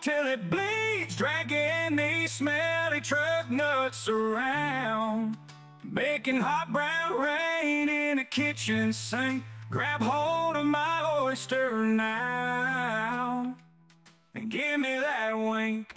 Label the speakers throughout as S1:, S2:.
S1: till it bleeds, dragging these smelly truck nuts around. Making hot brown rain in a kitchen sink. Grab hold of my oyster now and give me that wink.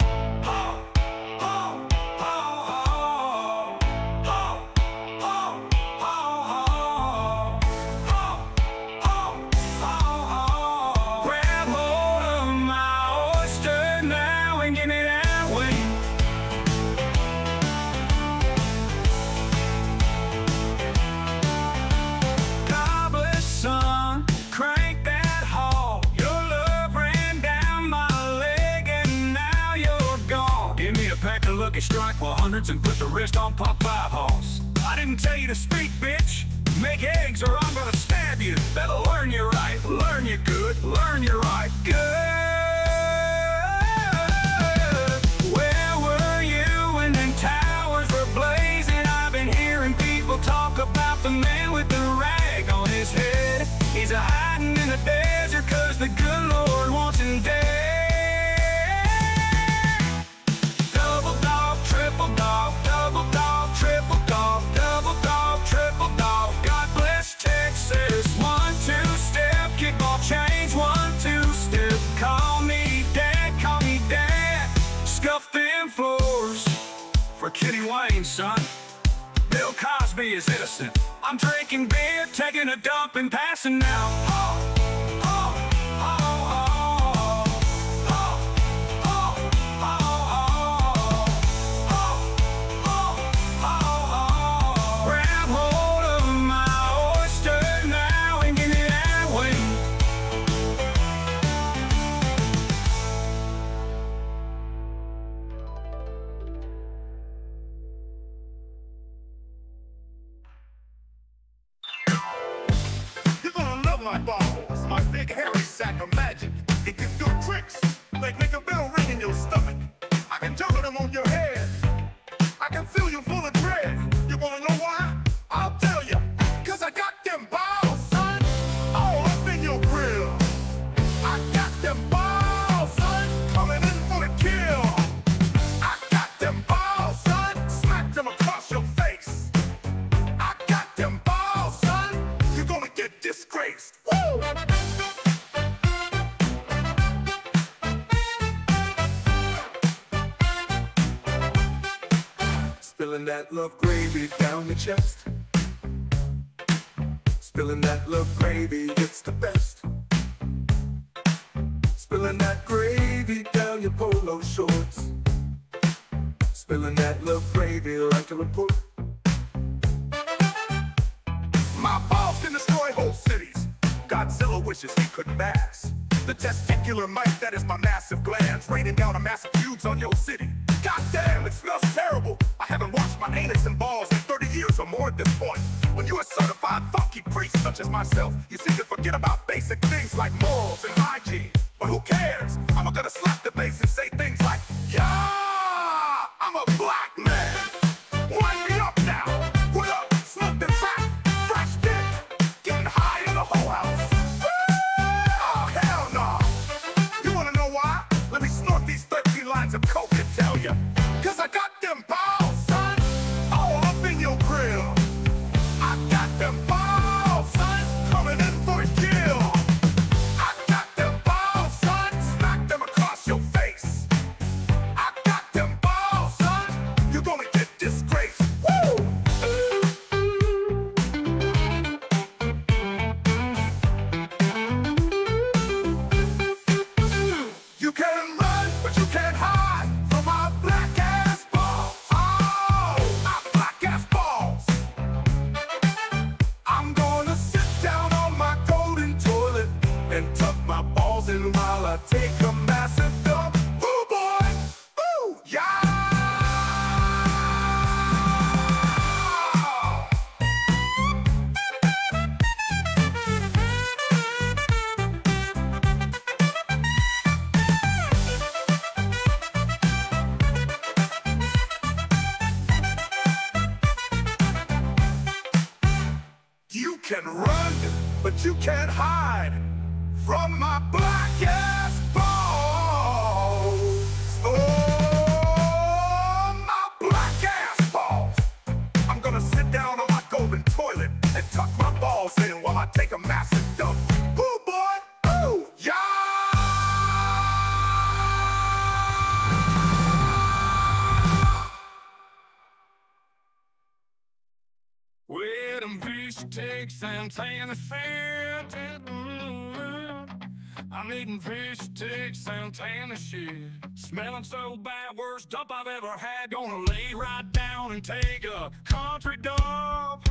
S1: 100s and put the rest on Pop Five Halls. I didn't tell you to speak, bitch. Make eggs or I'm gonna stab you. That'll learn you right, learn you good, learn you right good. Son. Bill Cosby is innocent. I'm drinking beer, taking a dump, and passing. Oh, oh,
S2: sack of magic. It can do tricks, like make Spilling that love gravy down your chest. Spilling that love gravy, it's the best. Spilling that gravy down your polo shorts. Spilling that love gravy like a report. My balls can destroy whole cities. Godzilla wishes he could mass. The testicular might that is my massive glands, raining down a massive feuds on your city. God damn, it smells terrible. I haven't washed my anus and balls in 30 years or more at this point. When you're a certified funky priest such as myself, you seem to forget about basic things like morals and hygiene. But who cares? I'm gonna slap the bass and say things like, Yeah, I'm a black man.
S1: Sticks, Santana shit. Smelling so bad, worst dump I've ever had. Gonna lay right down and take a country dump.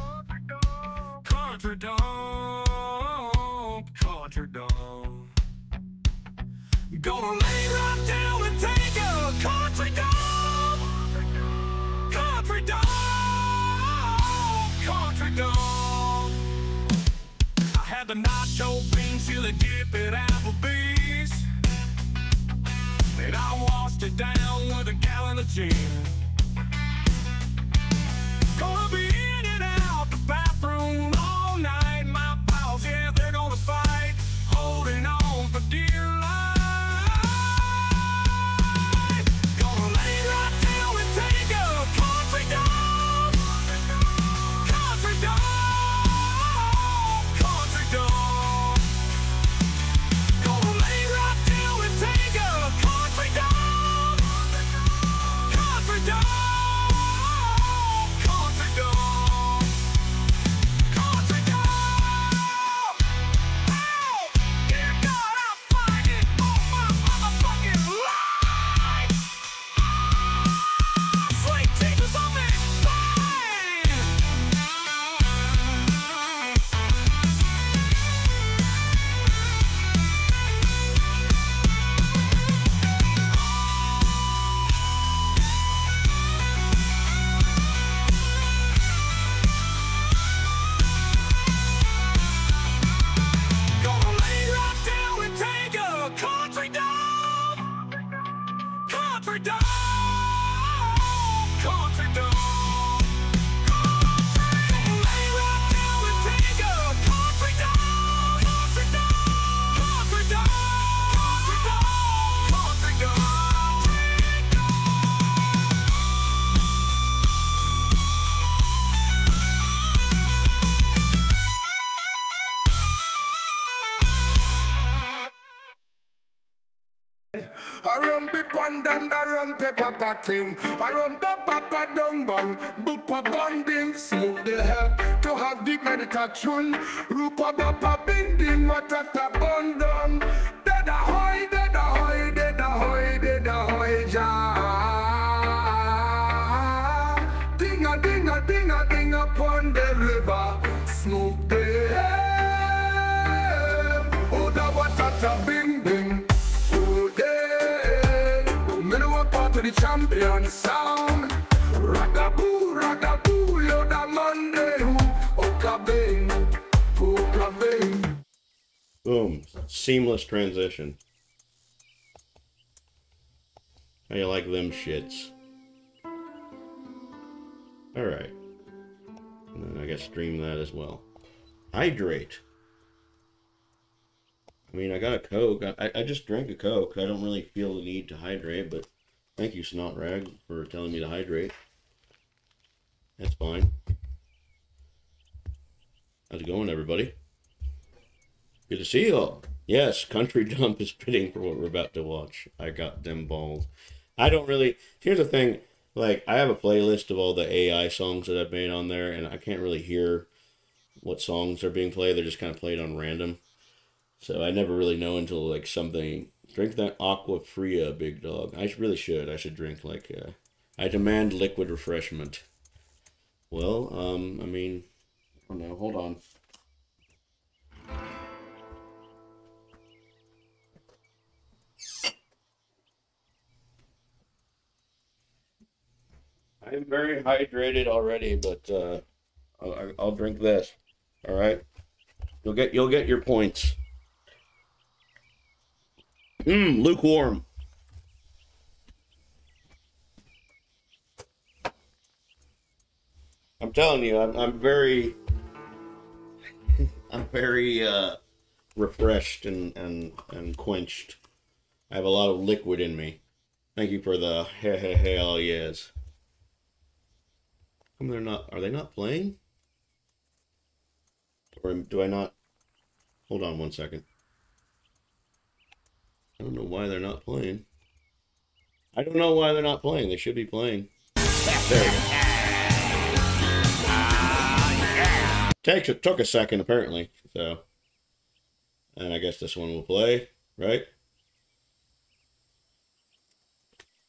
S1: Country dump, country dump. Gonna lay right down and take a country dump. Country dump, country dump. I had the nacho beans, chili dip it Applebee's. It down with a gallon of gin. Gonna be
S2: one dan I run pepper potting. I run the papa dung bun, bupa bonding. Smoke the head to have deep meditation. Rupa bapa binding, watata bundum. Champion. Ragaboo, ragaboo, okabing.
S3: Boom. Seamless transition. How you like them shits? Alright. And then I guess stream that as well. Hydrate. I mean, I got a Coke. I, I just drank a Coke. I don't really feel the need to hydrate, but thank you, Snot Rag, for telling me to hydrate. That's fine. How's it going, everybody? Good to see you all. Yes, Country Dump is fitting for what we're about to watch. I got them balls. I don't really. Here's the thing. Like, I have a playlist of all the AI songs that I've made on there, and I can't really hear what songs are being played. They're just kind of played on random. So I never really know until, like, something. Drink that Aqua Fria, big dog. I really should. I should drink, like, uh, I demand liquid refreshment. Well, um, I mean, don't know. Hold on. I'm very hydrated already, but uh, I'll, I'll drink this. All right, you'll get you'll get your points. Mmm, lukewarm. I'm telling you, I'm I'm very I'm very uh, refreshed and, and and quenched. I have a lot of liquid in me. Thank you for the hey hey hell yes. Come they're not are they not playing? Or do I not hold on one second. I don't know why they're not playing. I don't know why they're not playing. They should be playing. There we go. Takes it took a second apparently. So, and I guess this one will play, right?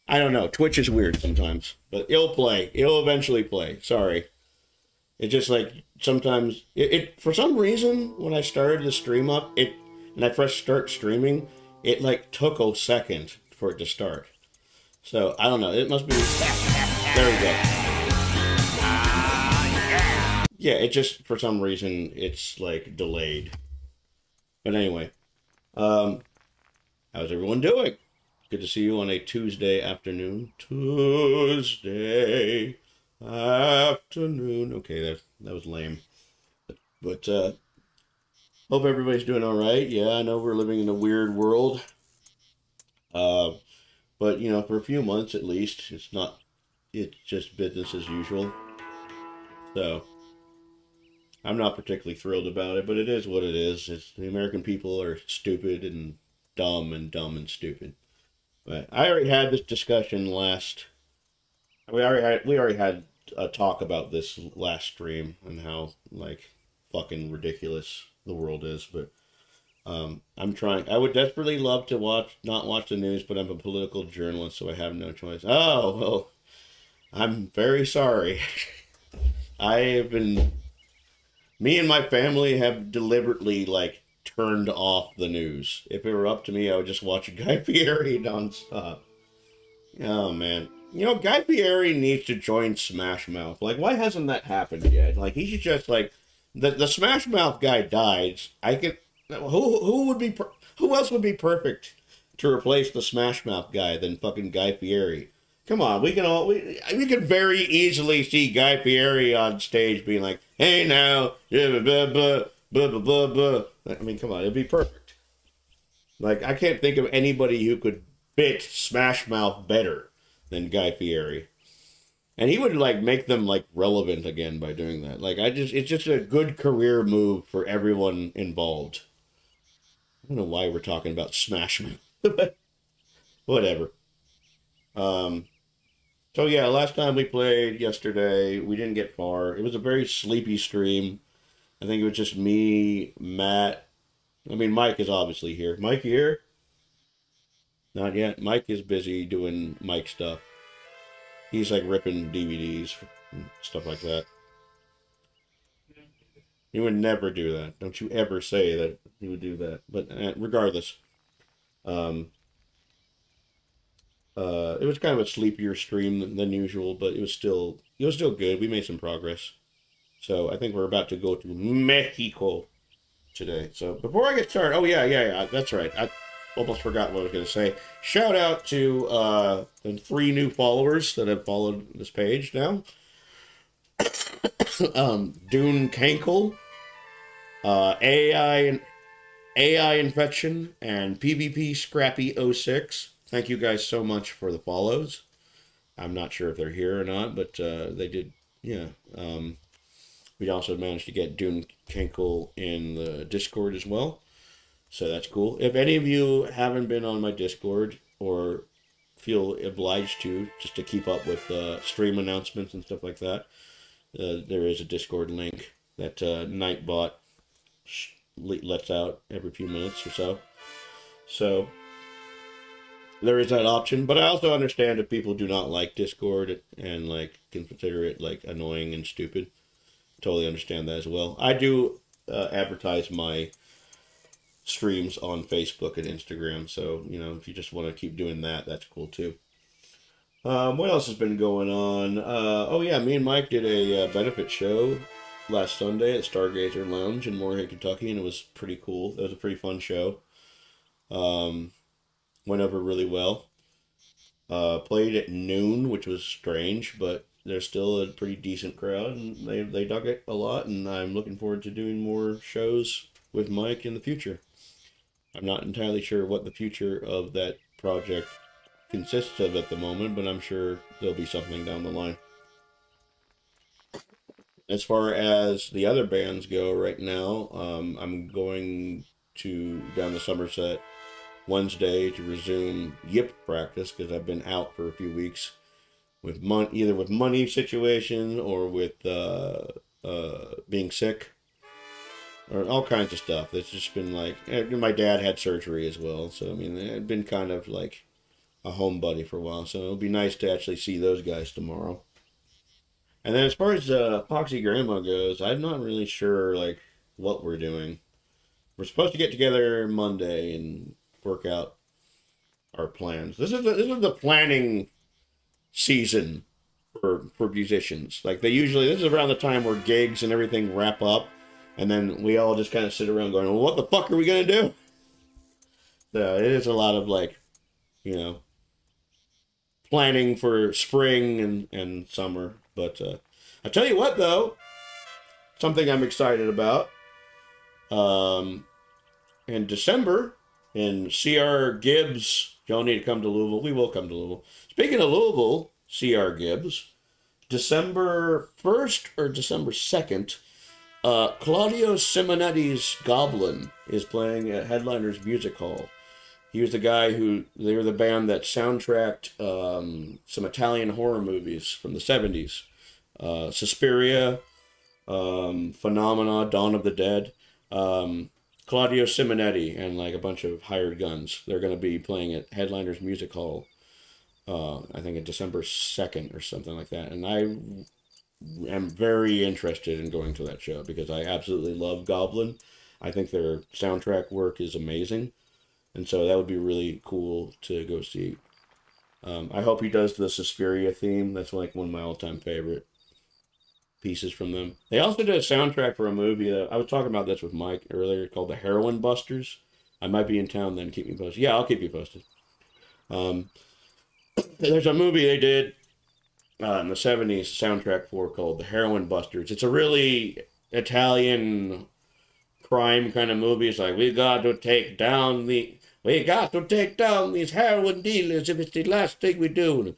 S3: I don't know. Twitch is weird sometimes, but it'll play. It'll eventually play. Sorry. It just like sometimes it, it for some reason when I started the stream up it and I pressed start streaming it like took a second for it to start. So I don't know. It must be. There we go. Yeah, it just for some reason it's like delayed. But anyway, um, how's everyone doing? Good to see you on a Tuesday afternoon. Tuesday afternoon. Okay, that that was lame. But uh hope everybody's doing all right. Yeah, I know we're living in a weird world. Uh but you know, for a few months at least, it's not it's just business as usual. So I'm not particularly thrilled about it, but it is what it is. It's the American people are stupid and dumb and dumb and stupid. But I already had this discussion last we already had, we already had a talk about this last stream and how like fucking ridiculous the world is, but um, I'm trying. I would desperately love to watch, not watch the news, but I'm a political journalist, so I have no choice. Oh well, I'm very sorry. I have been. Me and my family have deliberately like turned off the news. If it were up to me, I would just watch Guy Fieri nonstop. Oh man, you know, Guy Fieri needs to join Smash Mouth. Like, why hasn't that happened yet? Like, he should just like the the Smash Mouth guy died. I could who who would be who else would be perfect to replace the Smash Mouth guy than fucking Guy Fieri? Come on, we can all we we could very easily see Guy Fieri on stage being like, "Hey now, blah blah blah blah blah." blah. I mean, come on, it'd be perfect. Like, I can't think of anybody who could fit Smash Mouth better than Guy Fieri. And he would like make them like relevant again by doing that. Like I just it's just a good career move for everyone involved. I don't know why we're talking about Smash but whatever. Um so yeah, last time we played yesterday, we didn't get far. It was a very sleepy stream. I think it was just me, Matt. I mean Mike is obviously here. Mike here? Not yet. Mike is busy doing Mike stuff. He's like ripping DVDs and stuff like that. He would never do that. Don't you ever say that he would do that. But uh, regardless, um, uh, it was kind of a sleepier stream than, than usual, but it was still it was still good. We made some progress. So I think we're about to go to Mexico today. So before I get started, oh yeah, yeah, yeah, that's right. I, almost forgot what I was going to say. Shout out to uh, the three new followers that have followed this page now. um, Dune Kankle, uh, AI AI Infection, and PvP Scrappy 06. Thank you guys so much for the follows. I'm not sure if they're here or not, but uh, they did. Yeah. Um, we also managed to get Dune Kankle in the Discord as well. So that's cool. If any of you haven't been on my Discord or feel obliged to, just to keep up with uh, stream announcements and stuff like that, uh, there is a Discord link that uh, Nightbot lets out every few minutes or so. So there is that option, but I also understand if people do not like Discord and like consider it like annoying and stupid. Totally understand that as well. I do uh, advertise my streams on Facebook and Instagram. So, you know, if you just want to keep doing that, that's cool too. Um, what else has been going on? Uh, oh, yeah, me and Mike did a uh, benefit show last Sunday at Stargazer Lounge in Morehead, Kentucky, and it was pretty cool. It was a pretty fun show. Um, went over really well. Uh, played at noon, which was strange, but there's still a pretty decent crowd, and they, they dug it a lot, and I'm looking forward to doing more shows with Mike in the future. I'm not entirely sure what the future of that project consists of at the moment, but I'm sure there'll be something down the line. As far as the other bands go right now, um, I'm going to down to Somerset Wednesday to resume yip practice because I've been out for a few weeks with mon- either with money situation or with uh, uh, being sick. Or all kinds of stuff. It's just been like my dad had surgery as well, so I mean it had been kind of like a home buddy for a while. So it'll be nice to actually see those guys tomorrow. And then as far as uh, Epoxy Grandma goes, I'm not really sure like what we're doing. We're supposed to get together Monday and work out our plans. This is the, this is the planning season for for musicians. Like they usually this is around the time where gigs and everything wrap up, and then we all just kind of sit around going, "Well, what the fuck are we gonna do?" So it is a lot of like, you know, planning for spring and and summer. But uh, I tell you what, though, something I'm excited about. Um, in December, in CR Gibbs, y'all need to come to Louisville. We will come to Louisville. Speaking of Louisville, CR Gibbs, December 1st or December 2nd, uh, Claudio Simonetti's Goblin is playing at Headliners Music Hall. He was the guy who, they were the band that soundtracked um, some Italian horror movies from the 70s. Uh, Suspiria, um, Phenomena, Dawn of the Dead. Um, Claudio Simonetti and like a bunch of hired guns. They're going to be playing at Headliners Music Hall uh, I think in December 2nd or something like that. And I am very interested in going to that show because I absolutely love Goblin. I think their soundtrack work is amazing. And so that would be really cool to go see. Um, I hope he does the Suspiria theme. That's like one of my all time favorite pieces from them. They also did a soundtrack for a movie that I was talking about this with Mike earlier called The Heroin Busters. I might be in town then. Keep me posted. Yeah, I'll keep you posted. Um, there's a movie they did uh, in the 70s soundtrack for called The Heroin Busters. It's a really Italian crime kind of movie. It's like, we got to take down the. We got to take down these heroin dealers if it's the last thing we do.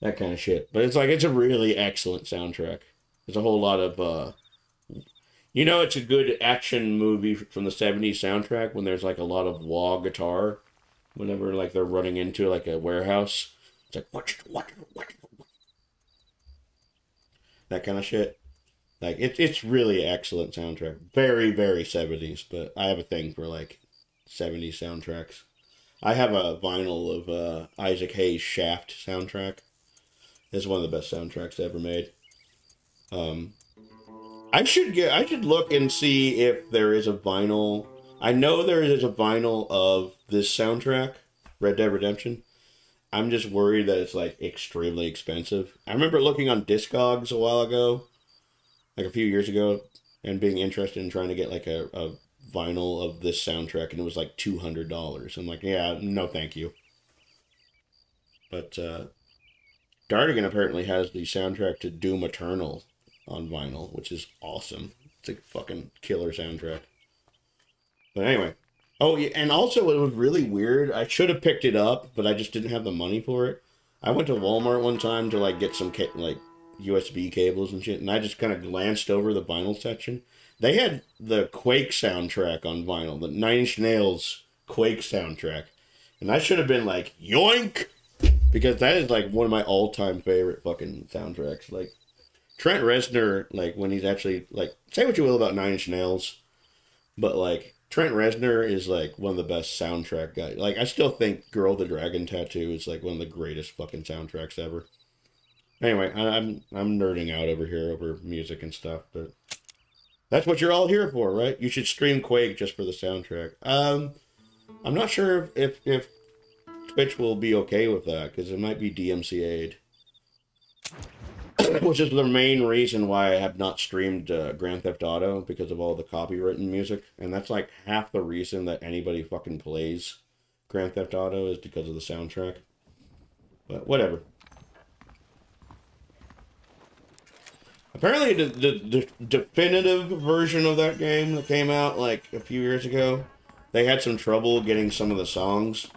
S3: That kind of shit. But it's like, it's a really excellent soundtrack. There's a whole lot of uh, you know, it's a good action movie from the 70s soundtrack when there's like a lot of wah guitar whenever like they're running into like a warehouse. It's like? That kind of shit. Like, it, it's really excellent soundtrack. Very, very 70s, but I have a thing for like 70s soundtracks. I have a vinyl of uh, Isaac Hayes' Shaft soundtrack. It's one of the best soundtracks ever made. Um, I should get. I should look and see if there is a vinyl. I know there is a vinyl of this soundtrack, Red Dead Redemption. I'm just worried that it's like extremely expensive. I remember looking on Discogs a while ago, like a few years ago, and being interested in trying to get like a, a vinyl of this soundtrack, and it was like two hundred dollars. I'm like, yeah, no, thank you. But uh, Dardigan apparently has the soundtrack to Doom Eternal on vinyl, which is awesome. It's a fucking killer soundtrack. But anyway. Oh, yeah, and also it was really weird. I should have picked it up, but I just didn't have the money for it. I went to Walmart one time to like get some ca- like USB cables and shit, and I just kind of glanced over the vinyl section. They had the Quake soundtrack on vinyl, the Nine Inch Nails Quake soundtrack, and I should have been like yoink because that is like one of my all-time favorite fucking soundtracks. Like Trent Reznor, like when he's actually like, say what you will about Nine Inch Nails, but like Trent Reznor is like one of the best soundtrack guys. Like I still think "Girl the Dragon Tattoo" is like one of the greatest fucking soundtracks ever. Anyway, I, I'm I'm nerding out over here over music and stuff, but that's what you're all here for, right? You should stream Quake just for the soundtrack. Um, I'm not sure if if Twitch will be okay with that because it might be DMCA'd. Which is the main reason why I have not streamed uh, Grand Theft Auto because of all the copywritten music, and that's like half the reason that anybody fucking plays Grand Theft Auto is because of the soundtrack. But whatever. Apparently, the, the, the definitive version of that game that came out like a few years ago, they had some trouble getting some of the songs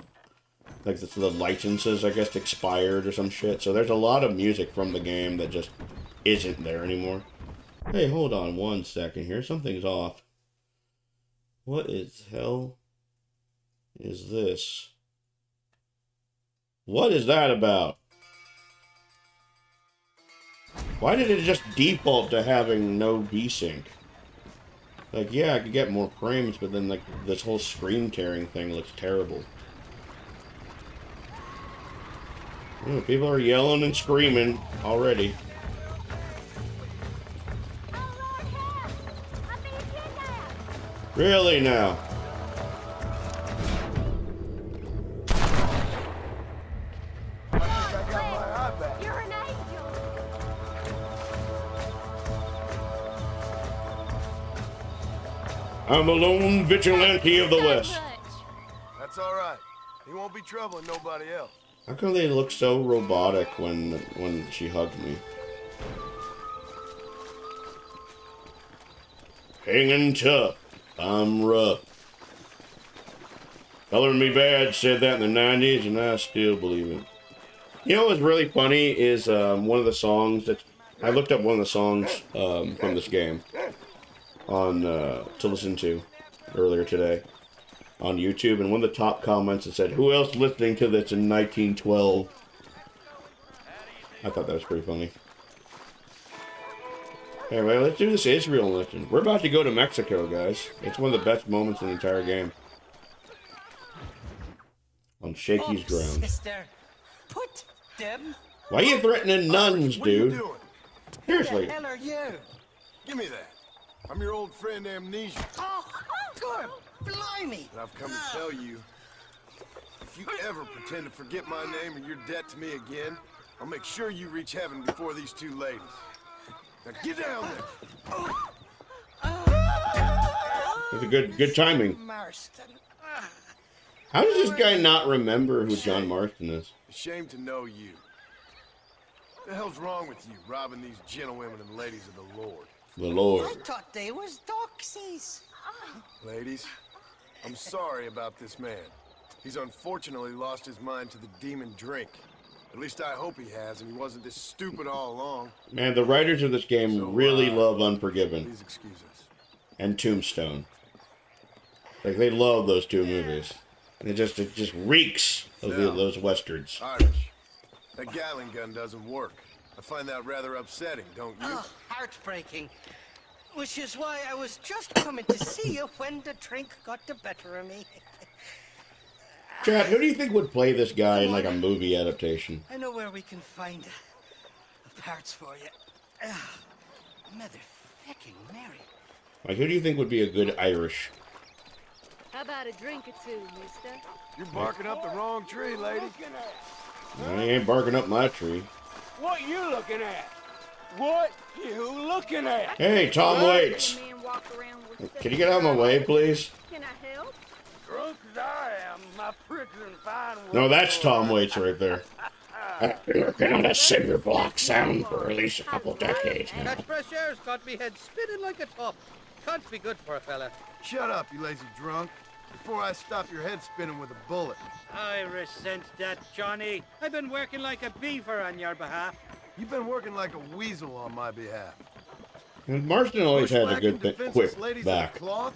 S3: like the, the licenses, I guess, expired or some shit. So there's a lot of music from the game that just isn't there anymore. Hey, hold on one second here. Something's off. What is hell is this? What is that about? Why did it just default to having no vsync? Like, yeah, I could get more frames, but then like this whole screen tearing thing looks terrible. Ooh, people are yelling and screaming already. Really now?
S4: You're an angel.
S3: I'm a lone vigilante of the
S4: So
S3: West.
S5: That's all right. He won't be troubling nobody else.
S3: How come they look so robotic when when she hugged me? Hanging tough. I'm rough. Color Me Badd said that in the 90s, and I still believe it. You know what's really funny is um, one of the songs that I looked up one of the songs um, from this game on uh, to listen to earlier today on YouTube, and one of the top comments it said, "Who else listening to this in 1912?" I thought that was pretty funny. Anyway, let's do this Israel mission. We're about to go to Mexico, guys. It's one of the best moments in the entire game. On Shaky's
S6: Oh,
S3: ground.
S6: Sister, put them.
S3: Why are you threatening nuns,
S5: What are you
S3: dude?
S5: doing?
S3: Seriously.
S6: The hell are you?
S5: Give me that. I'm your old friend Amnesia.
S6: Oh, good. Blimey.
S5: And I've come to tell you, if you ever pretend to forget my name or your debt to me again, I'll make sure you reach heaven before these two ladies. Now get down there.
S3: It's a good good timing.
S6: Marston.
S3: How does this guy not remember who John Marston is?
S5: Ashamed to know you. What The hell's wrong with you, robbing these gentlewomen and ladies of the Lord?
S3: The Lord.
S6: I thought they was doxies.
S5: Ladies, I'm sorry about this man. He's unfortunately lost his mind to the demon drink. At least I hope he has, and he wasn't this stupid all along.
S3: Man, the writers of this game
S5: So,
S3: really
S5: uh,
S3: love Unforgiven
S5: Please excuse us.
S3: and Tombstone. Like they love those two movies. It just it just reeks of the, those westerns.
S5: Irish, that Gatling gun doesn't work. I find that rather upsetting, don't you?
S6: Oh, heartbreaking. Which is why I was just coming to see you when the drink got the better of me.
S3: Chad, who do you think would play this guy in like a movie adaptation?
S6: I know where we can find the parts for you. Ah, Mother fucking Mary.
S3: Like who do you think would be a good Irish?
S4: How about a drink or two, mister?
S5: You're barking up the wrong tree, lady.
S3: I ain't barking up my tree.
S7: What you looking at? What you looking at?
S3: Hey, Tom Waits.
S4: The man walk around with
S3: Can you get out of my way, please?
S4: Can I help?
S7: Drunk as I am, my pricks and fine.
S3: No, that's Tom Waits right there. I've been working on a cinder block sound for at least a couple decades now.
S8: That fresh air's got me head spinning like a top. Can't be good for a fella.
S5: Shut up, you lazy drunk. Before I stop your head spinning with a bullet.
S8: I resent that, Johnny. I've been working like a beaver on your behalf.
S5: You've been working like a weasel on my behalf.
S3: Marston always had a good th-
S5: defenseless
S3: quip
S5: ladies in
S3: back.
S5: cloth?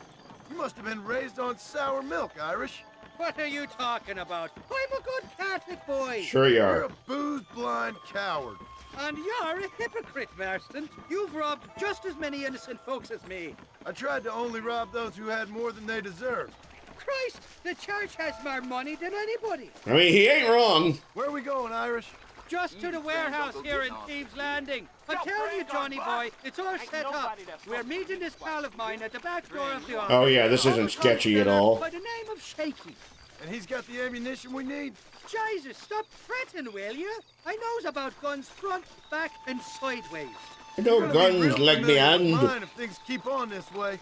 S5: You must have been raised on sour milk, Irish.
S8: What are you talking about? I'm a good Catholic boy.
S3: Sure you are.
S5: You're
S3: are.
S5: a booze-blind coward.
S8: And you're a hypocrite, Marston. You've robbed just as many innocent folks as me.
S5: I tried to only rob those who had more than they deserved.
S8: Christ, the church has more money than anybody.
S3: I mean, he ain't wrong.
S5: Where are we going, Irish?
S8: Just to the warehouse here in Thieves Landing. I tell you, Johnny boy, it's all set up. We're meeting this pal of mine at the back door of the office.
S3: Oh, yeah, this isn't sketchy at all.
S8: By the name of Shaky.
S5: And he's got the ammunition we need?
S8: Jesus, stop fretting, will you? I knows about guns front, back, and sideways.
S3: No
S5: You're gonna be
S3: guns
S5: real
S3: like the
S5: familiar mine if things keep on this way.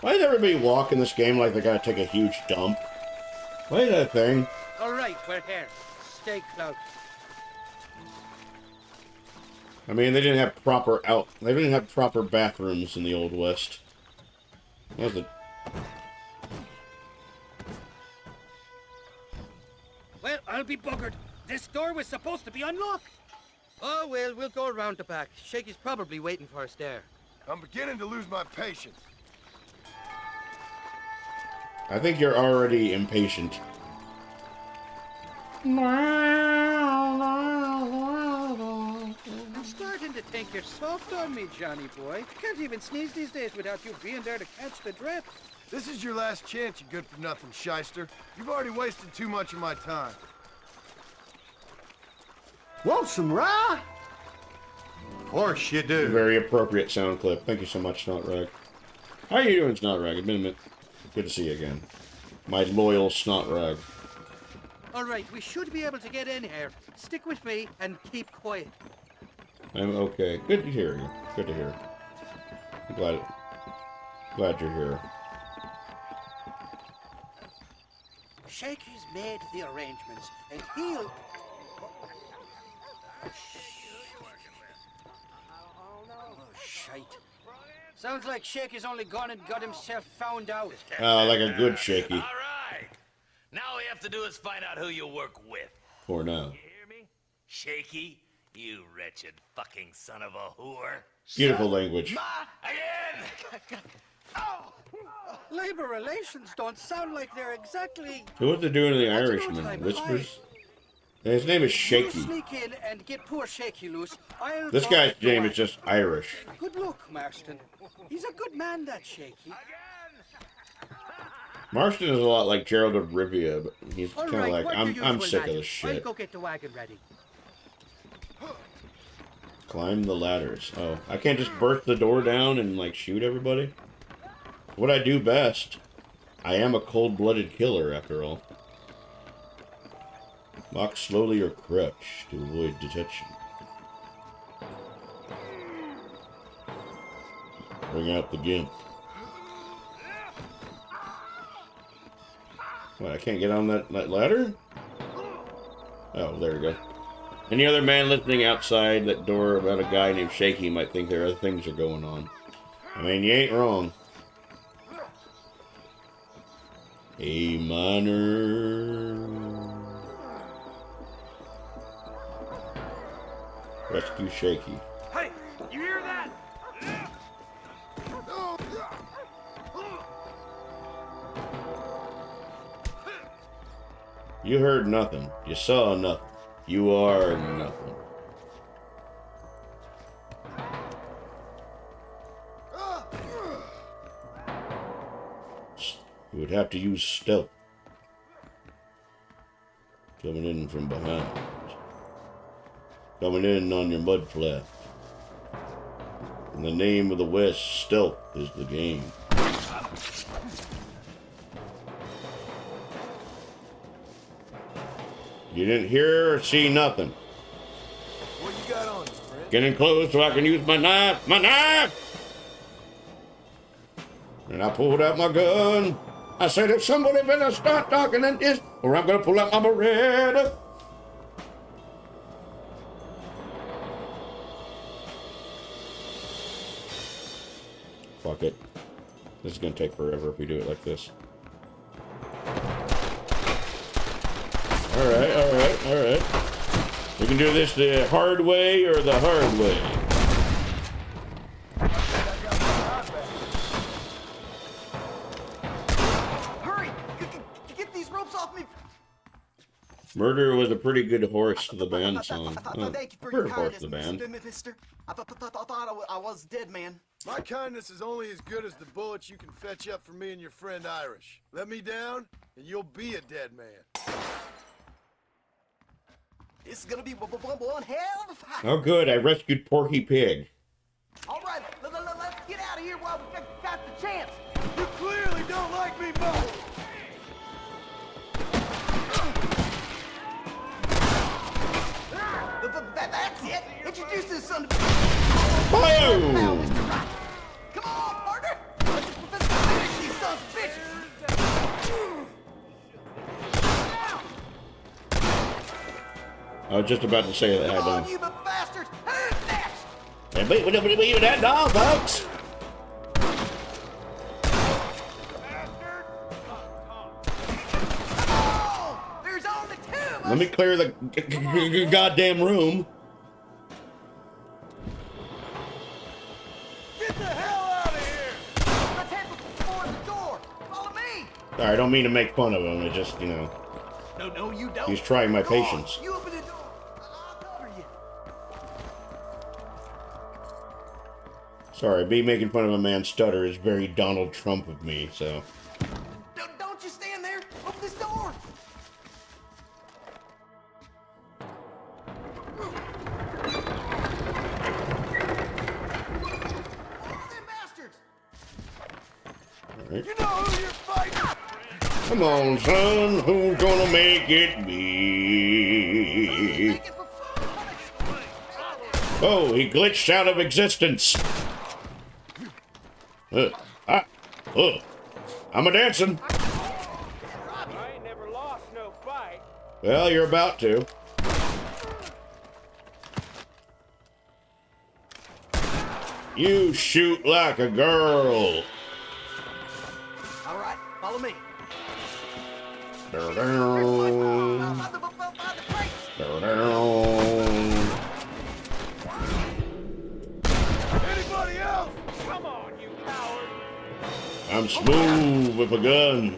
S3: Why does everybody walk in this game like they gotta take a huge dump? Why is that thing?
S8: All right, we're here. Stay close.
S3: I mean, they didn't have proper out. They didn't have proper bathrooms in the old west. That was a
S8: Well, I'll be buggered. This door was supposed to be unlocked. Oh, well, we'll go around the back. Shaky's probably waiting for us there.
S5: I'm beginning to lose my patience.
S3: I think you're already impatient.
S8: Starting to think you're soft on me, Johnny boy. Can't even sneeze these days without you being there to catch the drip.
S5: This is your last chance, you good-for-nothing shyster. You've already wasted too much of my time.
S9: Want some rye? Of course you do.
S3: Very appropriate sound clip. Thank you so much, Snotrag. How are you doing, Snotrag? It's been a minute. Good to see you again. My loyal Snotrag.
S8: All right, we should be able to get in here. Stick with me and keep quiet.
S3: I'm okay. Good to hear you. Good to hear. I'm glad, glad you're here.
S6: Shaky's made the arrangements, and he'll... Oh, shite. Sounds like Shaky's only gone and got himself found out.
S3: Uh, like a good shaky
S10: All right. Now all we have to do is find out who you work with.
S3: for now.
S10: You Hear me? Shaky, you wretched fucking son of a whore.
S3: Beautiful language.
S10: Ma, again!
S6: Labor relations don't sound like they're exactly...
S3: So what's it doing to the
S6: That's no
S3: Irishman?
S6: time.
S3: Whispers? And his name is
S6: You
S3: Shaky.
S6: sneak in and get poor Shaky loose. I'll
S3: This guy's
S6: with
S3: name is just Irish.
S6: Good luck, Marston. He's a good man, that Shaky.
S3: Marston is a lot like Geralt of Rivia, but he's kind of
S8: right,
S3: like, I'm, I'm sick of this shit.
S8: go get the wagon ready.
S3: Climb the ladders. Oh, I can't just burst the door down and like shoot everybody? What I do best. I am a cold-blooded killer, after all. Walk slowly or crouch to avoid detection. Bring out the gimp. What, I can't get on that, that ladder? Oh, there we go. Any other man listening outside that door about a guy named Shaky might think there are other things are going on. I mean, you ain't wrong. A minor. Rescue Shaky.
S7: You
S3: heard nothing. You saw nothing. You are nothing. You would have to use stealth. Coming in from behind. Coming in on your mud flap. In the name of the West, stealth is the game. You didn't hear or see nothing.
S5: What you got on you, friend?
S3: Getting close so I can use my knife. My knife! And I pulled out my gun. I said, if somebody better start talking in this, or I'm gonna pull out my Beretta. Fuck it. This is gonna take forever if we do it like this. Alright, alright, alright. We can do this the hard way or the hard way.
S11: Hurry! Get, get- get these ropes off me!
S3: Murder was a pretty good horse to the band song.
S11: Th- th-
S3: Oh,
S11: Thank you for
S3: heard
S11: your
S3: horse
S11: kindness,
S3: the band.
S11: Mr. I th- th- th- I thought I wa- I was dead, man.
S5: My kindness is only as good as the bullets you can fetch up for me and your friend Irish. Let me down, and you'll be a dead man.
S11: This is gonna be w- w- one hell of a fight.
S3: Oh, good. I rescued Porky Pig.
S11: All right, let, let, let's get out of here while we got, got the chance.
S5: You clearly don't like me much.
S11: Th- th- that- that's it. Introduce this son of
S3: Fire!
S11: Come on,
S3: I was just about to say that.
S11: Come
S3: I
S11: on, you bastards. Who's next?
S3: Hey, wait, wait, wait, wait, that dog, folks.
S11: There's only two of us.
S3: Let me clear the goddamn room.
S5: Get the hell out of here!
S11: Let's head for the door. Follow me.
S3: Sorry, I don't mean to make fun of him. It just, you know,
S11: No, no, you don't.
S3: he's trying my
S11: Go on,
S3: patience.
S11: You
S3: Sorry, me making fun of a man's stutter is very Donald Trump of me, so.
S11: Don't, don't you stand there! Open this door!
S3: Alright.
S5: You know who you're fighting?
S3: Come on, son, who's gonna make it me? Oh, he glitched out of existence. Uh, ah, oh, I'm a dancing.
S7: I ain't never lost no fight.
S3: Well, you're about to. You shoot like a girl.
S11: All right, follow me.
S3: Down, down. Down, down. I'm smooth with a gun.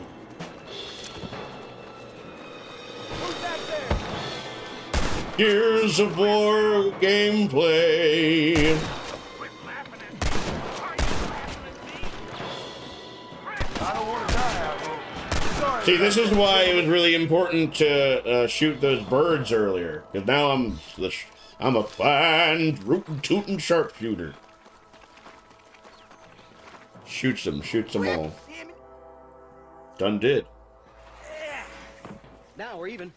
S3: Gears of War gameplay. See, this is why it was really important to uh, shoot those birds earlier. Because now I'm I'm a fine rootin' tootin' sharpshooter. Shoots them, shoots them all. Done did.
S6: Now we're even.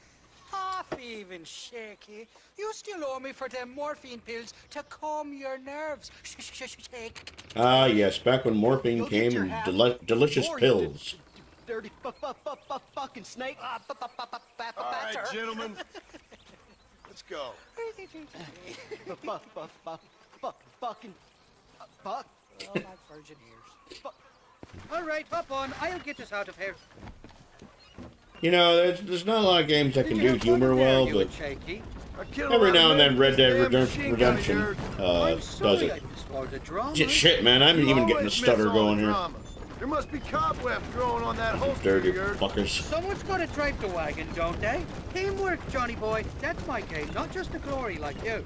S6: Half even, Shaky. You still owe me for them morphine pills to calm your nerves. Sh- sh- sh- Shake.
S3: Ah, yes, back when morphine
S11: Go get
S3: came in deli- delicious pills.
S11: Dirty fu- fu- fu- fu- fucking snake.
S6: Ah,
S5: All right, gentlemen. Let's go.
S11: Fu- fu- fu- fu- fu- Fucking. uh, Fuck.
S6: Oh, my virgin ears.
S8: All right, hop on. I'll get us out of here.
S3: You know, there's, there's not a lot of games that can do
S8: you have fun
S3: humor well, but
S8: and Shaky?
S5: I killed a
S3: every now and then Red Dead Redemption,
S5: machine gun of
S3: Redemption uh, does it.
S8: destroyed the drama.
S3: Shit, shit, man, I'm even getting a stutter going here.
S5: There must be cobwebs growing on that holster
S3: Dirty
S5: of
S3: fuckers.
S8: Someone's got to drive the wagon, don't they? Teamwork, Johnny boy. That's my game, not just the glory like you.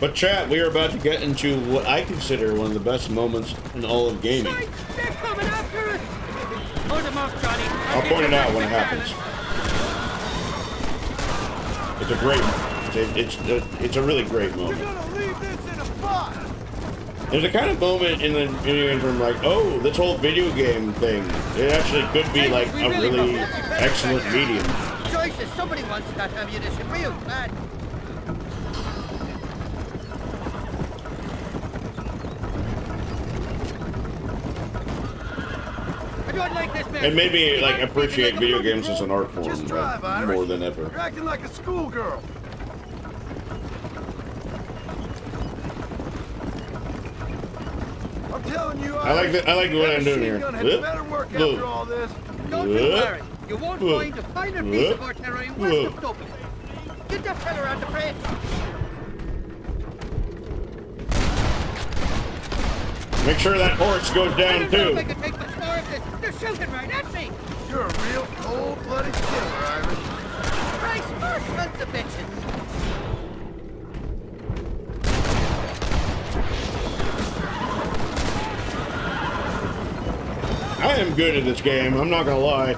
S3: But chat, we are about to get into what I consider one of the best moments in all of gaming.
S8: They're coming after us. Hold them off, Johnny.
S3: I'll point it out when it happens. It's a great, it's it's a, it's a really great moment.
S5: gonna leave this in a pot.
S3: There's a kind of moment in the video game from like, oh, this whole video game thing, it actually could be like a really excellent medium.
S8: Choices. Somebody wants that ammunition real bad. I don't like this man.
S3: It made me like appreciate video games as an art form
S5: drive,
S3: like, more than ever.
S5: You're acting like a schoolgirl. I'm telling you,
S3: I like the- I like what
S5: that
S3: I'm doing
S5: machine
S3: here.
S5: gun had
S3: Whoop.
S5: better work
S3: Whoop.
S5: after all this.
S8: Don't you
S3: Whoop.
S8: worry. You won't
S3: Whoop.
S8: find a finer piece of
S3: Whoop.
S8: artillery west of Dublin. Get that fella around the bridge.
S3: Make sure that horse goes down
S8: don't
S3: too.
S8: I can take much more of this. They're shooting right at me.
S5: You're a real cold-blooded killer, Irish.
S8: Christ, first sons of bitches.
S3: I am good at this game. I'm not gonna lie.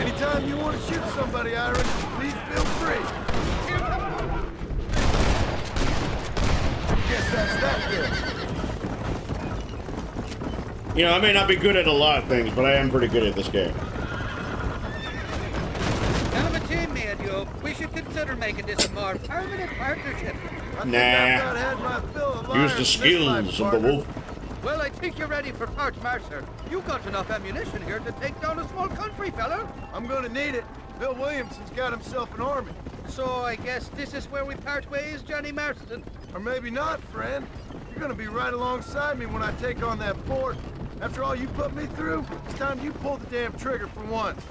S5: Anytime you want to shoot somebody, Irish, please feel free. Guess that's that good.
S3: You know, I may not be good at a lot of things, but I am pretty good at this game.
S8: Now of a team, me and you. We should consider making this a more permanent partnership.
S5: I
S3: Nah.
S5: about had my fill of
S3: Use the
S5: in
S3: skills of the
S5: partner.
S3: wolf.
S8: Well, I think you're ready for part marcher. You got enough ammunition here to take down a small country, fella.
S5: I'm gonna need it. Bill Williamson's got himself an army.
S8: So I guess this is where we part ways, Johnny Marston.
S5: Or maybe not, friend. You're gonna be right alongside me when I take on that fort. After all you put me through, it's time you pull the damn trigger for once.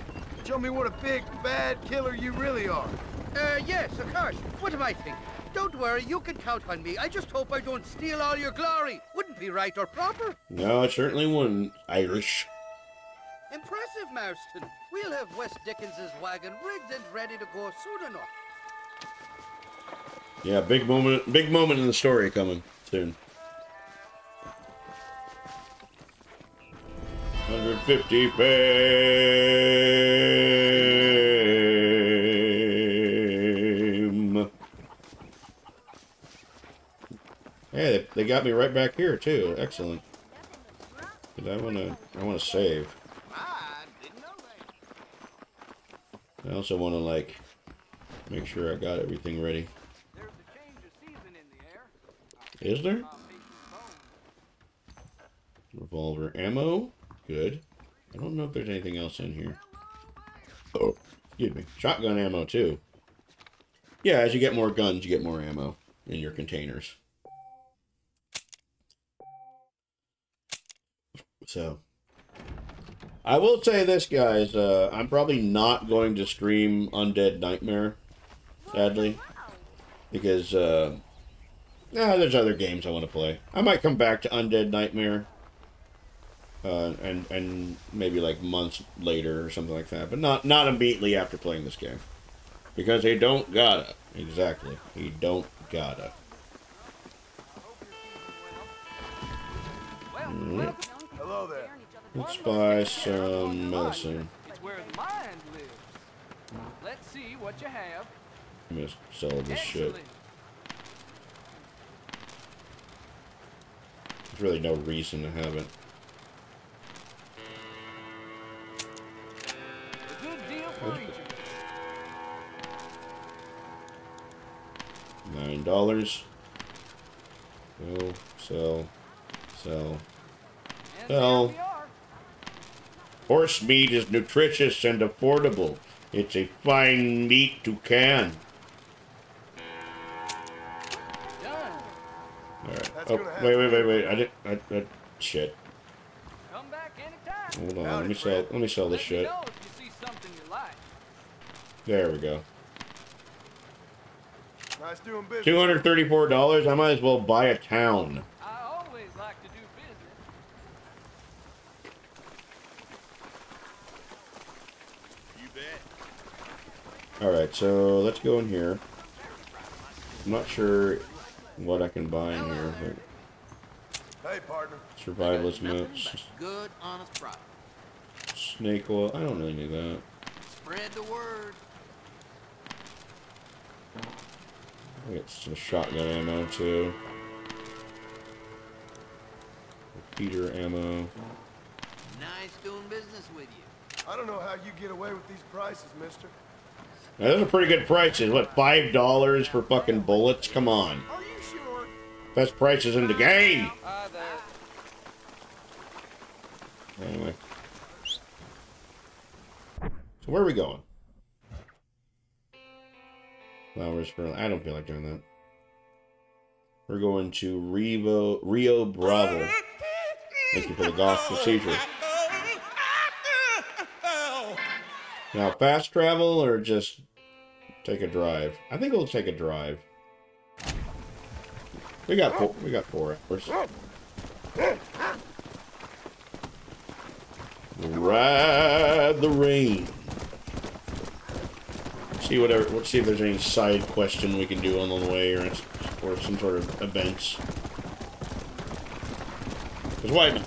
S5: Show me what a big, bad killer you really are.
S8: Uh, yes, of course. What am I thinking? Don't worry, you can count on me. I just hope I don't steal all your glory. Wouldn't be right or proper.
S3: No, I certainly wouldn't. Irish.
S8: Impressive, Marston. We'll have West Dickens's wagon rigged and ready to go soon enough.
S3: Yeah, big moment, big moment in the story coming soon. 150 fame. Hey, they, got me right back here too. Excellent. 'Cause I wanna, I wanna save. I also wanna like make sure I got everything ready. Is there? Revolver ammo. Good. I don't know if there's anything else in here. Oh, excuse me. Shotgun ammo, too. Yeah, as you get more guns, you get more ammo in your containers. So, I will say this, guys. Uh, I'm probably not going to stream Undead Nightmare, sadly. Because, uh, yeah, there's other games I want to play. I might come back to Undead Nightmare uh, and and maybe like months later or something like that. But not not immediately after playing this game, because he don't gotta. Exactly, he don't gotta.
S5: Hello there.
S3: Let's buy some medicine.
S11: It's where the mind lives. Let's see what you have.
S3: I'm gonna sell this shit. There's really no reason to have it. Nine dollars. Go, sell, sell,
S11: And
S3: sell.
S11: there we are.
S3: Horse meat is nutritious and affordable. It's a fine meat to can. Alright. Oh, wait, wait, wait, wait. I did. I, I, shit.
S11: Come back anytime.
S3: Hold on. Let me sell. Let me sell this
S11: Let me
S3: shit.
S11: know if you see something you like.
S3: There we go.
S5: Nice doing business.
S3: Two hundred thirty-four dollars. I might as well buy a town.
S11: I always like to do business.
S2: You bet.
S3: All right. So let's go in here. I'm not sure what I can buy in here, but
S5: Hey, partner.
S3: survivalist notes,
S6: Good, honest profit.
S3: snake oil. I don't really need that.
S6: Spread the word.
S3: I get some shotgun ammo too. Repeater ammo.
S6: Nice doing business with you.
S5: I don't know how you get away with these prices, mister.
S3: Now, those are pretty good prices. What, five dollars for fucking bullets? Come on.
S5: Are you sure?
S3: Best prices in the game. Anyway. So where are we going? Flowers for I don't feel like doing that. We're going to Rio Rio Bravo. Thank you for the golf procedure. Now fast travel or just take a drive? I think we'll take a drive. We got four, we got four hours. Ride the rain. See whatever. Let's see if there's any side question we can do on the way, or or some sort of events. Cause why not?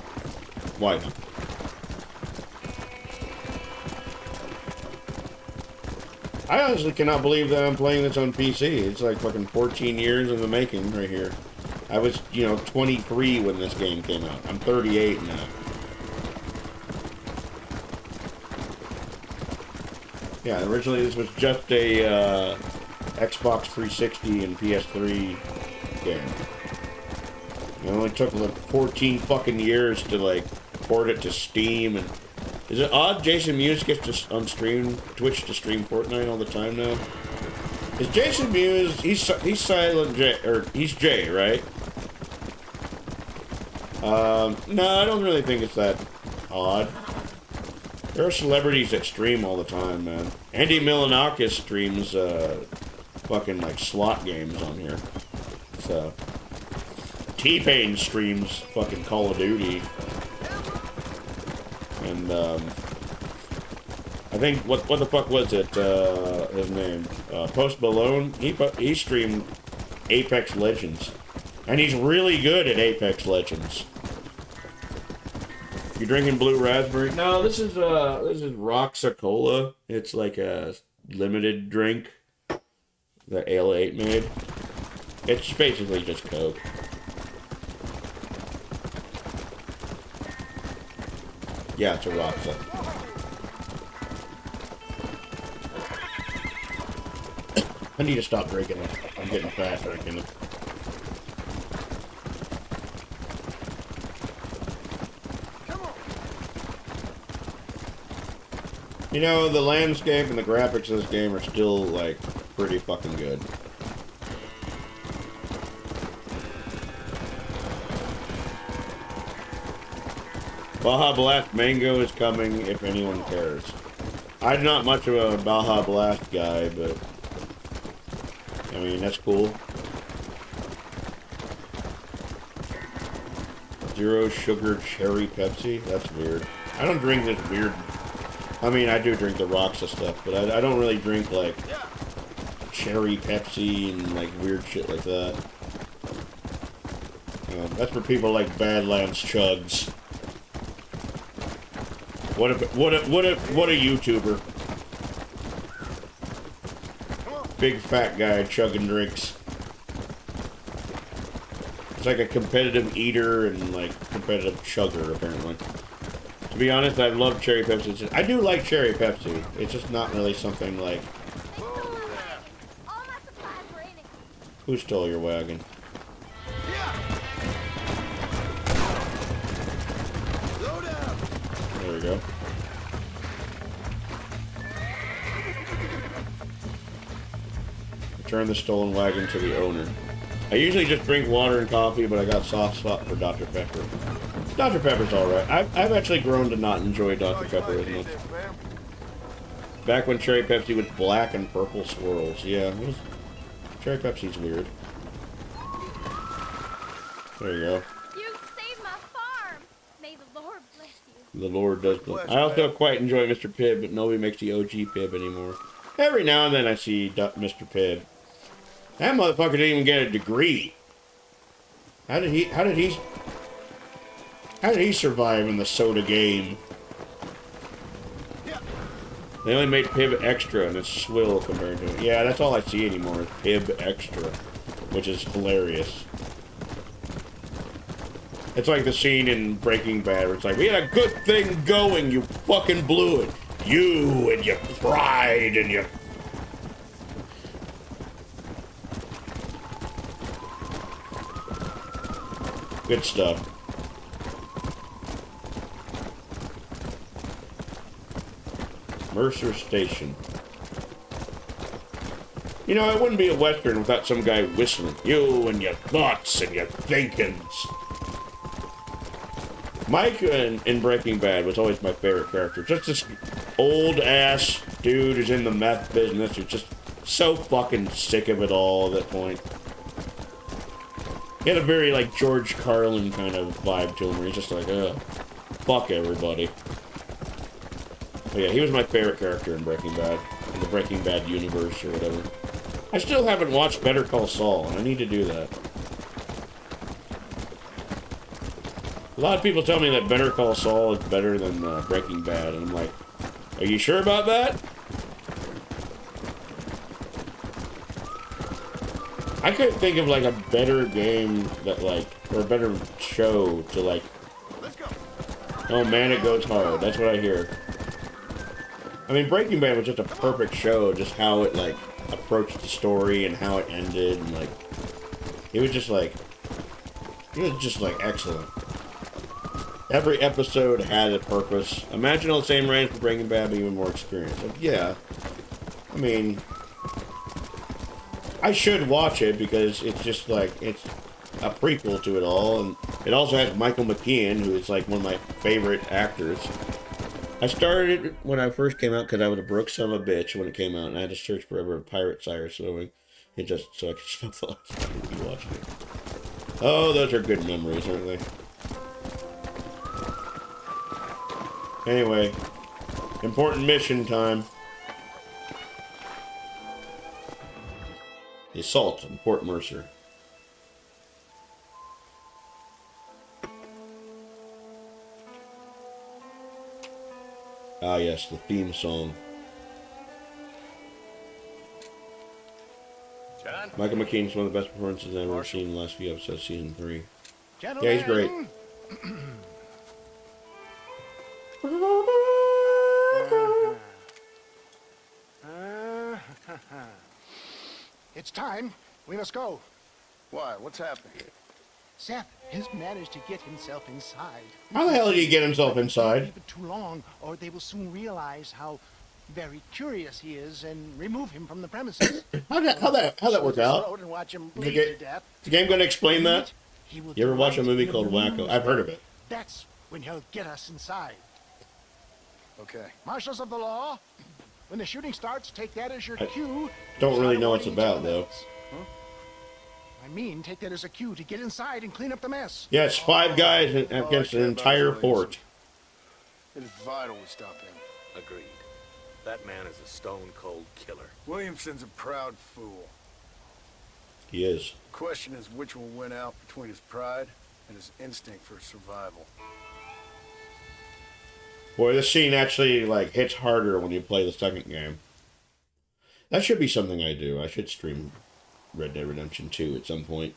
S3: Why not? I honestly cannot believe that I'm playing this on PC. It's like fucking 14 years in the making right here. I was, you know, 23 when this game came out. I'm 38 now. Yeah, originally this was just a uh, Xbox 360 and PS3 game. It only took like 14 fucking years to like port it to Steam and is it odd Jason Mewes gets to on stream Twitch to stream Fortnite all the time now? Is Jason Mewes he's he's Silent J or he's Jay, right? Um, no, I don't really think it's that odd. There are celebrities that stream all the time, man. Andy Milonakis streams uh, fucking like slot games on here. So T-Pain streams fucking Call of Duty. And um, I think what what the fuck was it? Uh, his name uh, Post Malone. He he streamed Apex Legends. And he's really good at Apex Legends. You drinking blue raspberry? No, this is uh this is Roxa Cola. It's like a limited drink that Ale 8 made. It's basically just Coke. Yeah, it's a Roxa. I need to stop drinking it. I'm getting fat drinking it. You know, the landscape and the graphics of this game are still, like, pretty fucking good. Baja Blast Mango is coming if anyone cares. I'm not much of a Baja Blast guy, but... I mean, that's cool. Zero sugar cherry Pepsi? That's weird. I don't drink this weird I mean, I do drink the Roxa stuff, but I, I don't really drink, like, cherry Pepsi and, like, weird shit like that. Um, that's for people like Badlands Chugs. What a, what a, what a, what a YouTuber. Big fat guy chugging drinks. It's like a competitive eater and, like, competitive chugger, apparently. To be honest, I love cherry Pepsi. Just, I do like cherry Pepsi. It's just not really something like... Who stole your wagon? There we go. Return the stolen wagon to the owner. I usually just drink water and coffee, but I got soft spot for Dr. Pepper. Dr. Pepper's alright. I've, I've actually grown to not enjoy Dr. Pepper as much. Back when Cherry Pepsi was black and purple swirls. Yeah, was, Cherry Pepsi's weird. There you go.
S4: You saved my farm. May the Lord bless you.
S3: The Lord does bless. I also quite enjoy Mr. Pibb, but nobody makes the OG Pibb anymore. Every now and then I see Mr. Pibb. That motherfucker didn't even get a degree. How did he? How did he? How did he survive in the soda game? They only made Pibb Extra and it's swill compared to it. Yeah, that's all I see anymore is Pibb Extra, which is hilarious. It's like the scene in Breaking Bad where it's like, we had a good thing going, you fucking blew it. You and your pride and your... Good stuff. Mercer Station. You know, it wouldn't be a Western without some guy whistling. You and your thoughts and your thinkings. Mike in, in Breaking Bad was always my favorite character. Just this old-ass dude who's in the meth business who's just so fucking sick of it all at that point. He had a very, like, George Carlin kind of vibe to him, where he's just like, ugh, fuck everybody. But yeah, he was my favorite character in Breaking Bad, in the Breaking Bad universe or whatever. I still haven't watched Better Call Saul, and I need to do that. A lot of people tell me that Better Call Saul is better than uh, Breaking Bad, and I'm like, are you sure about that? I couldn't think of like a better game that like, or a better show to like. Oh man, it goes hard. That's what I hear. I mean, Breaking Bad was just a perfect show, just how it, like, approached the story and how it ended, and, like, it was just, like, it was just, like, excellent. Every episode had a purpose. Imagine all the same range for Breaking Bad, but even more experience. Like, yeah. I mean, I should watch it because it's just, like, it's a prequel to it all, and it also has Michael McKean, who is, like, one of my favorite actors. I started when I first came out because I was a broke son of a bitch when it came out, and I had to search forever a pirate sire swimming. It just so I could spend the be watching it. Oh, those are good memories, aren't they? Anyway, important mission time. The assault on Fort Mercer. Ah, yes, the theme song.
S2: John?
S3: Michael McKean's one of the best performances I've ever seen in the last few episodes of season three.
S12: Gentlemen.
S3: Yeah, he's great.
S12: It's time. We must go.
S5: Why? What's happening?
S12: Seth has managed to get himself inside.
S3: How the hell did he get himself inside?
S12: Leave it too long, or they will soon realize how very curious he is and remove him from the premises.
S3: How that how that how that work out?
S12: throat And watch him
S3: The, ga-
S12: to death.
S3: the game going to explain that?
S12: He will
S3: You ever watch a movie called
S12: the
S3: Wacko? I've heard of it.
S12: That's when he'll get us inside.
S5: Okay.
S12: Marshals of the law, when the shooting starts, take that as your
S3: I
S12: cue.
S3: Don't really know what it's about
S12: other.
S3: though.
S12: I mean, take that as a cue to get inside and clean up the mess.
S3: Yeah, it's five guys in- against an entire fort.
S5: It is vital we stop him.
S10: Agreed. That man is a stone cold killer.
S5: Williamson's a proud fool.
S3: He is.
S5: The Question is which will win out between his pride and his instinct for survival.
S3: Boy, this scene actually like hits harder when you play the second game. That should be something I do. I should stream Red Dead Redemption 2 at some point.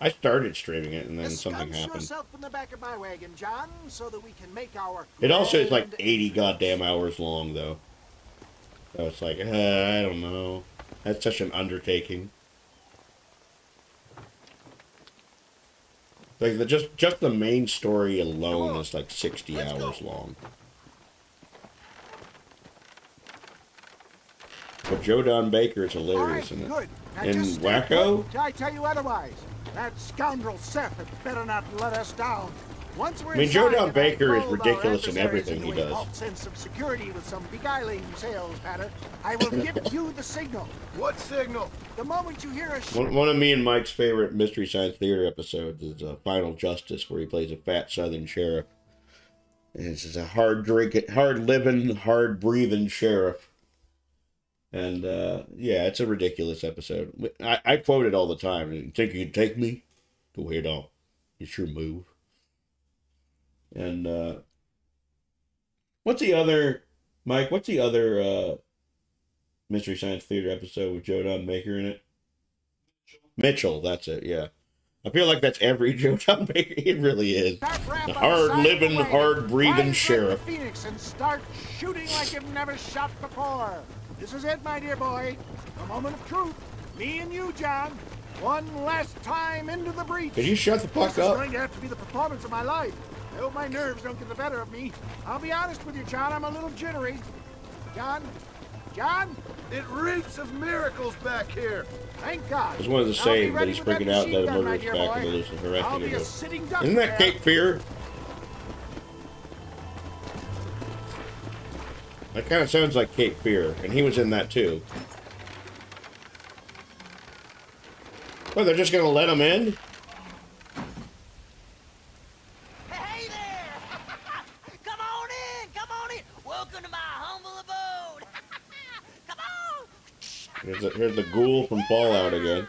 S3: I started streaming it and then something happened.
S12: the back of my wagon, John, so that we can make our.
S3: It also is like 80 goddamn hours long though. So it's like, uh, I don't know. That's such an undertaking. Like the just just the main story alone is like 60 hours long. But Joe Don Baker is hilarious in it.
S12: Good. Now
S3: In
S12: just stay
S3: Wacko?
S12: put I tell you otherwise. That scoundrel Seth had better not let us down. Once we're
S3: I mean, Joe Don Baker is ridiculous in everything he
S12: into a
S3: does.
S12: false sense of security with some beguiling sales patter. I will give you the signal.
S5: What signal?
S12: The moment you hear a
S3: One, one of me and Mike's favorite Mystery Science Theater episodes is uh, Final Justice, where he plays a fat Southern sheriff. And it's just a hard drinking, hard living, hard breathing sheriff. And uh, yeah, it's a ridiculous episode. I, I quote it all the time. You think you can take me? Go ahead on. It's your move. And uh, what's the other, Mike? What's the other uh, Mystery Science Theater episode with Joe Don Baker in it? Mitchell, that's it, yeah. I feel like that's every Joe Don Baker. It really is. The hard
S12: side of the
S3: living, hard breathing sheriff.
S12: Phoenix and start shooting like you've never shot before. This is it, my dear boy. The moment of truth. Me and you, John. One last time into the breach.
S3: Could you shut the fuck
S12: this is
S3: up?
S12: going to have to be the performance of my life. I hope my nerves don't get the better of me. I'll be honest with you, John. I'm a little jittery. John? John?
S5: It reeks of miracles back here.
S12: Thank God.
S3: I just wanted to
S12: I'll
S3: say that he's freaking out that a
S12: gun, my
S3: back
S12: boy.
S3: in the Lucifer
S12: I'll
S3: arresting
S12: be a
S3: him. Isn't that
S12: there.
S3: Cape Fear? That kind of sounds like Cape Fear, and he was in that too. Well, they're just gonna let him in?
S11: Hey there! come on in, come on in. Welcome to my humble abode. come on.
S3: Here's the, here's the ghoul from Fallout again.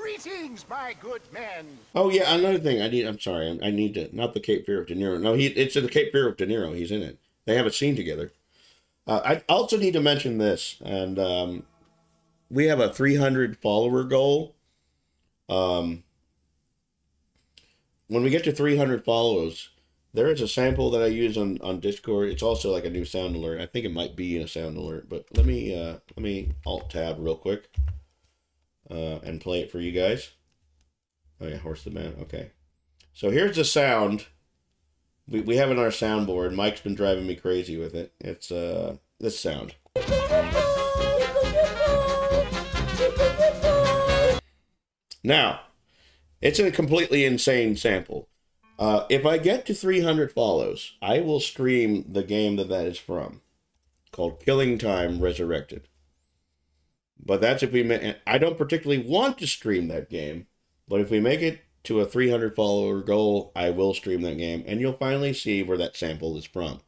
S12: Greetings, my good men.
S3: Oh yeah, another thing. I need. I'm sorry. I, I need to. Not the Cape Fear of De Niro. No, he. It's in the Cape Fear of De Niro. He's in it. They have a scene together. Uh, I also need to mention this, and um, we have a 300 follower goal. Um, when we get to 300 follows, there is a sample that I use on on Discord. It's also like a new sound alert. I think it might be a sound alert, but let me uh, let me alt tab real quick uh, and play it for you guys. Oh yeah, horse the man. Okay. So here's the sound. We, we have it on our soundboard. Mike's been driving me crazy with it. It's uh this sound. Now, it's a completely insane sample. Uh, if I get to 300 follows, I will stream the game that that is from, called Killing Time Resurrected. But that's if we make. I don't particularly want to stream that game, but if we make it to a 300 follower goal, I will stream that game, and you'll finally see where that sample is from.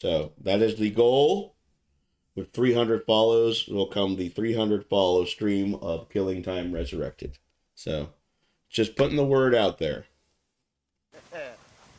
S3: So that is the goal. With 300 follows, will come the 300 follow stream of Killing Time Resurrected. So, just putting the word out there.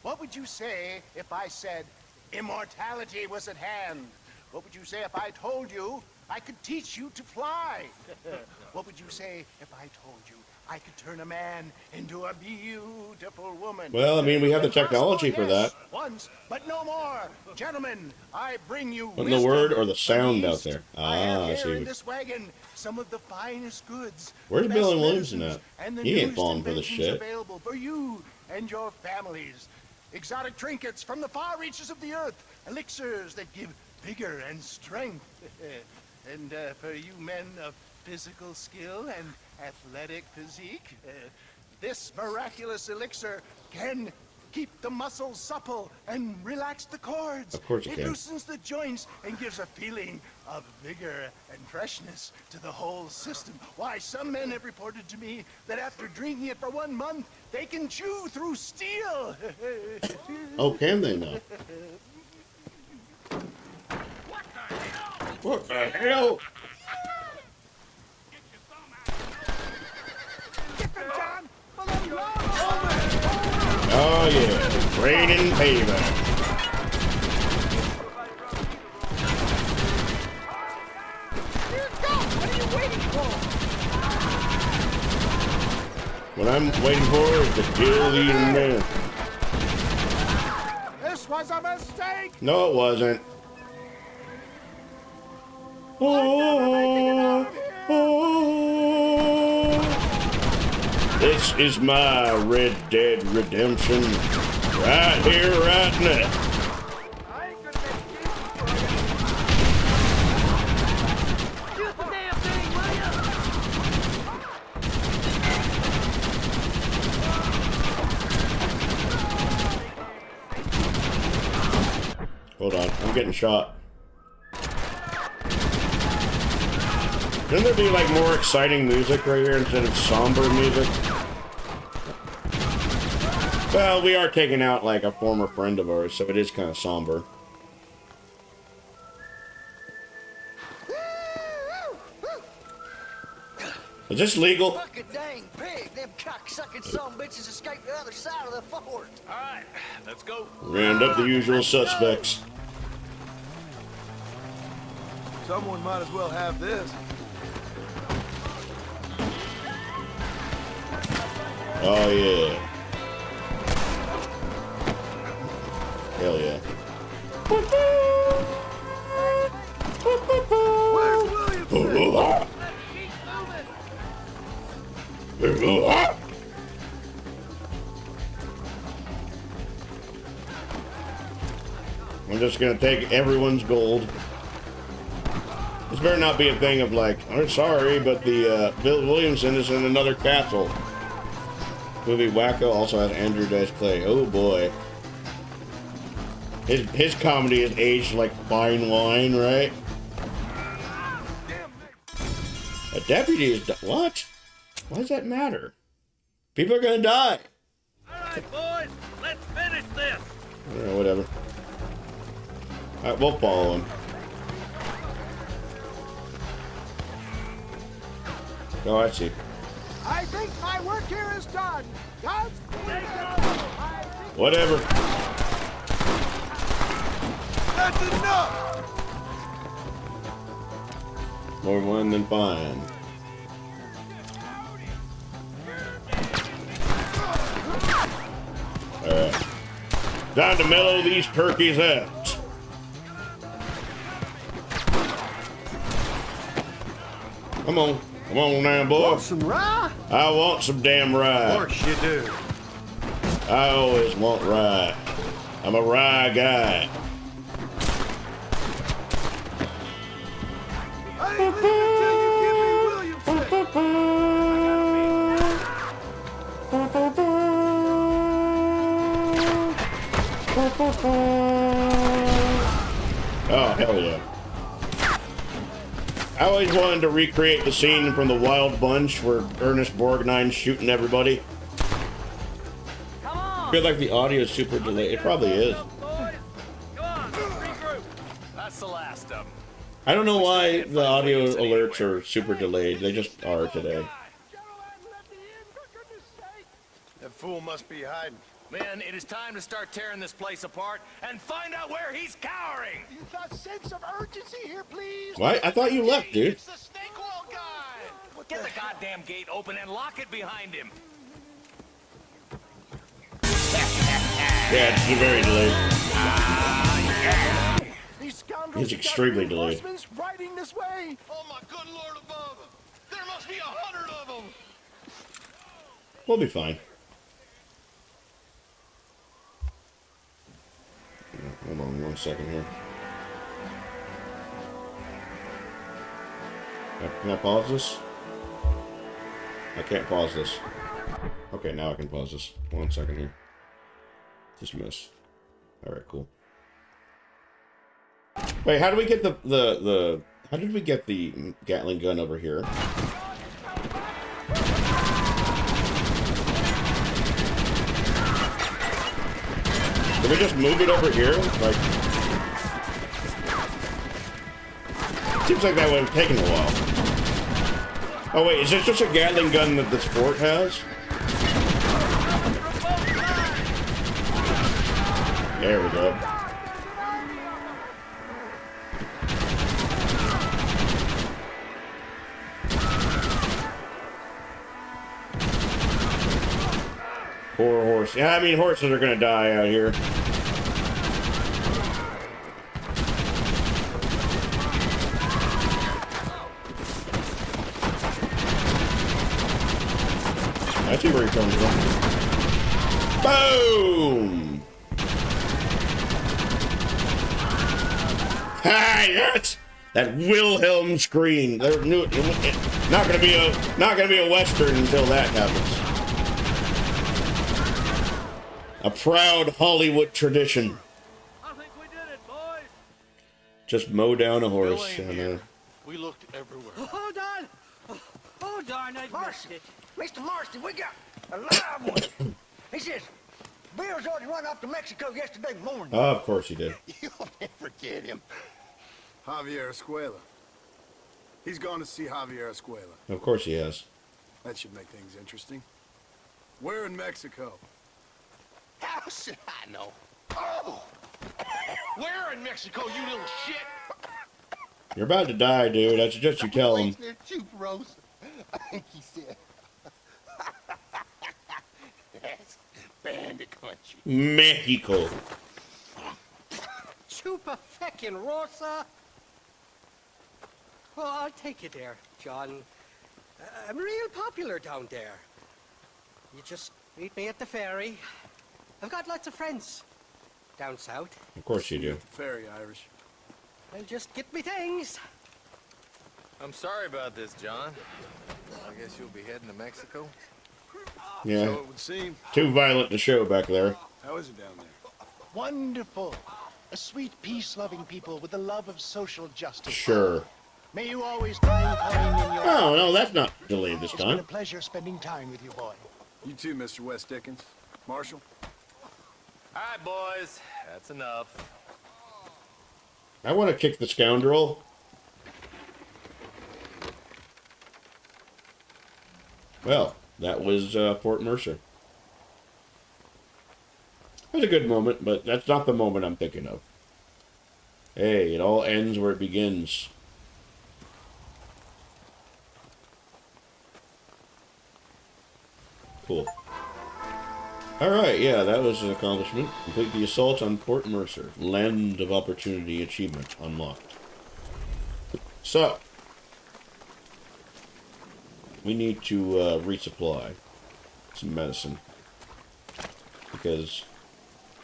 S12: What would you say if I said immortality was at hand? What would you say if I told you I could teach you to fly? what would you say if I told you I could turn a man into a beautiful woman?
S3: Well, I mean, we have the technology for that.
S12: Once, but no more. Gentlemen, I bring you
S3: the word or the sound out there?
S12: I have
S3: Ah, I see.
S12: in this wagon some of the finest goods.
S3: Where's
S12: the
S3: Bill and Williamson at?
S12: and the
S3: He ain't falling for this
S12: inventions
S3: shit.
S12: Available for you and your families. Exotic trinkets from the far reaches of the earth. Elixirs that give vigor and strength. and uh, for you men of physical skill and athletic physique, uh, this miraculous elixir can keep the muscles supple and relax the cords.
S3: Of course it
S12: it
S3: can.
S12: loosens the joints and gives a feeling of vigor and freshness to the whole system. Why, some men have reported to me that after drinking it for one month, they can chew through steel.
S3: Oh, can they now? What the hell? Oh yeah, raining payback. What I'm waiting for is to kill these men.
S12: This was a mistake.
S3: No, it wasn't. Oh. This is my Red Dead Redemption. Right here, right now. Hold on, I'm getting shot. Shouldn't there be like more exciting music right here instead of somber music? Well, we are taking out like a former friend of ours, so it is kind of somber. Is this legal?
S11: Fucking dang pig! Them cocksucking some bitches escaped the other side of the fort.
S10: All right, let's go.
S3: Round up the usual suspects.
S5: Someone might as well have this.
S3: Oh yeah. Hell yeah. I'm just gonna take everyone's gold. This better not be a thing of like, I'm sorry, but the uh, Bill Williamson is in another castle. Movie Wacko also has Andrew Dice Clay. Oh boy. His his comedy is aged like fine wine, right? A deputy is what? Why does that matter? People are gonna die.
S10: All right, boys, let's finish this.
S3: Yeah, whatever. Alright, we'll follow him. Oh, I see.
S12: I think my work here is done. God's
S3: Whatever.
S5: That's enough!
S3: More one than fine. Alright. Time to mellow these turkeys out. Come on. Come on now, boy.
S9: Want some rye?
S3: I want some damn rye.
S9: Of course you do.
S3: I always want rye. I'm a rye guy.
S5: I ain't leaving until you give me Williamson!
S3: Oh, hell yeah. I always wanted to recreate the scene from The Wild Bunch where Ernest Borgnine's shooting everybody. I feel like the audio is super delayed. It probably is.
S10: Boys, come on, regroup. That's the last of them.
S3: I don't know why the audio alerts are super delayed. They just are today.
S5: That fool must be hiding.
S10: Men, it is time to start tearing this place apart and find out where he's cowering!
S12: You got a sense of urgency here, please.
S3: Why? I thought you left, dude.
S12: It's the snake wall guy.
S10: Get the goddamn gate open and lock it behind him!
S3: Yeah, it's very delayed.
S12: These scoundrels
S3: He's extremely
S12: got
S3: delayed.
S12: riding this way. Oh my good lord above! There must be a hundred of them.
S3: We'll be fine. Hold on one second here. Can I pause this? I can't pause this. Okay, now I can pause this. One second here. Dismiss. Alright, cool. Wait, how do we get the, the, the, how did we get the Gatling gun over here? Did we just move it over here? Like, seems like that would have taken a while. Oh wait, is this just a Gatling gun that this fort has? There we go. Poor horse. Yeah, I mean horses are gonna die out here. I see where you're from. Boom! Hi, that's that Wilhelm scream. There, new, not gonna be a not gonna be a western until that happens. A proud Hollywood tradition.
S8: I think we did it, boys.
S3: Just mow down a horse. And,
S12: here.
S3: uh,
S12: We looked everywhere.
S8: Hold on. Oh, darn, I missed it.
S13: Mr. Marston, we got a live one. he says, Bill's already run off to Mexico yesterday morning.
S3: oh, of course he did.
S12: You'll never get him. Javier Escuela. He's gone to see Javier Escuela.
S3: Of course he has.
S12: That should make things interesting. Where in Mexico?
S14: How should I know? Oh! Where in Mexico, you little shit?
S3: You're about to die, dude. I suggest you tell him.
S14: There too, Rose. I think he said. That's bandit country.
S3: Mexico.
S6: Chupa feckin' Rosa. Well, I'll take you there, John. Uh, I'm real popular down there. You just meet me at the ferry. I've got lots of friends down south.
S3: Of course you do.
S12: Very Irish.
S6: They'll just get me things.
S15: I'm sorry about this, John. I guess you'll be heading to Mexico.
S3: Yeah.
S12: So it would seem.
S3: Too violent to show back there.
S12: How is it down there? Wonderful. A sweet, peace-loving people with the love of social justice.
S3: Sure.
S12: May you always find calling in your...
S3: Oh, no, that's not delayed this time.
S12: It's been a pleasure spending time with you, boy. You too, Mr. West Dickens. Marshall?
S15: All right, boys. That's enough.
S3: I want to kick the scoundrel. Well, that was uh, Fort Mercer. It was a good moment, but that's not the moment I'm thinking of. Hey, it all ends where it begins. Cool. Alright, yeah, that was an accomplishment. Complete the assault on Fort Mercer. Land of Opportunity achievement unlocked. So, we need to uh, resupply some medicine. Because,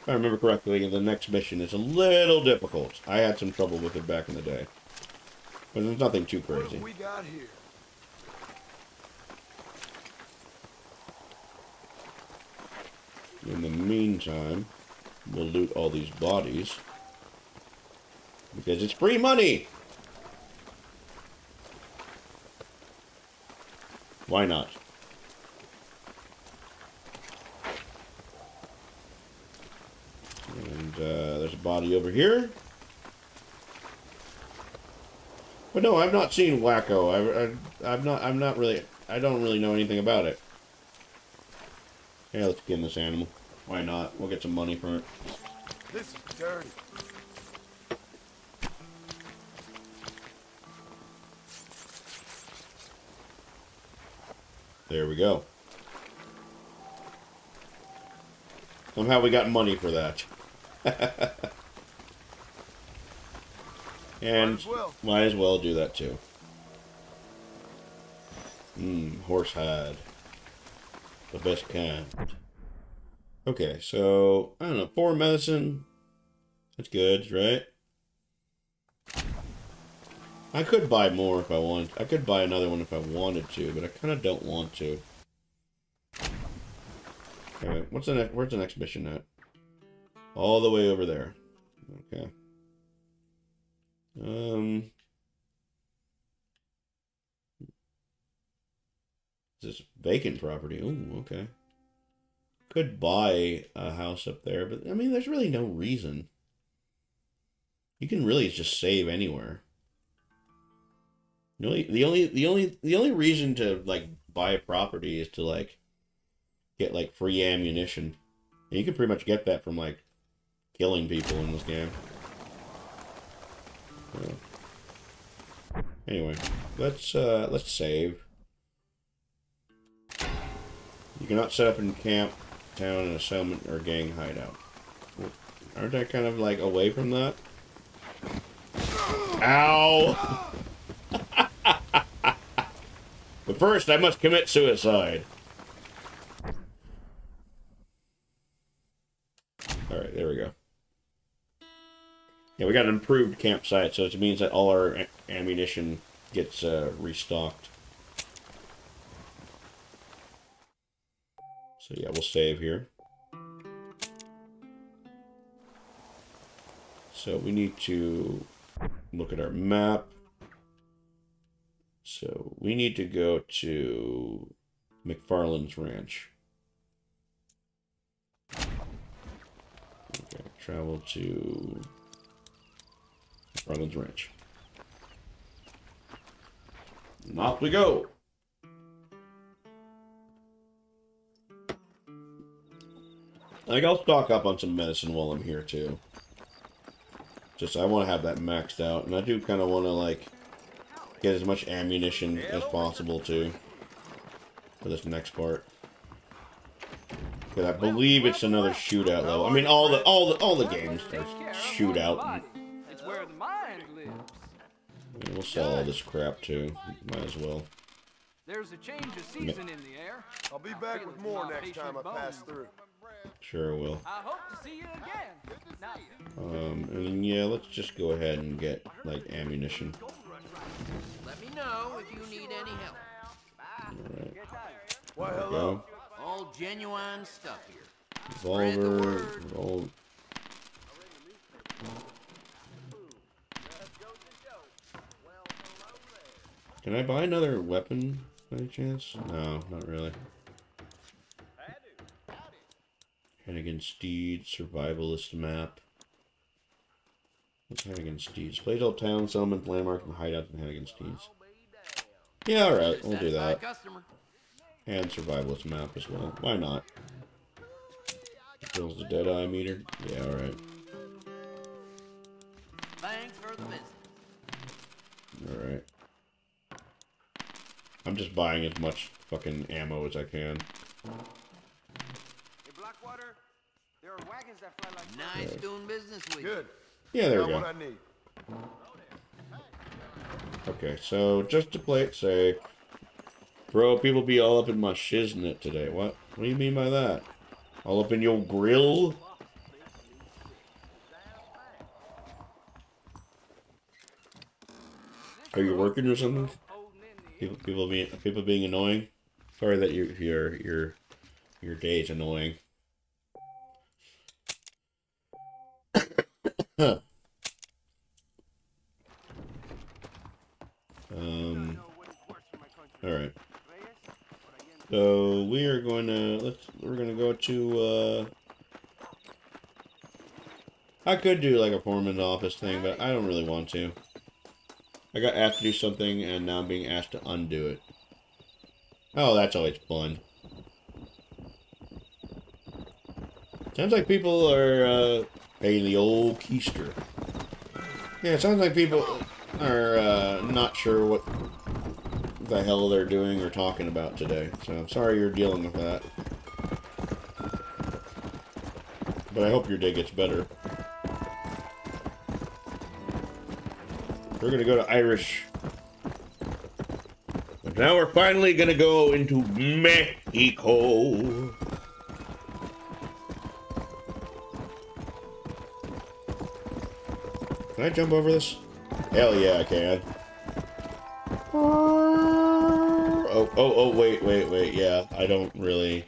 S3: if I remember correctly, the next mission is a little difficult. I had some trouble with it back in the day. But there's nothing too crazy.
S12: we got here?
S3: In the meantime, we'll loot all these bodies. Because it's free money! Why not? And uh, there's a body over here. But no, I've not seen Wacko. I, I, I've not. I'm not really. I don't really know anything about it. Yeah, let's skin this animal. Why not? We'll get some money from it.
S5: This is dirty.
S3: There we go. Somehow we got money for that. and
S5: Might as well.
S3: might as well do that too. Mmm, horse hide. The best kind. Okay, so, I don't know, four medicine. That's good, right? I could buy more if I want. I could buy another one if I wanted to, but I kind of don't want to. Okay, what's the next? Where's the next mission at? All the way over there. Okay. Um. This vacant property. Okay. Could buy a house up there, but I mean, there's really no reason. You can really just save anywhere. The only, the only, the only, the only reason to like buy a property is to like get like free ammunition. And you can pretty much get that from like killing people in this game. Anyway, let's uh let's save. You cannot set up in camp, town, in a settlement, or gang hideout. Aren't I kind of like away from that? Ow! but first, I must commit suicide. Alright, there we go. Yeah, we got an improved campsite, so it means that all our ammunition gets uh, restocked. So yeah, we'll save here. So we need to look at our map. So we need to go to McFarland's Ranch. Okay, travel to McFarland's Ranch. And off we go. I think I'll stock up on some medicine while I'm here too. Just I want to have that maxed out, and I do kind of want to like get as much ammunition as possible too for this next part. Because I believe it's another shootout level. I mean, all the all the all the games are shootout.
S16: It's where the mind lives.
S3: I mean, we'll sell all this crap too. Might as well.
S16: There's a change of season in the air.
S5: I'll be back with more next time I pass through.
S3: Sure will.
S16: I hope to see you again.
S3: Um, and yeah, let's just go ahead and get like ammunition.
S17: Let me know if you need any help.
S3: Alright.
S5: Why,
S3: There we
S5: hello.
S3: go.
S17: All genuine stuff here. Spread
S3: Revolver. Can I buy another weapon by any chance? No, not really. Hennigan's Stead, Survivalist Map. What's Hennigan's Stead? Plays all town, settlement, landmark, and hideouts in Hennigan's Stead. Yeah, alright, we'll do that. And Survivalist Map as well. Why not? Fills the Deadeye meter? Yeah, alright.
S17: Thanks for the visit.
S3: Alright. I'm just buying as much fucking ammo as I can.
S16: Hey, Blackwater, there are wagons that fly like
S17: Nice
S3: Right.
S17: doing business with
S5: Good.
S3: Yeah, there we
S5: Got
S3: go.
S5: what I need.
S3: Okay, so just to play it safe. Bro, people be all up in my shiznit today. What? What do you mean by that? All up in your grill? Are you working or something? People, people being people being annoying. Sorry that your your your your day's annoying. Um. All right. So we are going to let's we're going to go to. uh I could do like a foreman's office thing, but I don't really want to. I got asked to do something, and now I'm being asked to undo it. Oh, that's always fun. Sounds like people are uh, paying the old keister. Yeah, it sounds like people are uh, not sure what the hell they're doing or talking about today. So I'm sorry you're dealing with that. But I hope your day gets better. We're gonna go to Irish. But now we're finally gonna go into Mexico. Can I jump over this? Hell yeah, I can. Oh, oh, oh, wait, wait, wait, yeah. I don't really...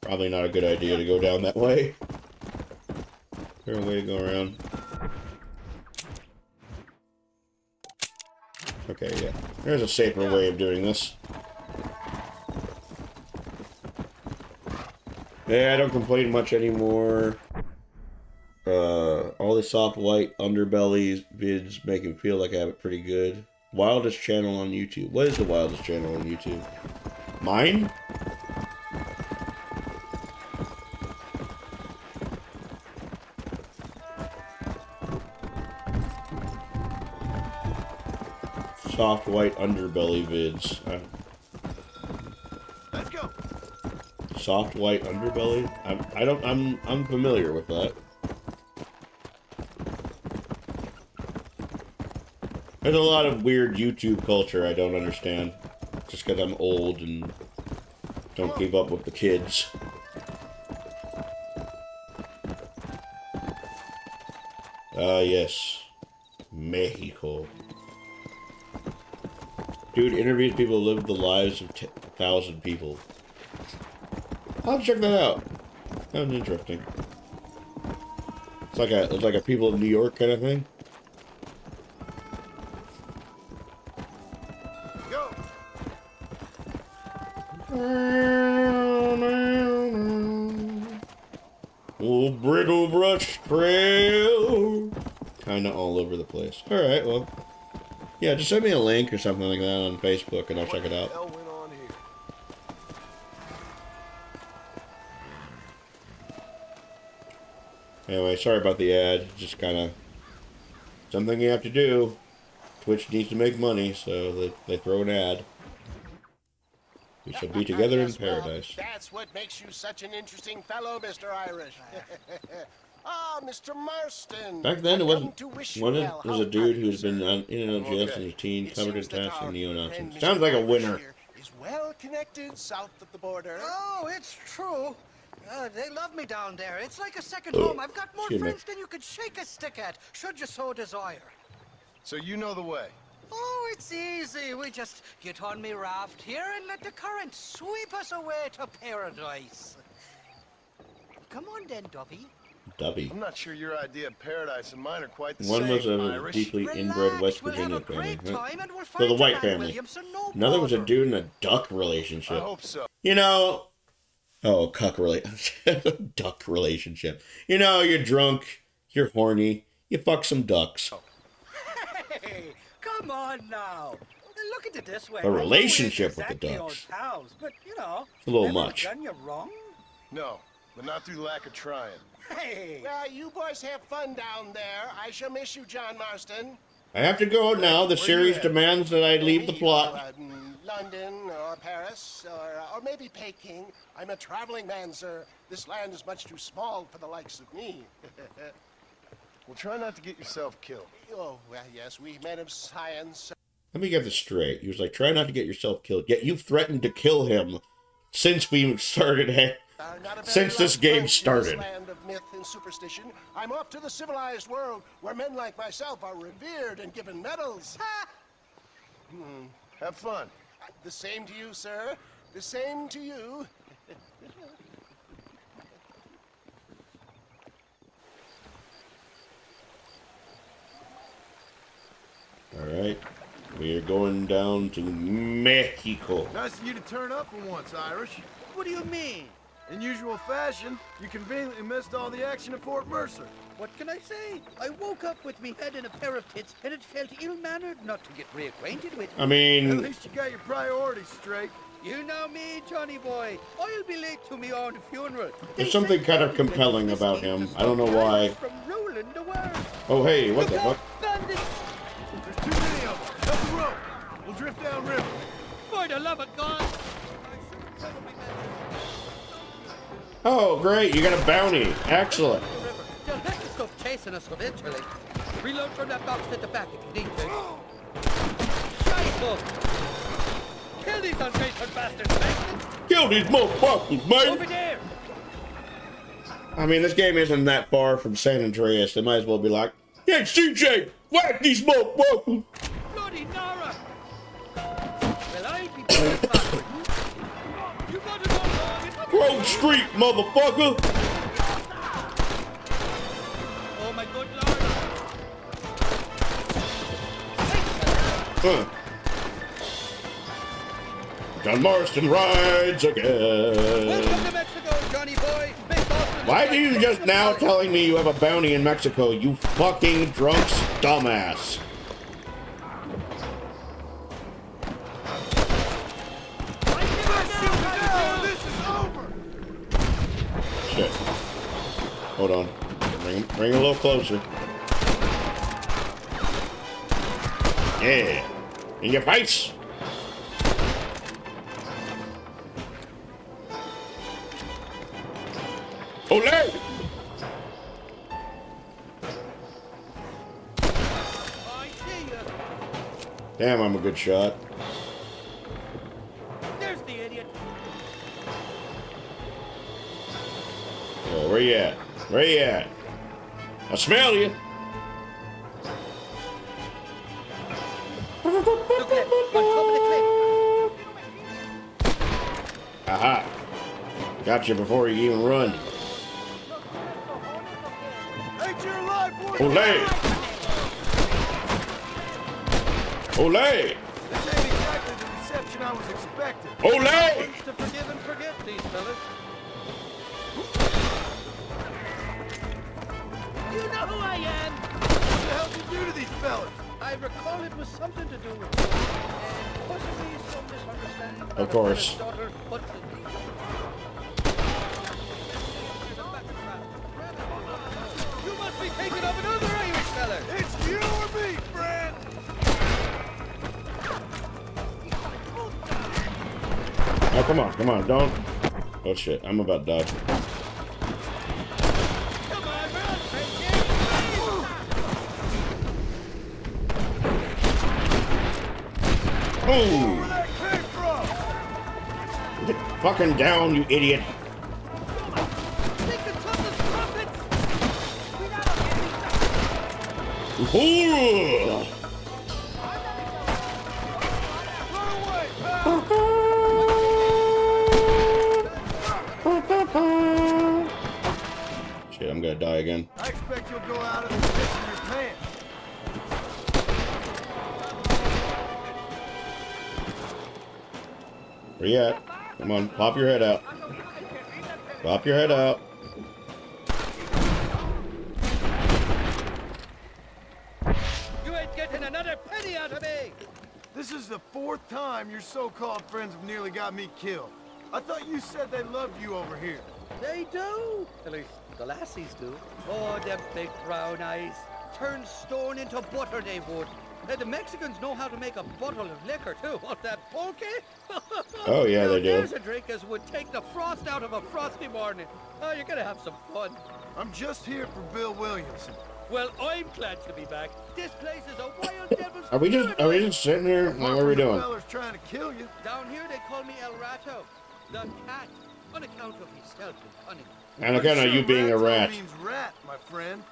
S3: Probably not a good idea to go down that way. Is there a way to go around? Okay, yeah. There's a safer way of doing this. Yeah, I don't complain much anymore. Uh, all the soft white underbellies vids make me feel like I have it pretty good. Wildest channel on YouTube. What is the wildest channel on YouTube? Mine? Soft white underbelly vids. Uh,
S5: Let's go.
S3: soft white underbelly. I'm, I don't. I'm. I'm familiar with that. There's a lot of weird YouTube culture I don't understand. Just because I'm old and don't keep up with the kids. Ah, yes. Mexico. Dude interviews people who live the lives of 10,000 people. I'll check that out. Sounds interesting. It's like a it's like a people of New York kind of thing. Place. Alright, well. Yeah, just send me a link or something like that on Facebook and I'll check it out.
S5: Hell went on here.
S3: Anyway, sorry about the ad. Just kind of something you have to do. Twitch needs to make money, so they, they throw an ad. We shall be together in paradise.
S12: that's what makes you such an interesting fellow, Mr. Irish. Ah, Mr. Marston.
S3: Back then, it wasn't.
S12: come to wish
S3: One
S12: well.
S3: was a dude who's been on, in and out of jail since he was a teen,
S12: It
S3: covered in
S12: seems
S3: tats and neo-Nazis. Sounds like a winner.
S12: here Is well connected south of the border.
S6: Oh, it's true. Uh, they love me down there. It's like a second
S3: Oh,
S6: home. I've got more
S3: excuse me.
S6: friends than you could shake a stick at, should you so desire.
S5: So you know the way.
S6: Oh, it's easy. We just get on me raft here and let the current sweep us away to paradise. Come on then, Dovey.
S3: Dubby.
S5: I'm not sure your idea of paradise and mine are quite the
S3: One
S5: same.
S3: was a
S5: Irish.
S3: deeply inbred West
S6: we'll
S3: Virginia family.
S6: time we'll
S3: So the white family.
S6: Williamson, no
S3: Another was a dude in a duck relationship.
S5: I hope so.
S3: You know, oh, cuck relationship, duck relationship. You know, you're drunk, you're horny, you fuck some ducks. Oh.
S6: Hey, come on now. Look at it this way.
S3: A
S6: I know we
S3: relationship
S6: ain't
S3: with the
S6: exactly
S3: ducks.
S6: old pals, but you know,
S3: a little much.
S6: Done you wrong?
S5: No, but not through lack of trying.
S6: Hey.
S12: Well, you boys have fun down there. I shall miss you, John Marston.
S3: I have to go now. The series demands that I leave the plot.
S12: Uh, mm, London or Paris or, or maybe Peking. I'm a traveling man, sir. This land is much too small for the likes of me.
S5: Well, try not to get yourself killed.
S12: oh, well, yes, we men of science.
S3: Let me get this straight. He was like, try not to get yourself killed. Yet you've threatened to kill him since we started.
S12: are not a very
S3: Since this game
S12: folk this
S3: started.
S12: land of myth and superstition. I'm off to the civilized world where men like myself are revered and given medals.
S5: Hmm. Have fun.
S12: The same to you, sir. The same to you.
S3: All right. We are going down to Mexico.
S5: Nice of you to turn up for once, Irish.
S6: What do you mean?
S5: In usual fashion, you conveniently missed all the action at Fort Mercer.
S6: What can I say? I woke up with me head in a pair of tits, and it felt ill-mannered not to get reacquainted with.
S3: I mean-
S5: At least you got your priorities straight.
S8: You know me, Johnny boy. I'll be late to me own funeral.
S3: There's something kind of compelling about him. I don't know why.
S8: From ruling the world.
S3: Oh, hey, what the fuck?
S8: Bandits!
S5: There's too many of them. Help the rope. We'll drift downriver.
S8: For the love of God!
S3: Oh, great, you got a bounty. Excellent.
S8: They'll the chasing us eventually. Reload from that box at the back if you need to. Shite up! Kill these ungrateful bastards, man!
S3: Kill these motherfuckers,
S8: Over
S3: man.
S8: there!
S3: I mean, this game isn't that far from San Andreas. They might as well be like, yeah, CJ, whack these motherfuckers.
S8: Bloody Nara! Well, I'll be back faster. You got it all wrong.
S3: Grove Street, motherfucker.
S8: Oh, my good lord.
S3: Huh. John Marston rides
S8: Welcome
S3: again.
S8: to Mexico, Johnny boy.
S3: Why are you just now telling me you have a bounty in Mexico, you fucking drunk dumbass? Shit. Hold on. Bring, bring it a little closer. Yeah. In your face.
S8: You.
S3: Damn, I'm a good shot. Oh, where you at? Where you at? I smell you.
S8: Look at on top of the cliff.
S3: Aha. Got you before you even run.
S5: Ain't you alive, boy?
S3: Ole! Ole!
S5: This ain't exactly the reception I was expecting.
S3: Ole!
S8: To forgive and forget these fellas. You know who I am.
S5: What the hell did you do to these fellas?
S8: I recall it was something to do with uh, possibly some misunderstanding.
S3: Of course.
S8: Daughter, but you must be thinking of another Irish fella.
S5: It's you or me, friend.
S3: Oh, come on, come on, don't. Oh shit, I'm about to die. Boom! Get fucking down, you idiot. Shit, I'm gonna die again.
S5: I expect you'll go out of this pissing your pants.
S3: Where you at? Come on, pop your head out. Pop your head out.
S8: You ain't getting another penny out of me.
S5: This is the fourth time your so-called friends have nearly got me killed. I thought you said they loved you over here.
S8: They do. At least the lassies do. Oh, them big brown eyes. Turn stone into butter, they would. And the Mexicans know how to make a bottle of liquor, too. What, that pulque?
S3: Oh, yeah,
S8: Now,
S3: they do.
S8: There's a drink as would take the frost out of a frosty morning. Oh, you're gonna have some fun.
S5: I'm just here for Bill Williamson.
S8: Well, I'm glad to be back. This place is a wild devil's
S3: Are we just are we just sitting here? Like, what are we doing?
S5: Feller's trying to kill you.
S8: Down here they call me El Rato, the cat, on account of his stealth and cunning.
S3: And account of you being a
S5: Ratzo
S3: rat.
S5: means rat, my friend.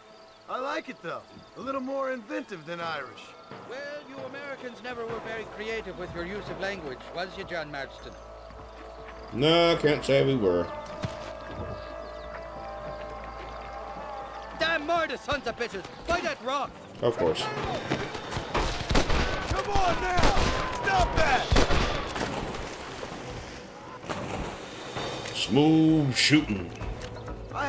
S5: I like it though. A little more inventive than Irish.
S8: Well, you Americans never were very creative with your use of language, was you, John Marston?
S3: No, I can't say we were.
S8: Damn murder, sons of bitches! By that rock!
S3: Of course.
S5: Come on now! Stop that!
S3: Smooth shooting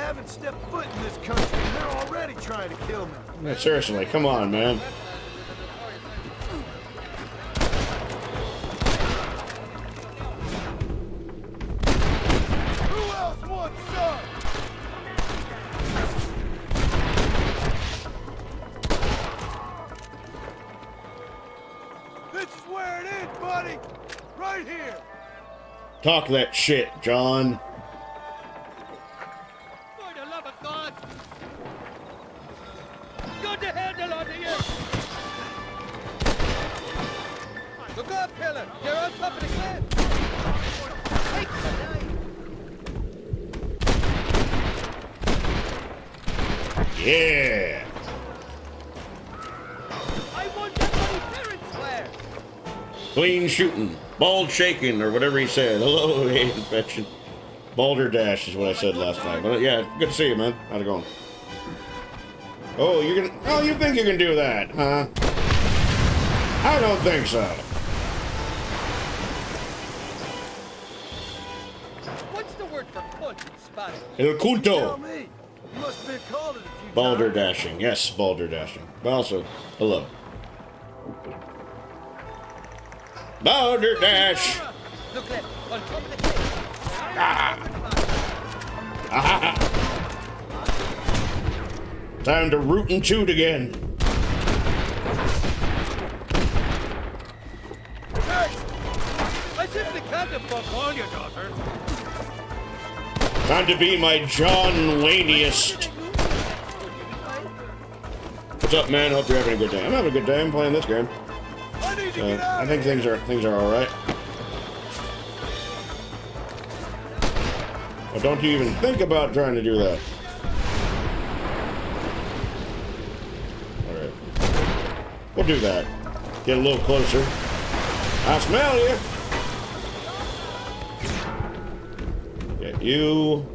S5: haven't stepped foot in this country, and they're already trying to kill me.
S3: Yeah, seriously, come on, man. Talk that shit, John. Bald shaking, or whatever he said. Hello, hey, infection. Balderdash is what I said last time. But yeah, good to see you, man. How's it going? Oh, you're gonna. Oh, you think you can do that, huh? I don't think so.
S18: What's the word for cunt in Spanish?
S3: El
S5: Tell
S3: culto.
S5: me. You must have been called it a few
S3: Balderdashing. Yes, balderdashing. But also, hello. Balderdash.
S18: Cliff!
S3: Ah. Time to root and shoot again.
S18: I simply can't fuck all your daughters!
S3: Time to be my John Wayneist. What's up, man? Hope you're having a good day. I'm having a good day. I'm playing this game. Uh, I think things are things are all right. But don't you even think about trying to do that. All right. We'll do that. Get a little closer. I smell you. Get you.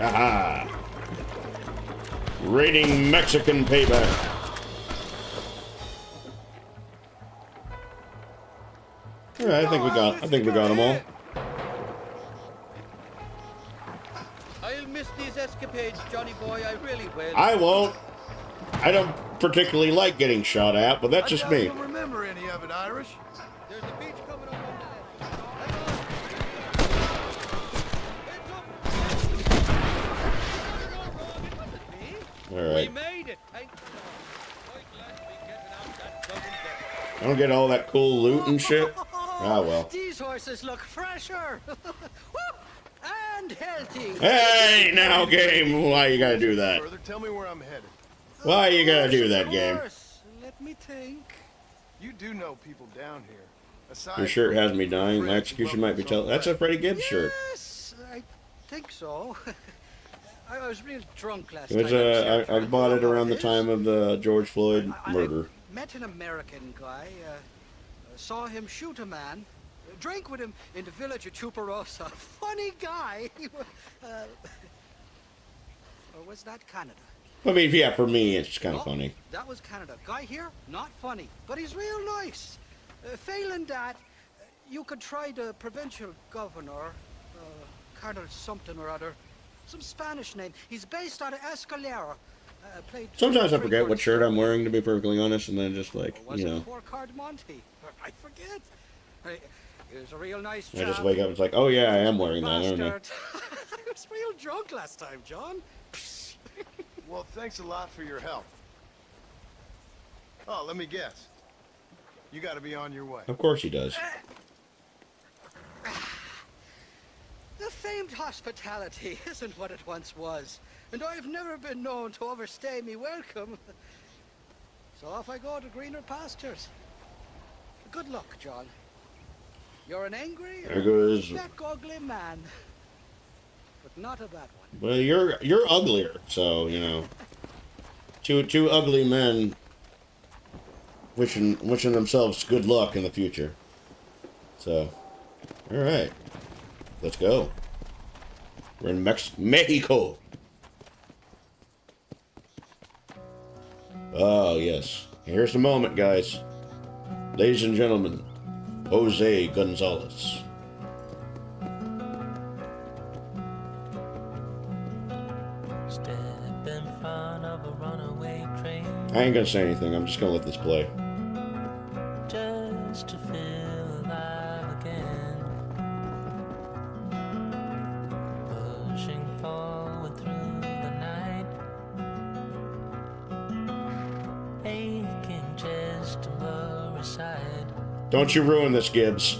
S3: Aha! Raiding Mexican payback. All right, I think we got. I think we got them all.
S18: I'll miss these escapades, Johnny boy, I really will.
S3: I won't. I don't particularly like getting shot at, but that's just
S5: I
S3: me.
S5: don't remember any of it, Irish.
S3: All
S18: We made it!
S3: I don't get all that cool loot and shit. Ah well.
S8: These horses look fresher. And healthy.
S3: Hey, now game. Why you gotta do that?
S5: Further, tell me where I'm headed.
S3: Why you gotta do that game?
S5: Let me think. You do know people down here. Aside
S3: Your shirt has me dying. My execution might be tell. That's a Freddie Gibbs shirt.
S8: Yes, I think so. I I was real drunk last
S3: It was.
S8: night. I
S3: Uh, I, I bought it around the time of the George Floyd murder.
S8: Met an American guy. Uh, saw him shoot a man. Drank with him in the village of Chuparosa. Funny guy. Uh, or was that Canada?
S3: I mean, yeah, for me, it's kind of funny.
S8: That was Canada. Guy here, not funny, but he's real nice. Uh, failing that, uh, you could try the provincial governor, uh, Colonel something or other, some Spanish name. He's based out of Escalera. Uh, played
S3: Sometimes I forget what shirt I'm wearing, to be perfectly honest, and then just like,
S8: Was
S3: you know,
S8: Four I forget. Hey, was a real nice
S3: I just wake up. And it's like, oh yeah, I am wearing that. I don't know.
S8: I was real drunk last time, John.
S5: Well, thanks a lot for your help. Oh, let me guess. You got to be on your way.
S3: Of course he does.
S8: The famed hospitality isn't what it once was, and I've never been known to overstay me welcome. So off I go to greener pastures. Good luck, John. You're an angry,
S3: There goes-
S8: black ugly man, but not a bad one.
S3: Well, you're you're uglier, so you know. Two two ugly men wishing wishing themselves good luck in the future. So, all right, let's go. We're in Mex- Mexico. Oh yes, here's the moment, guys. Ladies and gentlemen, Jose Gonzalez.
S19: Step in front of a runaway train
S3: I ain't gonna say anything. I'm just gonna let this play. Don't you ruin this, Gibbs.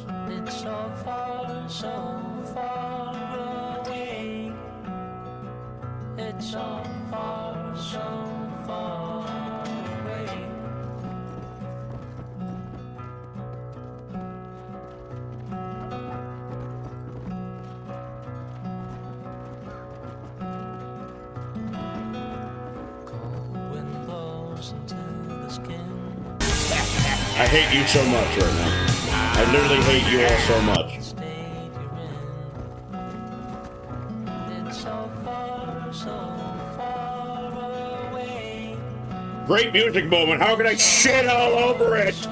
S3: You so much right now. I literally hate you all so much. Great music moment. How can I shit all over it?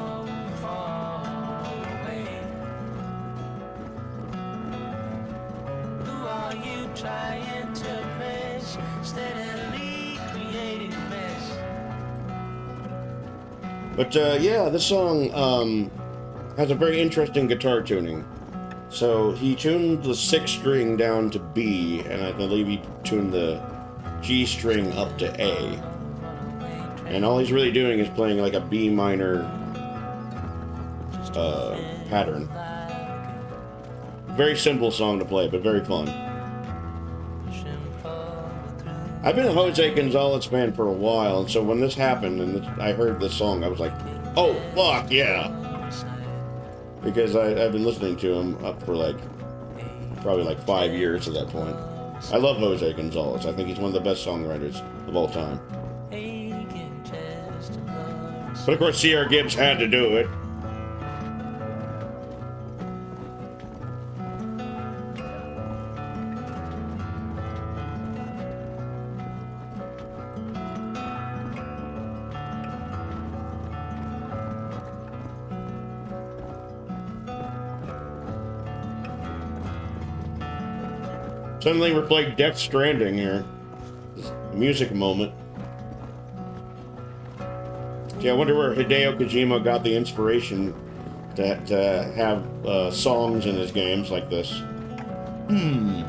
S3: But uh, yeah, this song um, has a very interesting guitar tuning. So he tuned the sixth string down to B, and I believe he tuned the G string up to A. And all he's really doing is playing like a B minor uh, pattern. Very simple song to play, but very fun. I've been a Jose Gonzalez fan for a while, and so when this happened and this, I heard this song, I was like, "Oh fuck yeah!" Because I, I've been listening to him up for like probably like five years at that point. I love Jose Gonzalez. I think he's one of the best songwriters of all time. But of course, C.R. Gibbs had to do it. Suddenly we're playing Death Stranding here. This music moment. Gee, I wonder where Hideo Kojima got the inspiration to, to have uh, songs in his games like this. Hmm.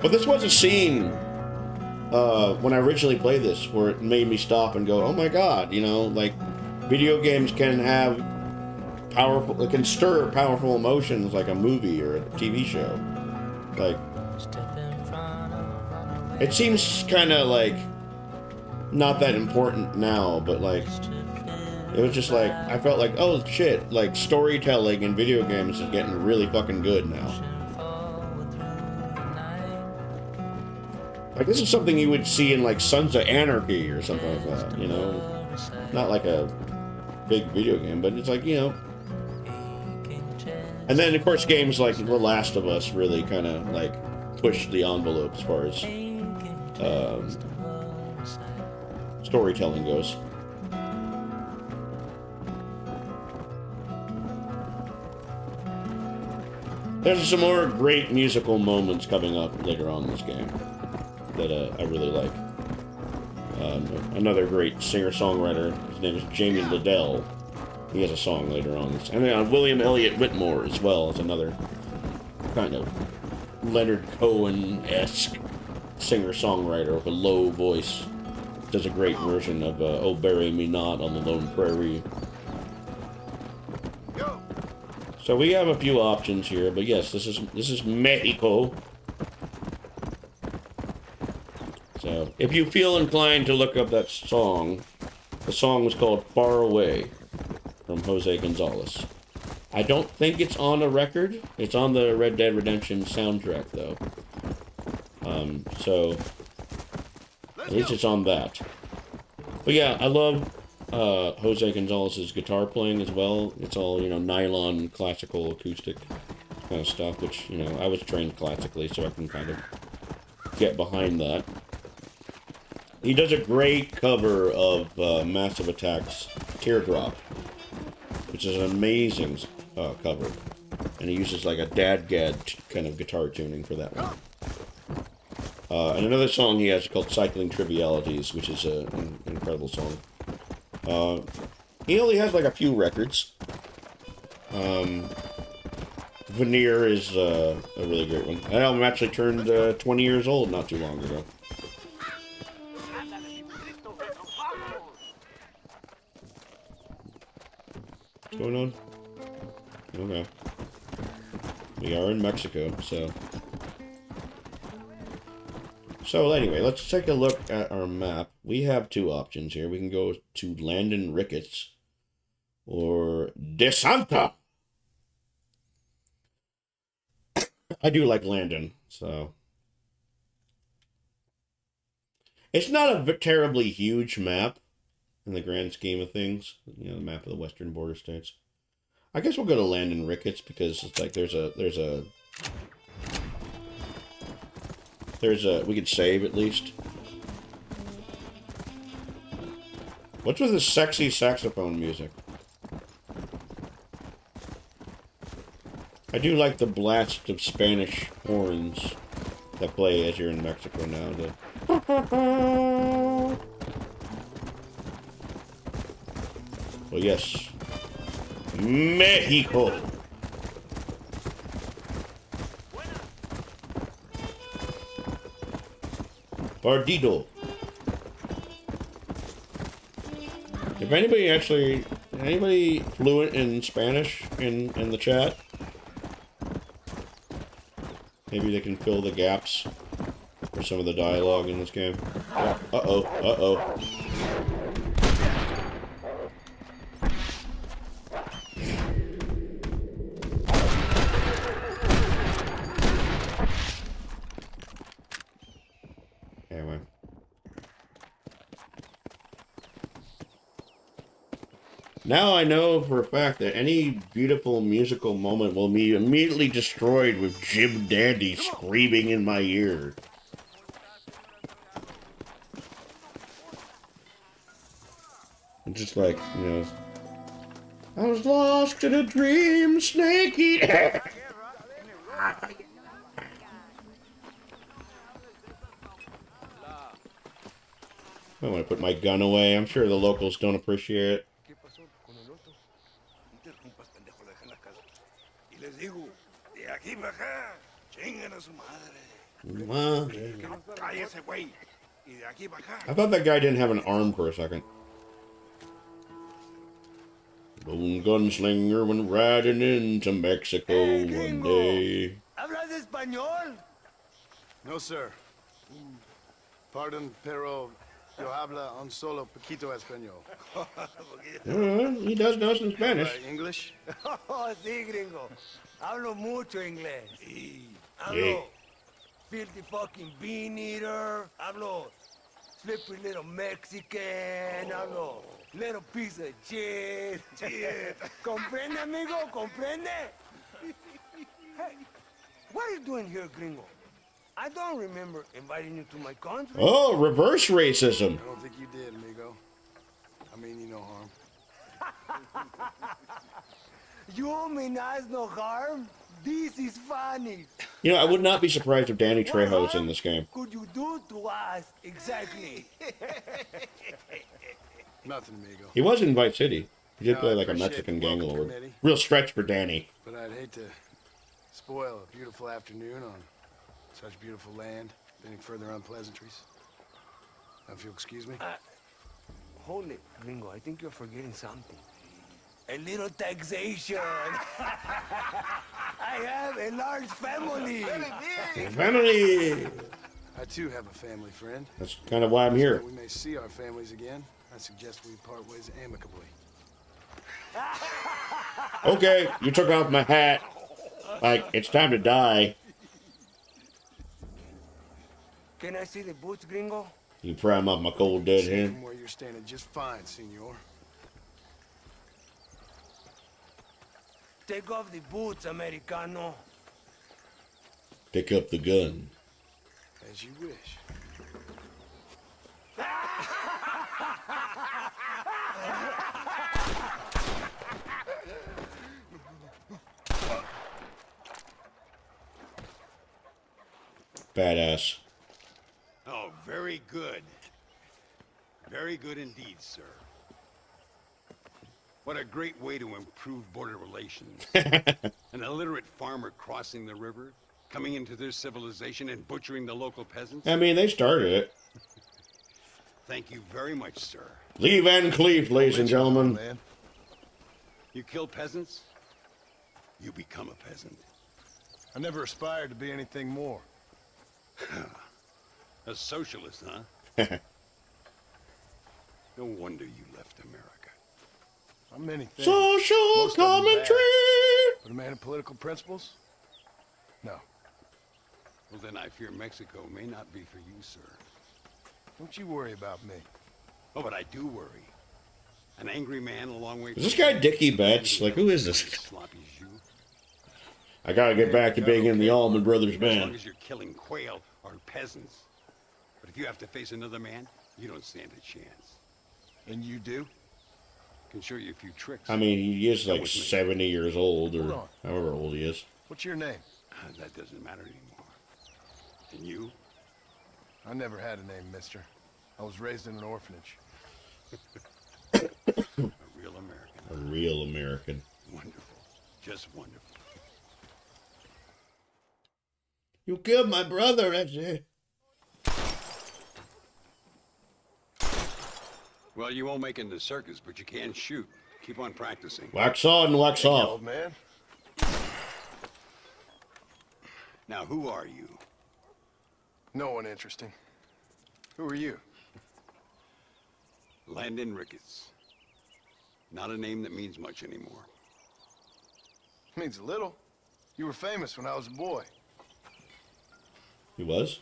S3: But this was a scene uh, when I originally played this where it made me stop and go, oh my god, you know, like video games can have powerful, it can stir powerful emotions like a movie or a TV show. Like, it seems kind of like not that important now, but like, it was just like, I felt like, oh shit, like storytelling in video games is getting really fucking good now. Like, this is something you would see in like Sons of Anarchy or something like that, you know? Not like a big video game, but it's like, you know. And then, of course, games like The Last of Us really kind of like push the envelope as far as um, storytelling goes. There's some more great musical moments coming up later on in this game that uh, I really like. Um, another great singer-songwriter, his name is Jamie Lidell. He has a song later on. And then uh, William Elliott Whitmore as well is another kind of Leonard Cohen-esque singer-songwriter with a low voice. Does a great version of uh, "Oh Bury Me Not" on the Lone Prairie. So we have a few options here, but yes, this is this is Mexico. So if you feel inclined to look up that song, the song was called "Far Away" from Jose Gonzalez. I don't think it's on a record. It's on the Red Dead Redemption soundtrack, though. Um, so at least it's on that. But yeah, I love uh, Jose Gonzalez's guitar playing as well. It's all, you know, nylon, classical, acoustic kind of stuff, which, you know, I was trained classically, so I can kind of get behind that. He does a great cover of uh, Massive Attack's Teardrop, which is an amazing uh, cover. And he uses like a DADGAD kind of guitar tuning for that one. Uh, and another song he has called Cycling Trivialities, which is a, an incredible song. Uh, he only has like a few records. Um, Veneer is uh, a really great one. That album actually turned uh, 20 years old not too long ago. Going on? Okay. We are in Mexico, so. So anyway, let's take a look at our map. We have two options here. We can go to Landon Ricketts or De Santa. I do like Landon, so. It's not a terribly huge map in the grand scheme of things. You know, the map of the western border states. I guess we'll go to Landon Ricketts because it's like there's a there's a there's a we could save at least. What's with the sexy saxophone music? I do like the blast of Spanish horns that play as you're in Mexico now. The well, yes, Mexico. Perdido. If anybody actually, anybody fluent in Spanish in in the chat, maybe they can fill the gaps for some of the dialogue in this game. Uh-oh, Uh oh, Now I know for a fact that any beautiful musical moment will be immediately destroyed with Jim Dandy screaming in my ear. Just like, you know, I was lost in a dream, snake eater. I want to put my gun away. I'm sure the locals don't appreciate it.
S2: Y les digo, de aquí para acá, chingan a su madre.
S3: Madre.
S2: Cállese, güey. Y de aquí para acá.
S3: I thought that guy didn't have an arm for a second. Lone gunslinger went riding into Mexico one day.
S13: ¿Hablas español?
S5: No, sir. Pardon, pero yo habla un solo poquito español.
S3: Uh, he does know some Spanish.
S5: Uh, English?
S13: Oh, sí, gringo. Hablo mucho inglés.
S2: Sí.
S13: Hablo filthy fucking bean eater. Hablo slippery little Mexican. Hablo little piece of shit.
S2: Shit.
S13: ¿Comprende, amigo? ¿Comprende? Hey, what are you doing here, gringo? I don't remember inviting you to my country.
S3: Oh, reverse racism.
S5: I don't think you did, amigo. I mean you no harm.
S13: You mean us no harm? This is funny.
S3: You know, I would not be surprised if Danny Trejo's in this game.
S13: Could you do to us exactly?
S5: Nothing, amigo.
S3: He was in Vice City. He did
S5: No,
S3: play like a Mexican
S5: the
S3: gang lord.
S5: committee.
S3: Real stretch for Danny.
S5: But I'd hate to spoil a beautiful afternoon on such beautiful land. Any further unpleasantries? Now, if you'll excuse me.
S13: Uh, Hold it, gringo. I think you're forgetting something. A little taxation. I have a large family.
S3: Family.
S5: I too have a family friend.
S3: That's kind of why I'm here.
S5: So we may see our families again. I suggest we part ways amicably.
S3: Okay, you took off my hat. Like, it's time to die.
S13: Can I see the boots, gringo?
S3: You prime up my cold dead
S5: See
S3: hand.
S5: Where you're standing just fine, senor.
S13: Take off the boots, Americano.
S3: Pick up the gun.
S5: As you wish.
S3: Badass.
S20: Oh, very good. Very good indeed, sir. What a great way to improve border relations. An illiterate farmer crossing the river, coming into their civilization and butchering the local peasants.
S3: I mean, they started it.
S20: Thank you very much, sir.
S3: Lee Van Cleef, ladies and gentlemen.
S20: You kill peasants, you become a peasant.
S5: I never aspired to be anything more.
S20: a socialist, huh? no wonder you left America.
S5: I'm many things.
S3: Social
S5: Most of them
S3: commentary.
S5: But a man of political principles? No.
S20: Well, then I fear Mexico may not be for you, sir.
S5: Don't you worry about me.
S20: Oh, but I do worry. An angry man a long way
S3: Is this guy Dickey Betts? Like, who is this? I gotta get back to being in the Allman Brothers band.
S20: As long
S3: band.
S20: as you're killing quail or peasants. But if you have to face another man, you don't stand a chance.
S5: And you do?
S20: Can show you a few tricks.
S3: I mean, he is like
S20: with me.
S3: 70 years old, or however old he is.
S5: What's your name?
S20: Ah, That doesn't matter anymore. And you?
S5: I never had a name, mister. I was raised in an orphanage.
S20: A real American.
S3: A real American.
S20: Wonderful. Just wonderful.
S3: You killed my brother, that's it.
S20: Well, you won't make it in the circus, but you can shoot. Keep on practicing.
S3: Wax on and wax off.
S5: Old man.
S20: Now, who are you?
S5: No one interesting. Who are you?
S20: Landon Ricketts. Not a name that means much anymore.
S5: Means a little. You were famous when I was a boy.
S3: He was?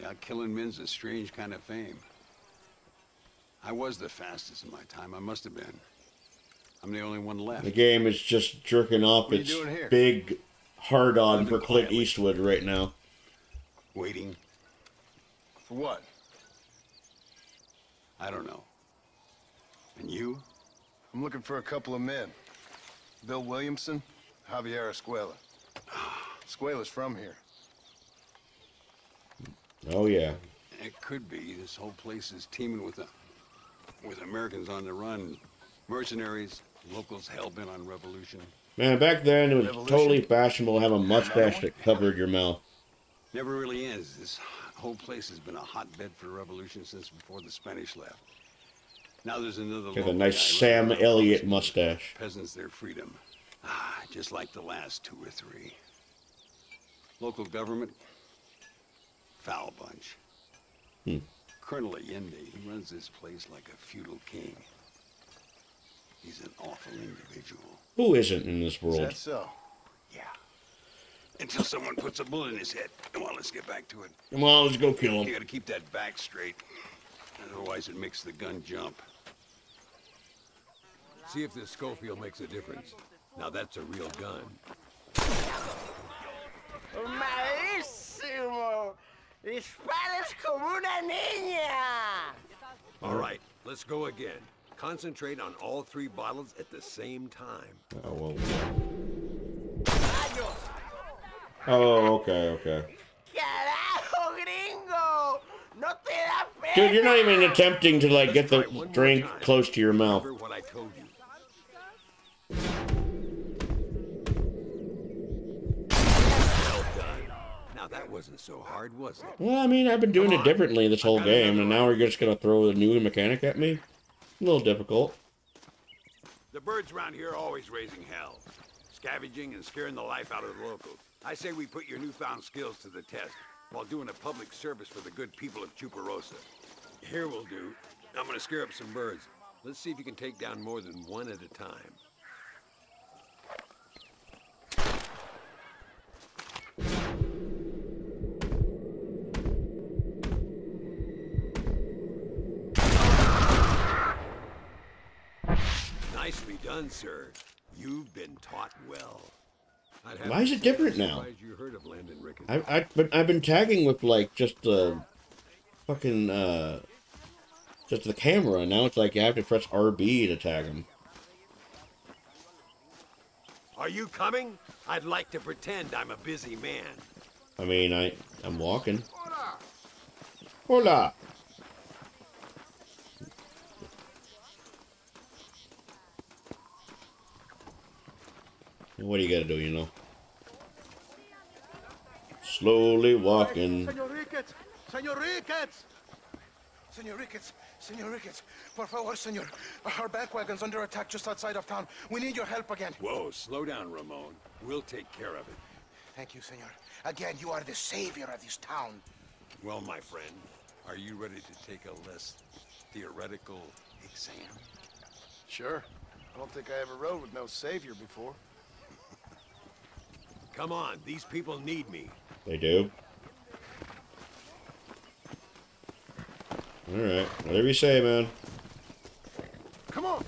S20: Yeah, killing men's a strange kind of fame. I was the fastest in my time. I must have been. I'm the only one left.
S3: The game is just jerking off
S20: What are you
S3: its big hard on for Clint
S20: quietly.
S3: Eastwood right now.
S20: Waiting.
S5: For what?
S20: I don't know. And you?
S5: I'm looking for a couple of men. Bill Williamson, Javier Escuela. Escuela's from here.
S3: Oh, yeah.
S20: It could be. This whole place is teeming with a, with Americans on the run, mercenaries, locals hell bent on revolution.
S3: Man, back then it was
S20: Revolution.
S3: totally fashionable to have a mustache that covered your mouth.
S20: Never really ends. This whole place has been a hotbed for revolution since before the Spanish left. Now there's another.
S3: Got a nice Sam Elliott mustache.
S20: Peasants their freedom. Ah, just like the last two or three. Local government, foul bunch.
S3: Hmm.
S20: Colonel Allende, he runs this place like a feudal king. He's an awful individual.
S3: Who isn't in this
S5: Is
S3: world?
S5: that so? Yeah.
S20: Until someone puts a bullet in his head. Come on, let's get back to it.
S3: Come on, let's go kill him.
S20: You gotta keep that back straight. Otherwise it makes the gun jump. See if this Schofield makes a difference. Now that's a real gun.
S11: Malísimo. Disparas como una niña.
S20: All right, let's go again. Concentrate on all three bottles at the same time.
S3: Oh, well. Oh, okay, okay.
S11: Carajo, gringo. No te da pena.
S3: Dude, you're not even attempting to, like, get the drink close to your mouth.
S20: Wasn't so hard, was it?
S3: Well, I mean, I've been doing it differently this whole game, and now we're just gonna throw a new mechanic at me? A little difficult.
S20: The birds around here are always raising hell, scavenging and scaring the life out of the locals. I say we put your newfound skills to the test while doing a public service for the good people of Chuparosa. Here we'll do. I'm gonna scare up some birds. Let's see if you can take down more than one at a time. Nicely done, sir. You've been taught well.
S3: Why is it different now?
S20: You heard of
S3: I, I, but I've been tagging with like just the fucking uh, just the camera. and Now it's like you have to press RB to tag him.
S20: Are you coming? I'd like to pretend I'm a busy man.
S3: I mean, I I'm walking. Hola. What do you gotta do, you know? Slowly walking.
S5: Senor Ricketts! Senor Ricketts! Senor Ricketts,
S12: Senor Ricketts, por favor, senor. Our back wagon's under attack just outside of town. We need your help again.
S20: Whoa, slow down, Ramon. We'll take care of it.
S12: Thank you, senor. Again, you are the savior of this town.
S20: Well, my friend, are you ready to take a less theoretical exam?
S5: Sure. I don't think I ever rode with no savior before.
S20: Come on, these people need me.
S3: They do. Alright, whatever you say, man.
S12: Come on.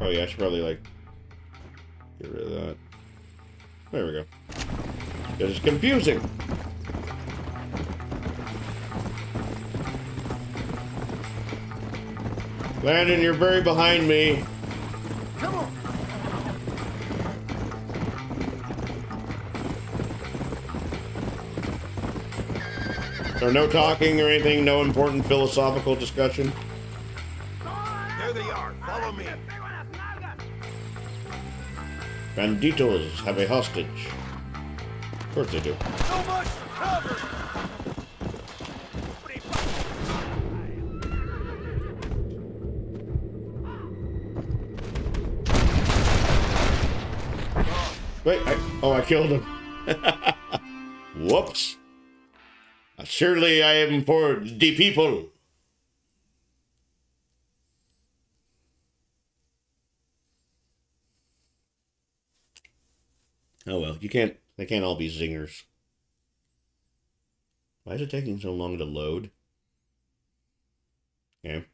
S3: Oh yeah, I should probably like get rid of that. There we go. Because it's confusing. Landon, you're very behind me.
S12: Come on.
S3: So no talking or anything, no important philosophical discussion.
S20: There they are. Follow me.
S3: Banditos have a hostage. Of course they do.
S12: So much
S3: Wait, I, oh, I killed him. Whoops. Uh, surely I am for the people. Oh well, you can't, they can't all be zingers. Why is it taking so long to load? Okay.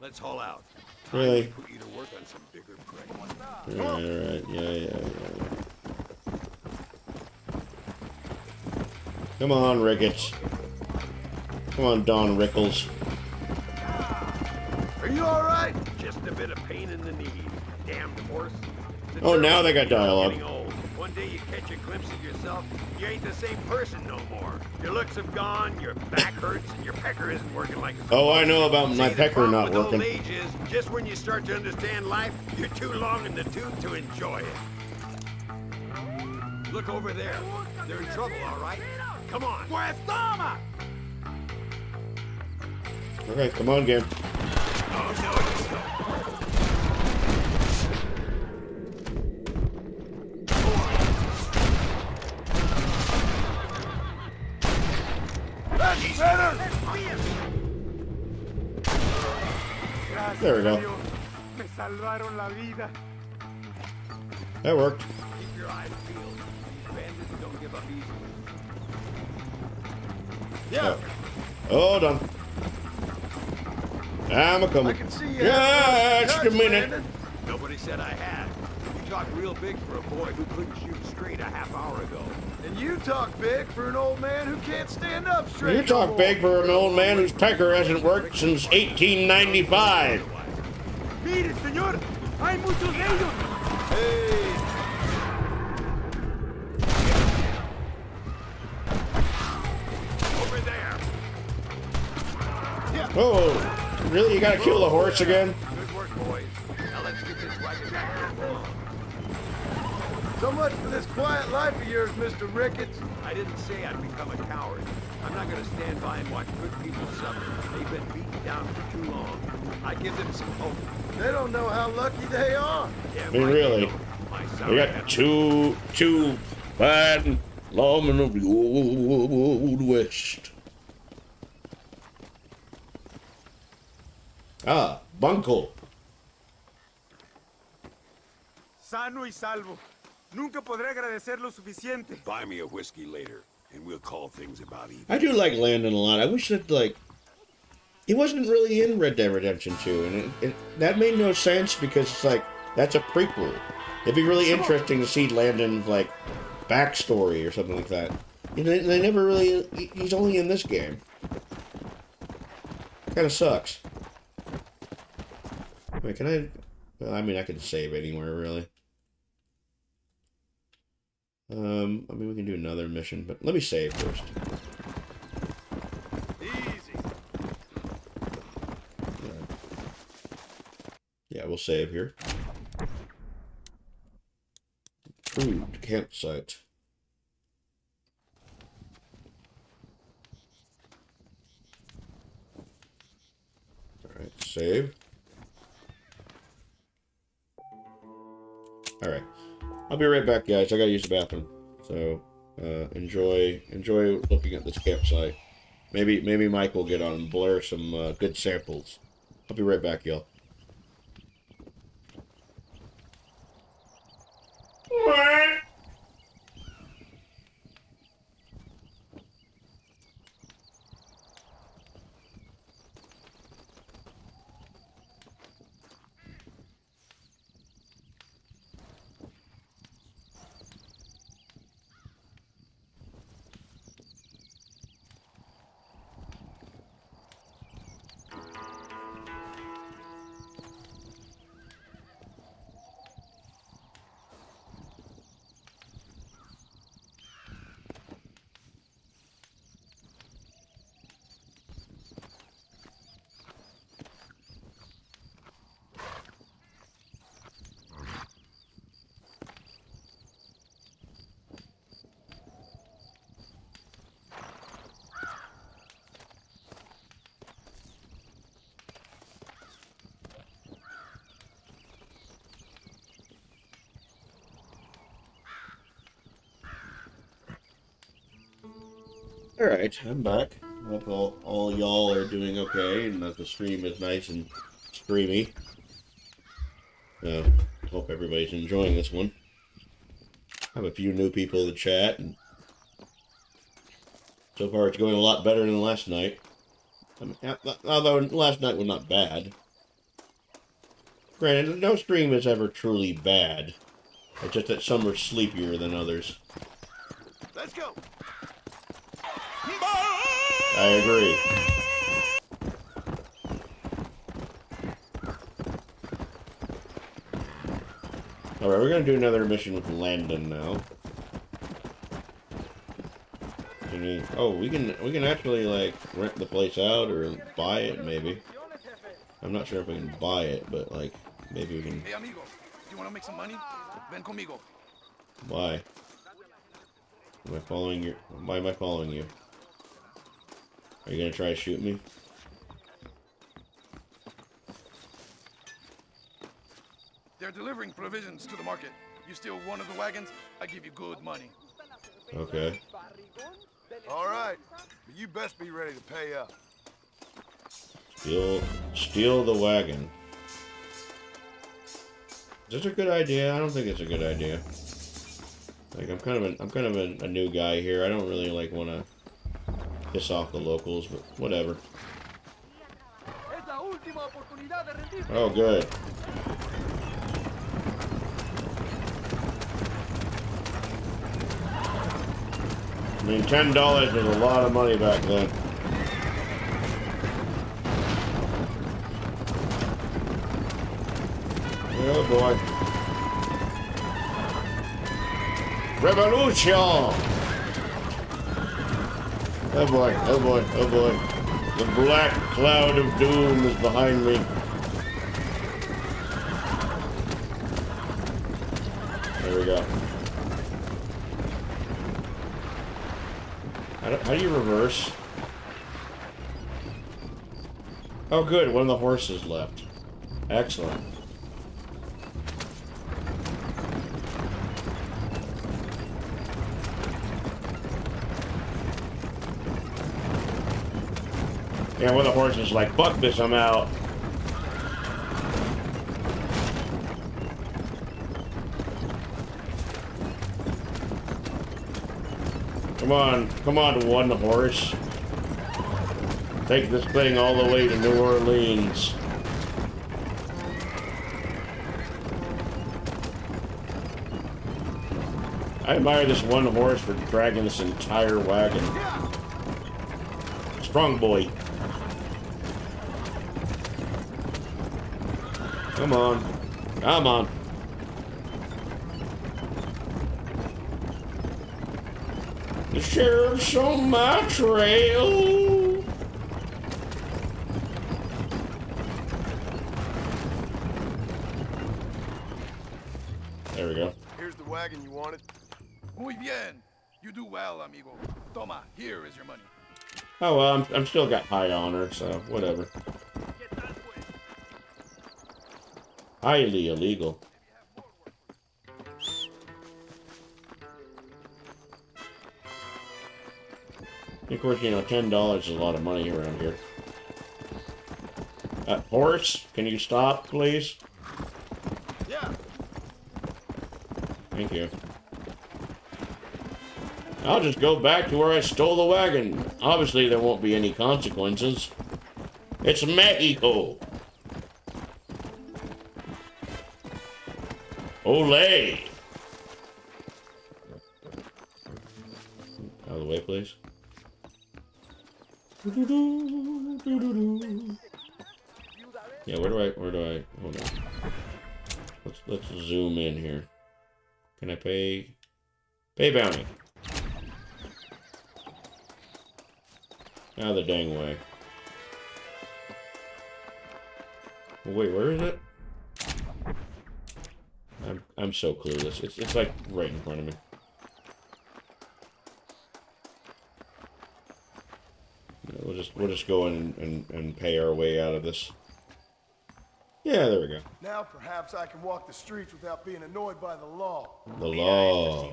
S20: Let's haul out.
S3: Really?
S20: to put you to work on some bigger prey.
S3: Alright, alright, yeah, yeah, yeah. Come on, Ricketts. Come on, Don Rickles.
S12: Are you all right?
S20: Just a bit of pain in the knee. Damned horse. The
S3: Oh, now they got dialogue.
S20: Getting old. One day you catch a glimpse of yourself, you ain't the same person no more. Your looks have gone, your back hurts, and your pecker isn't working like it's
S3: Oh, I know about my
S20: See,
S3: pecker not
S20: with
S3: working.
S20: Old age is just when you start to understand life, you're too long in the tooth to enjoy it. Look over there. They're in trouble, all right? Come on. Pues toma!
S3: Okay, come on, game.
S20: Oh, no,
S3: There we go.
S12: Me salvaron la vida.
S3: That worked.
S20: Keep your eyes peeled. Don't give up easy.
S12: Yeah.
S3: Oh, oh, done. I'm a coming.
S12: I can see you
S3: Yeah,
S12: have
S3: just a minute.
S20: Nobody said I had. You talk real big for a boy who couldn't shoot straight a half hour ago.
S5: And you talk big for an old man who can't stand up straight.
S3: You talk big for an old man whose pecker hasn't worked since 1895.
S12: Mire, señor. Hay muchos ellos. Hey.
S20: Over there.
S3: Oh, really? You gotta kill the horse again?
S5: So much for this quiet life of yours, Mr. Ricketts.
S20: I didn't say I'd become a coward. I'm not gonna stand by and watch good people suffer. They've been beaten down for too long. I give them some hope.
S5: They don't know how lucky they are.
S20: Yeah,
S3: I mean, really.
S20: hero, my sour
S3: We
S20: apple.
S3: got two, two fine lawmen of the old west. Ah, Bunkle.
S12: Sano y salvo. Nunca podré agradecer lo suficiente.
S20: Buy me a whiskey later, and we'll call things about even.
S3: I do like Landon a lot. I wish that, like, he wasn't really in Red Dead Redemption 2, and it, it, that made no sense because it's like, that's a prequel. It'd be really interesting to see Landon's, like, backstory or something like that. You know, they never really... He's only in this game. Kind of sucks. Wait, can I, well, I mean, I can save anywhere, really. Um, I mean, we can do another mission, but let me save first.
S12: Easy. Right.
S3: Yeah, we'll save here. Campsite. Alright, save. Alright. I'll be right back, guys. I gotta use the bathroom. So uh, enjoy enjoy looking at this campsite. Maybe maybe Mike will get on and blur some uh, good samples. I'll be right back, y'all. Alright, I'm back. Hope all, all y'all are doing okay and that the stream is nice and streamy. Uh, hope everybody's enjoying this one. I have a few new people in the chat and so far it's going a lot better than last night. I mean, although last night was not bad. Granted, no stream is ever truly bad. It's just that some are sleepier than others. I agree. Alright, we're gonna do another mission with Landon now. We, oh, we can we can actually like rent the place out or buy it maybe. I'm not sure if we can buy it, but like maybe we can
S14: Hey, amigo, do you want to make some money? Ven conmigo.
S3: buy. Am I following you? Why am I following you? Are you gonna try to shoot me?
S14: They're delivering provisions to the market. You steal one of the wagons, I give you good money.
S3: Okay.
S5: All right, but you best be ready to pay up.
S3: Steal, steal the wagon. Is this a good idea? I don't think it's a good idea. Like I'm kind of a, I'm kind of a, a new guy here. I don't really like want to piss off the locals, but whatever. Oh, good. I mean, ten dollars was a lot of money back then. Oh boy. Revolution! Oh boy, oh boy, oh boy. The black cloud of doom is behind me. There we go. How do, how do you reverse? Oh good, one of the horses left. Excellent. Yeah, one of the horses is like, fuck this, I'm out. Come on, come on, one horse. Take this thing all the way to New Orleans. I admire this one horse for dragging this entire wagon. Strong boy. Come on. Come on. The sheriff's on my trail. There we go.
S5: Here's the wagon you wanted.
S14: Muy bien. You do well, amigo. Toma, here is your money.
S3: Oh well, I'm, I'm still got high honor, so whatever. Highly illegal. Of course, you know, ten dollars is a lot of money around here. Uh, horse, can you stop, please?
S5: Yeah.
S3: Thank you. I'll just go back to where I stole the wagon. Obviously, there won't be any consequences. It's Mexico. Olay! Out of the way, please. Yeah, where do I, where do I, hold on. Let's, let's zoom in here. Can I pay, pay bounty? Out of the dang way. Wait, where is it? I'm I'm so clueless. It's it's like right in front of me. We'll just we'll just go in and, and, and pay our way out of this. Yeah, there we go.
S5: Now perhaps I can walk the streets without being annoyed by the law.
S3: The law.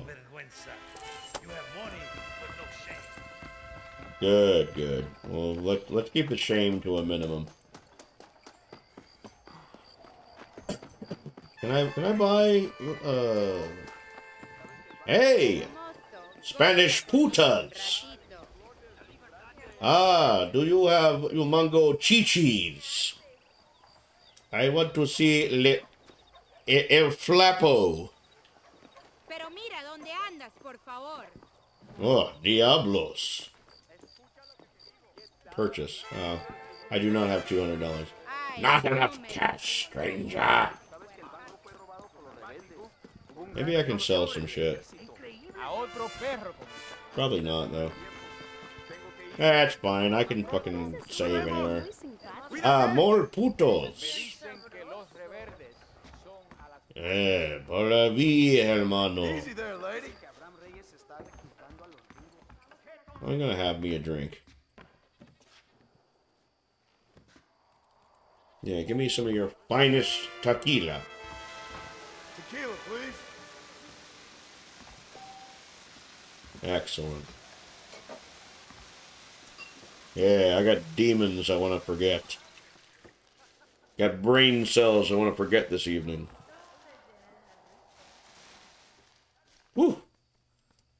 S3: Good, good. Well, let let's keep the shame to a minimum. Can I can I buy uh Hey Spanish putas Ah, do you have you mango chichis? I want to see le el, el flapo.
S4: Pero mira dónde andas, por favor.
S3: Oh, diablos. Purchase. Uh, I do not have $200. Not enough cash, stranger. Maybe I can sell some shit. Probably not, though. That's fine. I can fucking save anywhere. Ah, more putos. Eh, por la vía, hermano.
S5: Easy there, lady.
S3: I'm gonna have me a drink. Yeah, give me some of your finest tequila.
S5: Tequila, please.
S3: Excellent. Yeah, I got demons I want to forget. Got brain cells I want to forget this evening. Whew.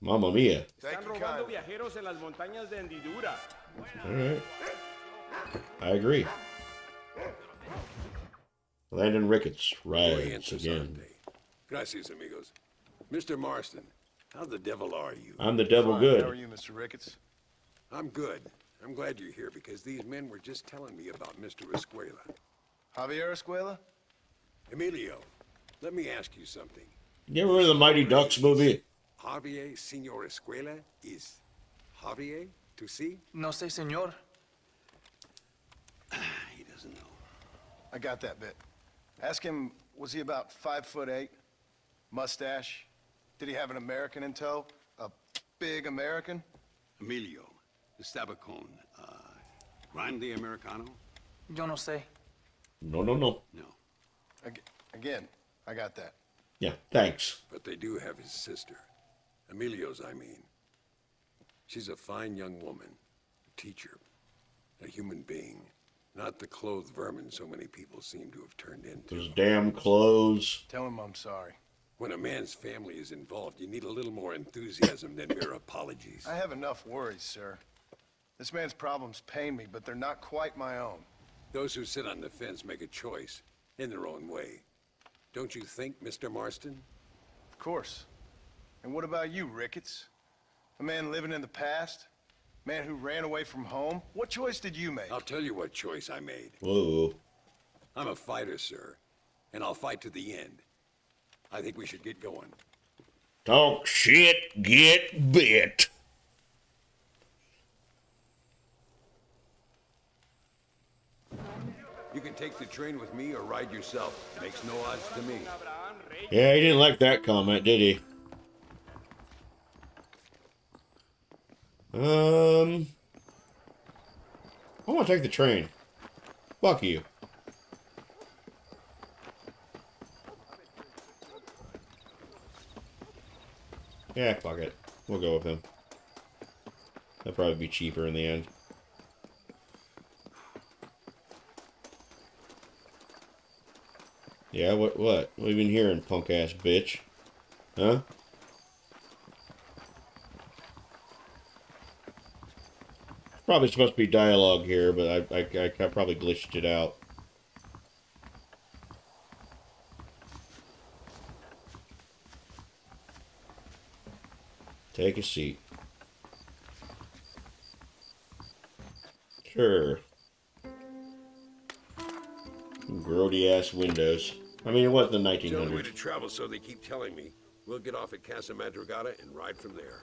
S3: Mamma mia.
S5: Thank you
S7: robando
S5: kindly.
S7: viajeros en las montañas de Hendidura.
S3: Alright. I agree. Landon Ricketts rides again.
S20: Gracias, amigos. Mr. Marston, how the devil are you?
S3: I'm the devil
S5: Fine.
S3: good.
S5: How are you, Mr. Ricketts?
S20: I'm good. I'm glad you're here because these men were just telling me about Mr. Escuela.
S5: Javier Escuela?
S20: Emilio, let me ask you something.
S3: You ever heard of the Mighty Ducks movie?
S20: Javier Senor Escuela is Javier to see?
S16: No sé, señor.
S20: Ah, he doesn't know.
S5: I got that bit. Ask him, was he about five foot eight? Mustache? Did he have an American in tow? A big American?
S20: Emilio, the Stabacone, uh, Grande Americano?
S16: Yo no sé.
S3: No, no, no.
S20: No.
S5: Ag- Again, I got that.
S3: Yeah, thanks.
S20: But they do have his sister. Emilio's, I mean. She's a fine young woman, a teacher, a human being, not the clothed vermin so many people seem to have turned into.
S3: Those damn clothes.
S5: Tell him I'm sorry.
S20: When a man's family is involved, you need a little more enthusiasm than mere apologies.
S5: I have enough worries, sir. This man's problems pain me, but they're not quite my own.
S20: Those who sit on the fence make a choice in their own way. Don't you think, Mr. Marston?
S5: Of course. And what about you, Ricketts? A man living in the past? Man who ran away from home? What choice did you make?
S20: I'll tell you what choice I made.
S3: Whoa.
S20: I'm a fighter, sir, and I'll fight to the end. I think we should get going.
S3: Talk shit, get bit.
S20: You can take the train with me or ride yourself. Makes no odds to me.
S3: Yeah, he didn't like that comment, did he? Um, I want to take the train. Fuck you. Yeah, fuck it. We'll go with him. That'll probably be cheaper in the end. Yeah, what, what? What have you been hearing, punk ass bitch? Huh? Probably supposed to be dialogue here, but I, I, I probably glitched it out. Take a seat. Sure. Grody ass windows. I mean, it was the
S20: 1900s. the only way to travel, so they keep telling me. We'll get off at Casa Madrugada and ride from there.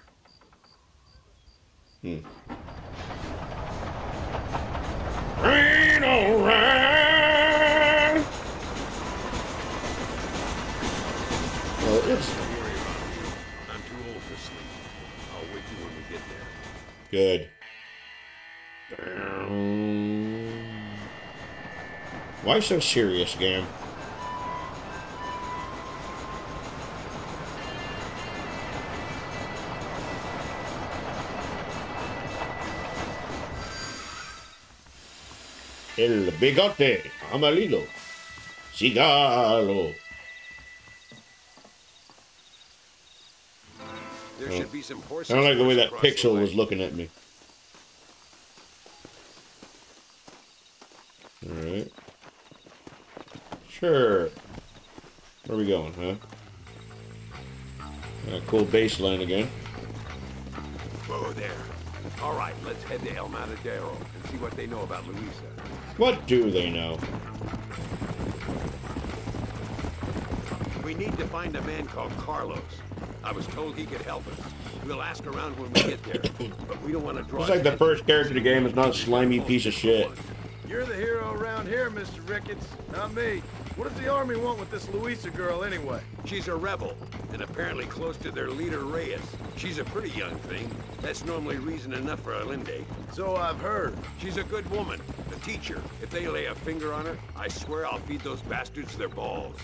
S3: Hmm. Rain around. Good. Why so serious, Gam? El bigote amarillo. Cigalo.
S20: There should horses.
S3: I don't like the way that pixel was looking at me. Alright. Sure. Where are we going, huh? Uh, cool baseline again.
S20: Whoa there. All right, let's head to El Matadero and see what they know about Luisa.
S3: What do they know?
S20: We need to find a man called Carlos. I was told he could help us. We'll ask around when we get there, but we don't want to draw.
S3: It's like the first character of the game is not a slimy piece of shit.
S5: You're the hero around here, Mr. Ricketts, not me. What does the army want with this Luisa girl anyway?
S20: She's a rebel, and apparently close to their leader Reyes. She's a pretty young thing. That's normally reason enough for a Allende.
S5: So I've heard.
S20: She's a good woman, a teacher. If they lay a finger on her, I swear I'll feed those bastards their balls.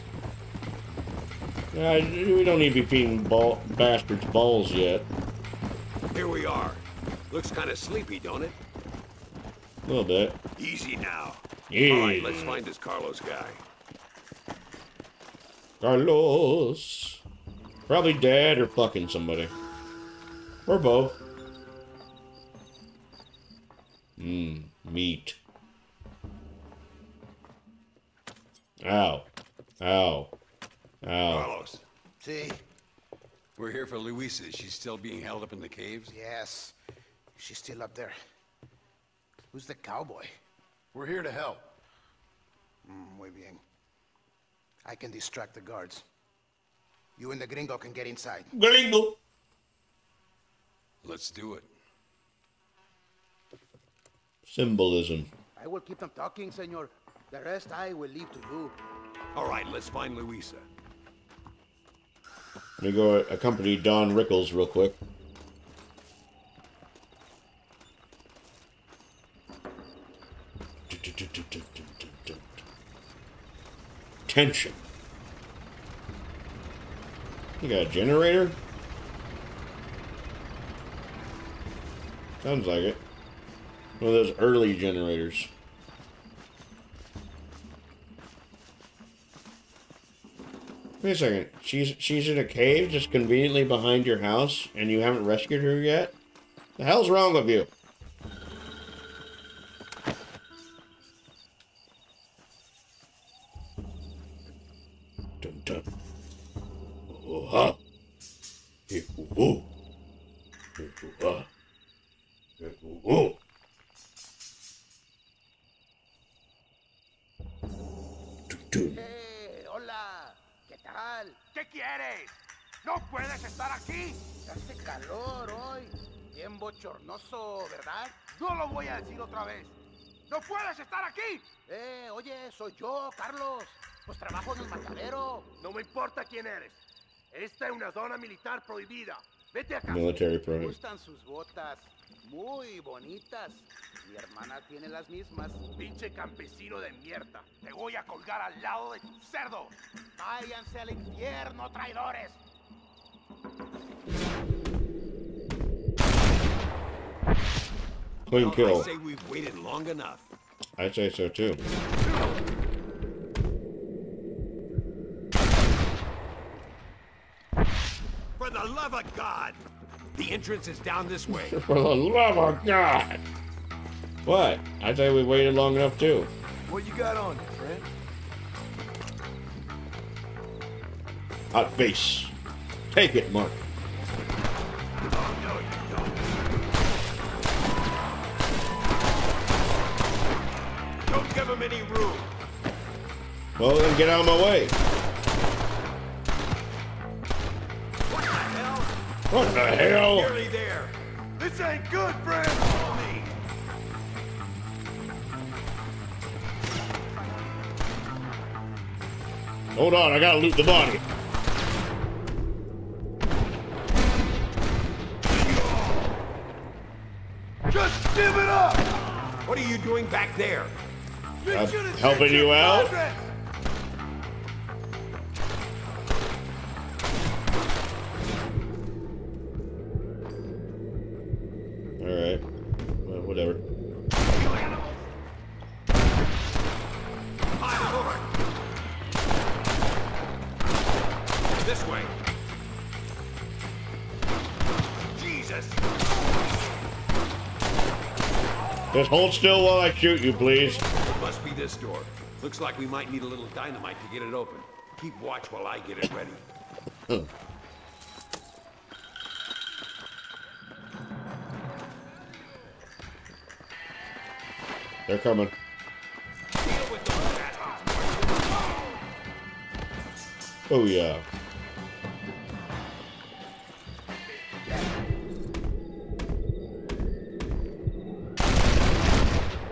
S3: Uh, we don't need to be feeding ball, bastards balls yet.
S20: Here we are. Looks kind of sleepy, don't it?
S3: A little bit.
S20: Easy now.
S3: Yeah.
S20: All right, let's find this Carlos guy.
S3: Carlos. Probably dead or fucking somebody. Or both. Mmm, meat. Ow. Ow. Ow.
S20: Carlos.
S11: See?
S20: We're here for Luisa. She's still being held up in the caves?
S11: Yes. She's still up there. Who's the cowboy?
S21: We're here to help.
S11: Mm, muy bien. I can distract the guards. You and the gringo can get inside.
S3: Gringo.
S20: Let's do it.
S3: Symbolism.
S11: I will keep them talking, senor. The rest I will leave to you.
S20: All right, let's find Luisa.
S3: Let me go accompany Don Rickles real quick. Tension. You got a generator? Sounds like it. One of those early generators. Wait a second. She's she's in a cave just conveniently behind your house and you haven't rescued her yet? The hell's wrong with you?
S11: Yo, Carlos. Pues trabajo en el matadero.
S7: No me importa quién eres. Esta es una zona militar prohibida. Vete acá.
S3: Military
S11: Me
S3: prohibit.
S11: gustan sus botas. Muy bonitas. Mi hermana tiene las mismas.
S7: Pinche campesino de mierda. Te voy a colgar al lado de tu cerdo.
S11: Váyanse al infierno, traidores.
S3: Clean
S20: Well, I
S3: kill.
S20: say we've waited long enough.
S3: I'd say so too.
S20: For the love of God! The entrance is down this way.
S3: For the love of God! What? I'd say we waited long enough too.
S5: What you got on friend?
S3: Hot face. Take it, Mark.
S20: Don't give him any room.
S3: Well, then get out of my way. What the hell?
S20: Nearly there.
S5: This ain't good, friend. Follow me.
S3: Hold on, I gotta loot the body.
S5: Just give it up.
S20: What are you doing back there?
S3: I'm helping you out. Alright. Hold still while I shoot you, please.
S20: It must be this door. Looks like we might need a little dynamite to get it open. Keep watch while I get it ready.
S3: They're coming. Oh yeah.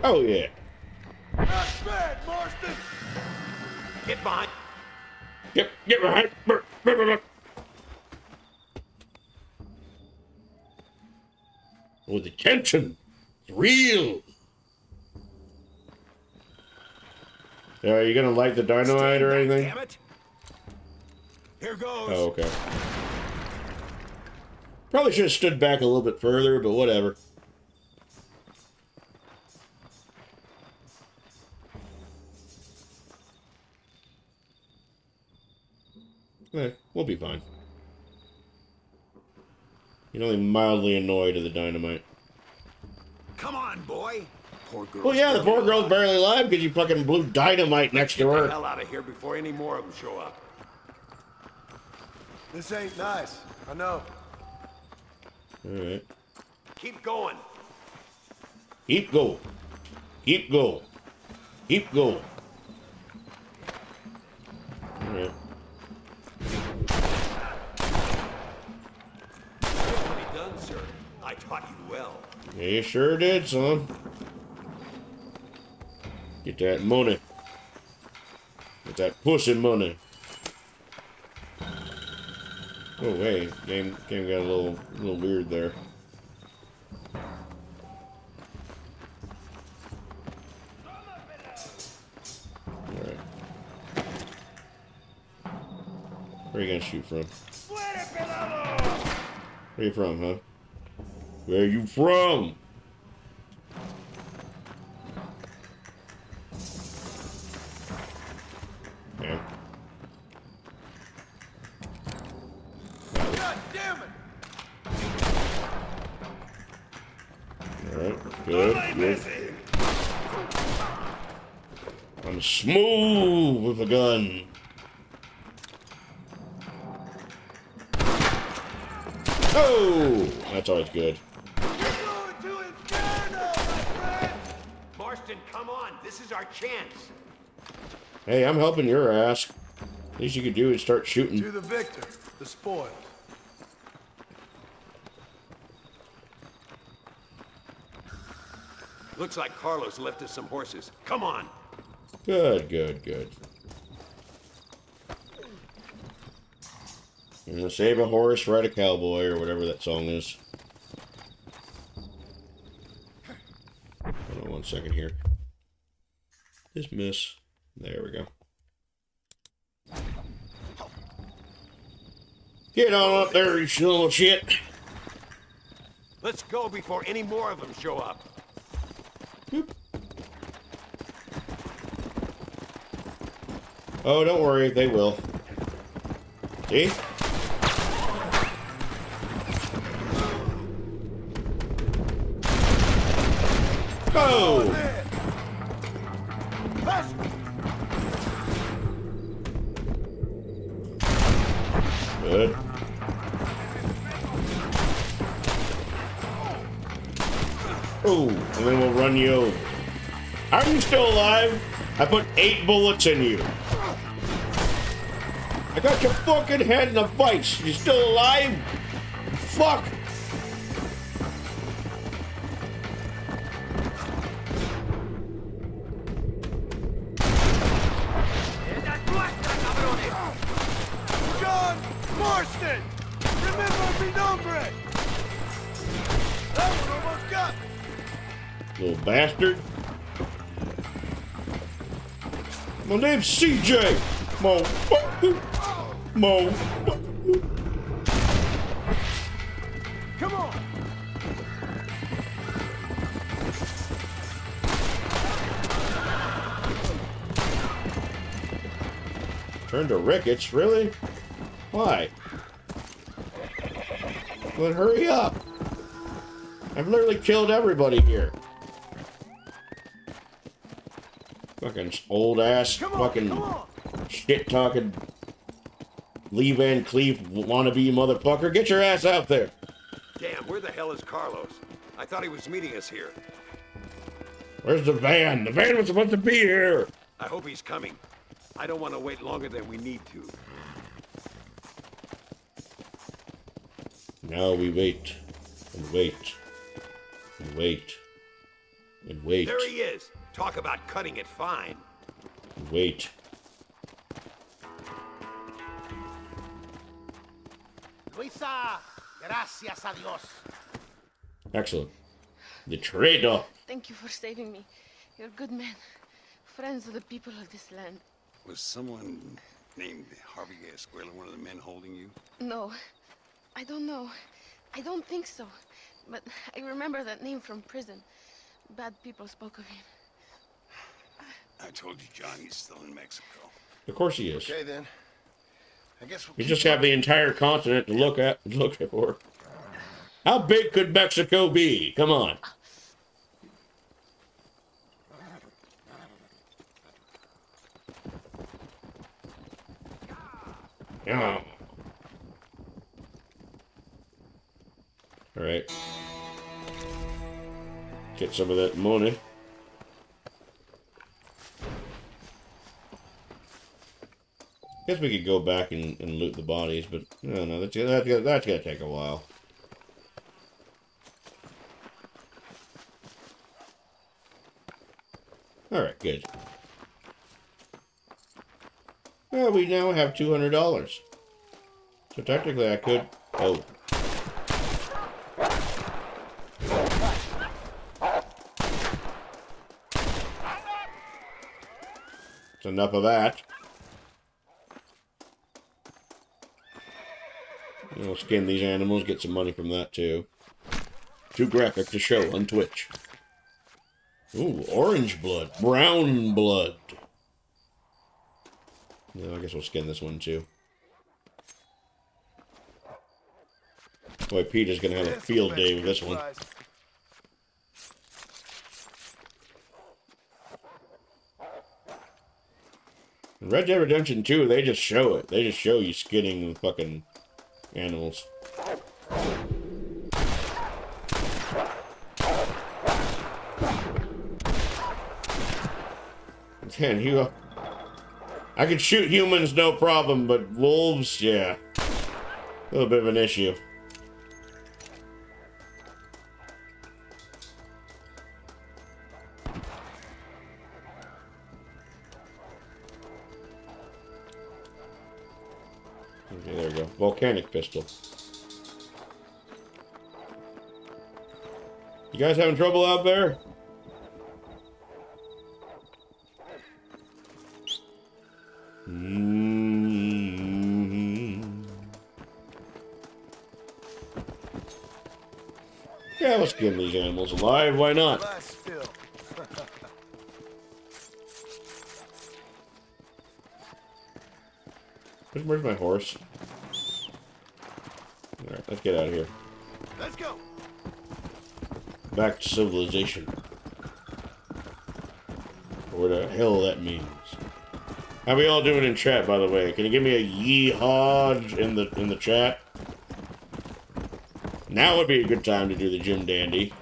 S3: Oh yeah.
S5: Not bad, Marston.
S20: Get behind.
S3: Get get behind. Oh, the tension. It's real. Are you gonna light the dynamite or anything?
S20: Damn it! Here goes.
S3: Oh, okay. Probably should have stood back a little bit further, but whatever. Eh, we'll be fine. You're only mildly annoyed at the dynamite.
S20: Come on, boy. Poor girl.
S3: Well, yeah, the poor girl's barely alive because you fucking blew dynamite next to her.
S20: Get the hell out of here before any more of them show up.
S5: This ain't nice. I know.
S3: Alright.
S20: Keep going.
S3: Keep going. Keep going. Keep going. Alright.
S20: Nicely done, sir. I taught you
S3: Yeah, sure did, son. Get that money. Get that pussy money. Oh hey, game game got a little little weird there. Where are you gonna shoot from? Where you from, huh? Where you from? That's always good.
S20: Marston, come on. This is our chance.
S3: Hey, I'm helping your ass. Least you could do is start shooting.
S5: To the victor, the spoils.
S20: Looks like Carlos left us some horses. Come on.
S3: Good, good, good. You're gonna save a horse, ride a cowboy, or whatever that song is. Hold on one second here. Dismiss. There we go. Get on up there, you little shit.
S22: Let's go before any more of them show up.
S3: Oh, don't worry, they will. See? Still alive? I put eight bullets in you. I got your fucking head in a vice. You still alive? Fuck. My name's CJ. Mo. Mo.
S5: Come on!
S3: Turn to rickets, really? Why? Well, hurry up. I've literally killed everybody here. Fucking old ass, fucking shit talking Lee Van Cleef wannabe motherfucker. Get your ass out there.
S22: Damn, where the hell is Carlos? I thought he was meeting us here.
S3: Where's the van? The van was supposed to be here.
S22: I hope he's coming. I don't want to wait longer than we need to.
S3: Now we wait and wait and wait and wait
S22: There he is. Talk about cutting it fine.
S3: wait.
S12: Luisa, gracias a Dios.
S3: Excellent. The traitor.
S23: Thank you for saving me. You're a good man. friends of the people of this land.
S20: Was someone named Javier Escuela one of the men holding you?
S23: No, I don't know. I don't think so. But I remember that name from prison. Bad people spoke of him.
S20: I told you, John, he's still in Mexico.
S3: Of course he is.
S5: Okay then. I guess we'll
S3: You just have the entire continent to look at to look for. How big could Mexico be? Come on. Yeah. All right. Get some of that money. Guess we could go back and, and loot the bodies, but no, no, that's, that's, that's gonna take a while. Alright, good. Well, we now have $200. So technically I could... Oh. It's enough of that. Skin these animals, get some money from that too. Too graphic to show on Twitch. Ooh, orange blood, brown blood. No, I guess we'll skin this one too. Boy, Pete is gonna have a field day with this one. Red Dead Redemption 2, they just show it. They just show you skinning the fucking animals. Man, you. I can shoot humans no problem, but wolves, yeah. A little bit of an issue. panic pistol. You guys having trouble out there? Mm -hmm. Yeah, let's give these animals alive. Why not? Where's my horse? Get out of here.
S5: Let's go.
S3: Back to civilization. Or the hell that means. How we all doing in chat, by the way? Can you give me a yeehaw in the in the chat? Now would be a good time to do the Jim Dandy.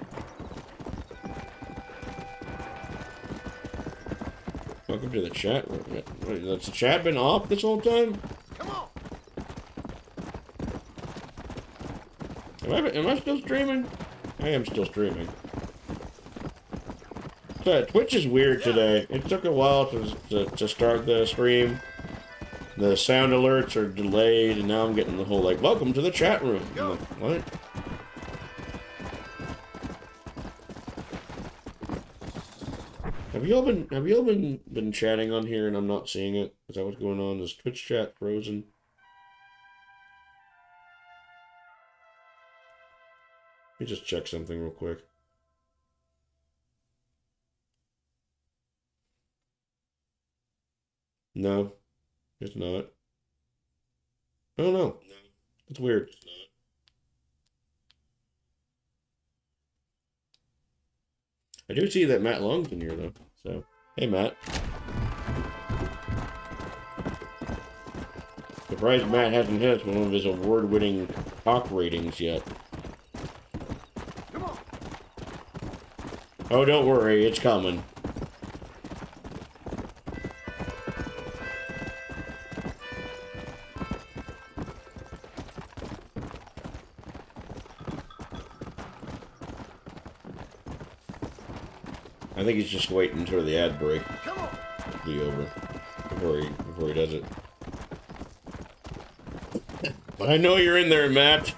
S3: Welcome to the chat. Wait, Has the chat been off this whole time?
S5: Come on.
S3: Am I, am I still streaming? I am still streaming. So, Twitch is weird today. It took a while to, to, to start the stream. The sound alerts are delayed, and now I'm getting the whole, like, welcome to the chat room. Like, what? Have you all been have you all been been chatting on here and I'm not seeing it? Is that what's going on? Is Twitch chat frozen? Me just check something real quick. No, it's not. I don't know. It's weird. I do see that Matt Long's in here though. So, hey Matt. Surprised Matt hasn't hit one of his award-winning talk ratings yet. Oh, don't worry, it's coming. I think he's just waiting until the ad break be over before he before he does it. But I know you're in there, Matt.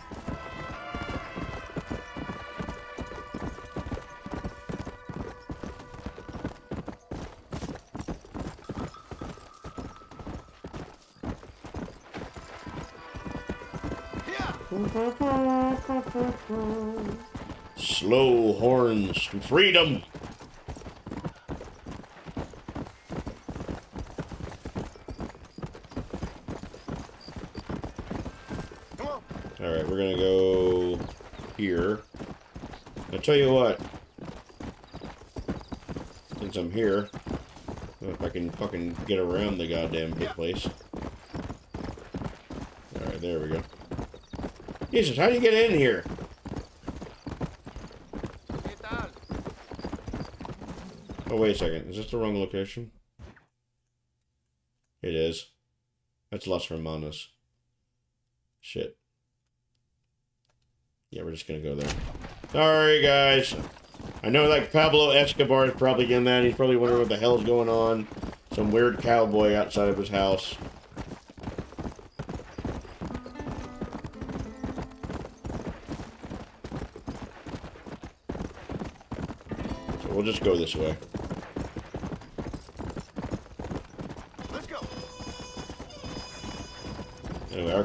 S3: Freedom. Alright, we're gonna go here. I'll tell you what. Since I'm here, if I can fucking get around the goddamn place. Alright, there we go. Jesus, how do you get in here? Oh, wait a second. Is this the wrong location? It is. That's Las Hermanas. Shit. Yeah, we're just gonna go there. Sorry, guys. I know, like, Pablo Escobar is probably in that. He's probably wondering what the hell's going on. Some weird cowboy outside of his house. So we'll just go this way.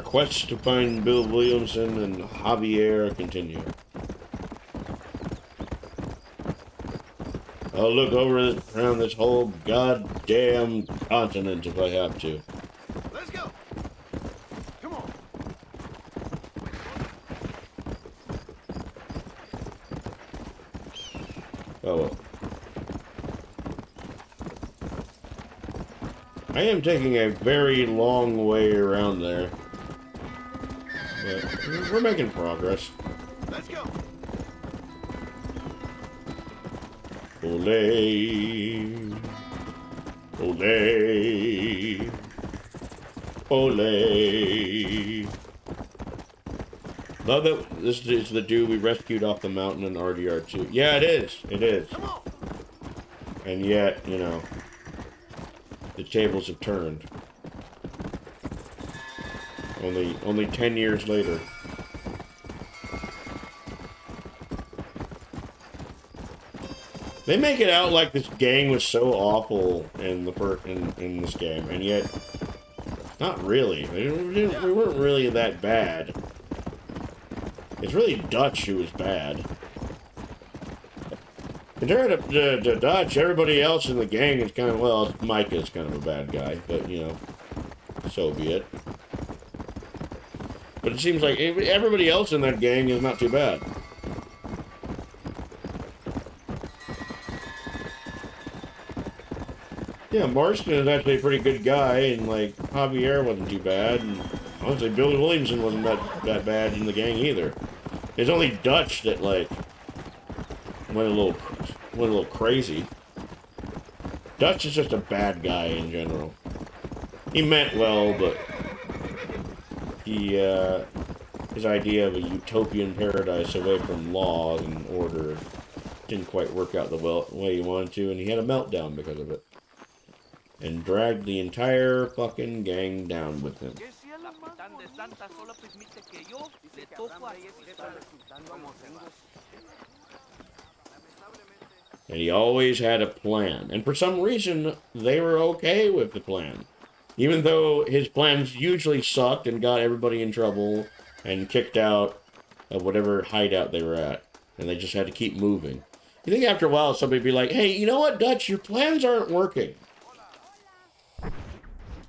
S3: Quest to find Bill Williamson and Javier continue. I'll look over this, around this whole goddamn continent if I have to.
S5: Let's go. Come on.
S3: Oh well. I am taking a very long way around there. We're making progress.
S5: Let's go.
S3: Ole. Ole. Ole. Love that this is the dude we rescued off the mountain in RDR2. Yeah, it is. It is. And yet, you know, the tables have turned. Only only 10 years later. They make it out like this gang was so awful in the per in, in this game, and yet not really. Didn't- they weren't really that bad. It's really Dutch who was bad. Compared to, to, to Dutch, everybody else in the gang is kind of, well, Mike is kind of a bad guy, but, you know, so be it. But it seems like everybody else in that gang is not too bad. Yeah, Marston is actually a pretty good guy, and, like, Javier wasn't too bad, and honestly, Billy Williamson wasn't that, that bad in the gang either. It's only Dutch that, like, went a little went a little crazy. Dutch is just a bad guy in general. He meant well, but he uh, his idea of a utopian paradise away from law and order didn't quite work out the way he wanted to, and he had a meltdown because of it. And dragged the entire fucking gang down with him. And he always had a plan. And for some reason, they were okay with the plan. Even though his plans usually sucked and got everybody in trouble and kicked out of whatever hideout they were at. And they just had to keep moving. You think after a while somebody'd be like, hey, you know what, Dutch, your plans aren't working.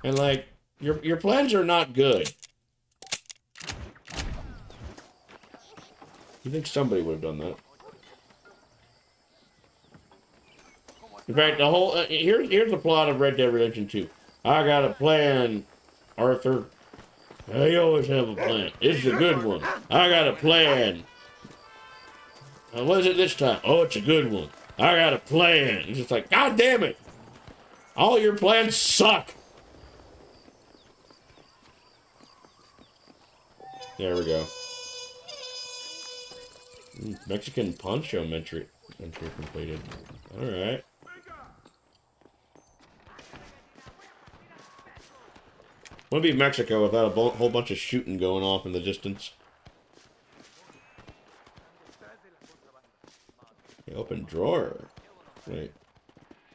S3: And like, your, your plans are not good. You think somebody would have done that? In fact, the whole uh, here's here's the plot of Red Dead Redemption 2. I got a plan, Arthur. I always have a plan. It's a good one. I got a plan. Uh, what is it this time? Oh, it's a good one. I got a plan. It's just like, God damn it! All your plans suck. There we go. Mexican poncho entry entry completed. All right. Wouldn't be Mexico without a whole bunch of shooting going off in the distance. The open drawer. Right.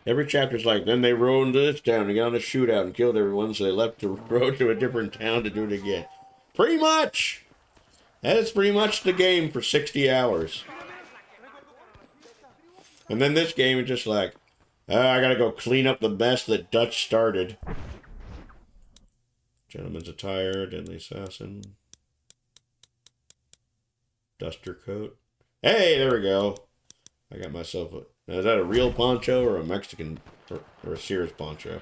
S3: Every chapter's like, then they rode into this town and got on a shootout and killed everyone, so they left to road to a different town to do it again. Pretty much! That is pretty much the game for 60 hours. And then this game is just like, oh, I gotta go clean up the mess that Dutch started. Gentleman's attire, deadly assassin. Duster coat. Hey, there we go. I got myself a. Now, is that a real poncho or a Mexican or, or a Sears poncho?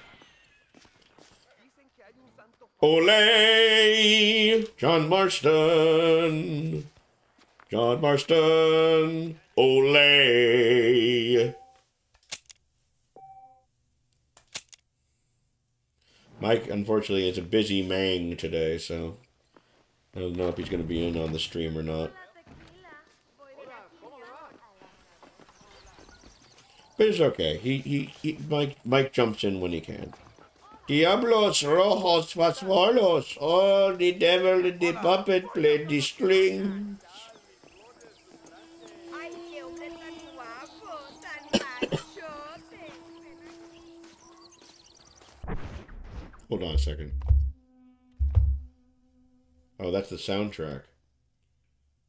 S3: Ole! John Marston! John Marston! Ole! Mike, unfortunately, is a busy mang today, so I don't know if he's going to be in on the stream or not. But it's okay. He, he, he Mike, Mike jumps in when he can. Diablos rojos fosforos. Oh, the devil in the puppet played the strings. Hold on a second. Oh, that's the soundtrack.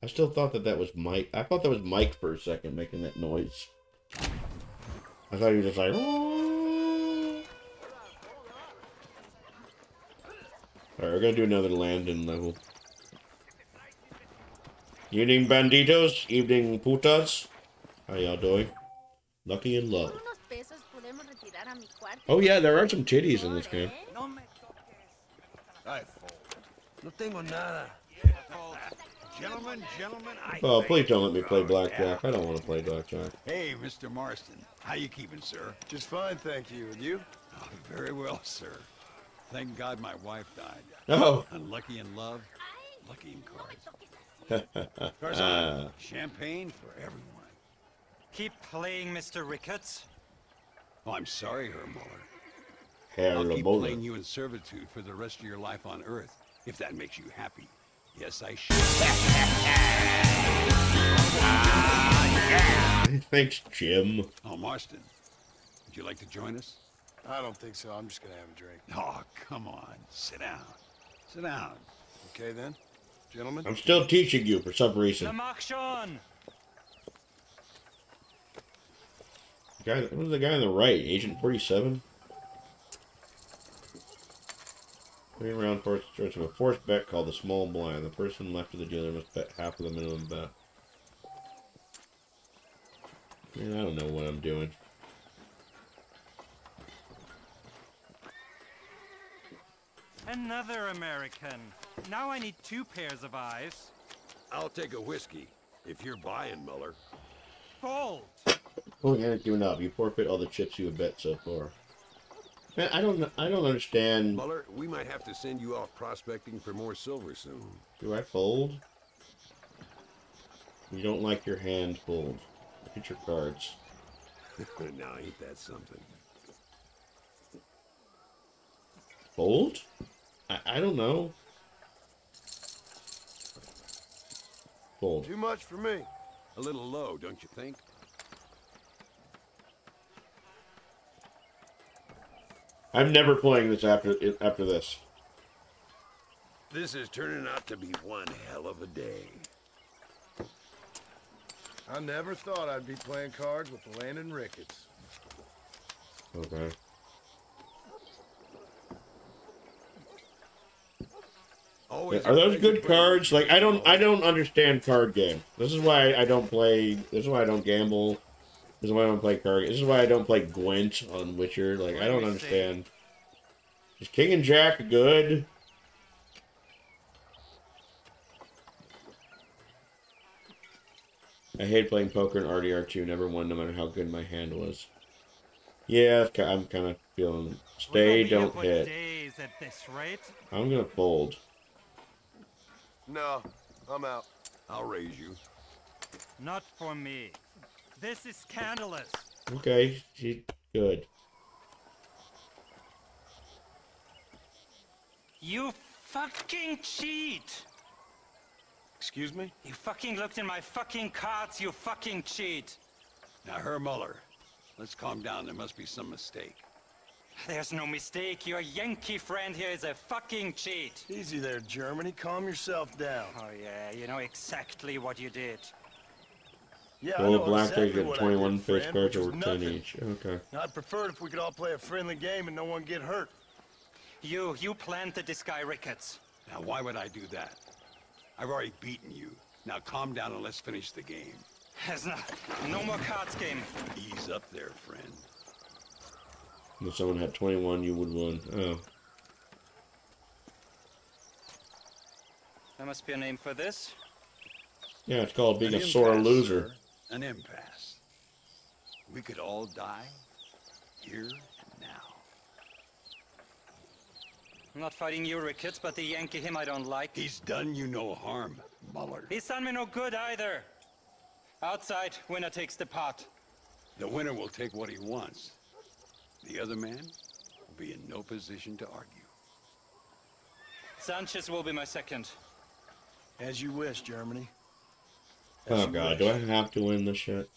S3: I still thought that that was Mike. I thought that was Mike for a second making that noise. I thought he was just like... Alright, we're gonna do another Landon level. Evening banditos, evening putas. How y'all doing? Lucky in love. Oh yeah, there are some titties in this game.
S5: No tengo nada.
S20: Gentlemen, gentlemen, I
S3: Oh, please don't let me play blackjack. I don't want to play blackjack.
S20: Hey, Mr. Marston. How you keeping, sir?
S5: Just fine, thank you. And you?
S20: Oh, very well, sir. Thank God my wife died.
S3: Oh.
S20: Unlucky in love, lucky in cards. Tarzan,
S3: Ah.
S20: champagne for everyone.
S24: Keep playing, Mr. Ricketts.
S20: Oh, I'm sorry, Herr Muller.
S3: Herr
S20: I'll keep
S3: Muller.
S20: playing you in servitude for the rest of your life on Earth, if that makes you happy. Yes, I should.
S3: Thanks, Jim.
S20: Oh, Marston, would you like to join us?
S5: I don't think so. I'm just gonna have a drink.
S20: Oh, come on. Sit down. Sit down.
S5: Okay then, gentlemen.
S3: I'm still teaching you for some reason.
S24: Action!
S3: Guy, what was the guy on the right? Agent 47? Putting around for church of a forced bet called the small blind. The person left of the dealer must bet half of the minimum bet. Man, I don't know what I'm doing.
S24: Another American. Now I need two pairs of eyes.
S20: I'll take a whiskey, if you're buying, Muller.
S24: Fold.
S3: Pulling oh, in doing up. You forfeit all the chips you have bet so far. Man, I don't. I don't understand.
S20: Muller, we might have to send you off prospecting for more silver soon.
S3: Do I fold? You don't like your hand fold. Look at your cards.
S20: now ain't that something?
S3: Fold? I, I don't know. Fold.
S5: Too much for me.
S20: A little low, don't you think?
S3: I'm never playing this after after this.
S20: This is turning out to be one hell of a day.
S5: I never thought I'd be playing cards with Landon Ricketts.
S3: Okay.
S20: Always
S3: Are those good cards? Like I don't I don't understand card game. This is why I don't play this is why I don't gamble. This is why I don't play card This is why I don't play Gwent on Witcher. Like I don't understand. Is King and Jack good? I hate playing poker in RDR2. Never won, no matter how good my hand was. Yeah, I'm kind of feeling. Stay, don't hit.
S24: Days at this rate.
S3: I'm gonna fold.
S5: No, I'm out.
S20: I'll raise you.
S24: Not for me. This is scandalous.
S3: Okay, she good.
S24: You fucking cheat!
S5: Excuse me?
S24: You fucking looked in my fucking cards, you fucking cheat!
S20: Now, Herr Muller, let's calm down. There must be some mistake.
S24: There's no mistake. Your Yankee friend here is a fucking cheat.
S5: Easy there, Germany. Calm yourself down.
S24: Oh, yeah, you know exactly what you did.
S5: Yeah, I
S3: Gold
S5: know
S3: black
S5: exactly
S3: get
S5: what I
S3: 21
S5: did,
S3: face
S5: friend,
S3: cards
S5: which
S3: over
S5: was
S3: 10
S5: nothing.
S3: each. Okay.
S5: I'd prefer it if we could all play a friendly game and no one get hurt.
S24: You, you planted this guy Ricketts.
S20: Now, why would I do that? I've already beaten you. Now, calm down and let's finish the game.
S24: There's no, no more cards game.
S20: Ease up there, friend.
S3: If someone had 21, you would win. Oh.
S24: There must be a name for this.
S3: Yeah, it's called being
S20: An
S3: a sore loser.
S20: sir. An impasse. We could all die here and now.
S24: I'm not fighting you, Ricketts, but the Yankee him I don't like.
S20: He's done you no harm, Muller.
S24: He's done me no good either. Outside, winner takes the pot.
S20: The winner will take what he wants. The other man will be in no position to argue.
S24: Sanchez will be my second.
S5: As you wish, Germany.
S3: Oh god, do I have to win this shit?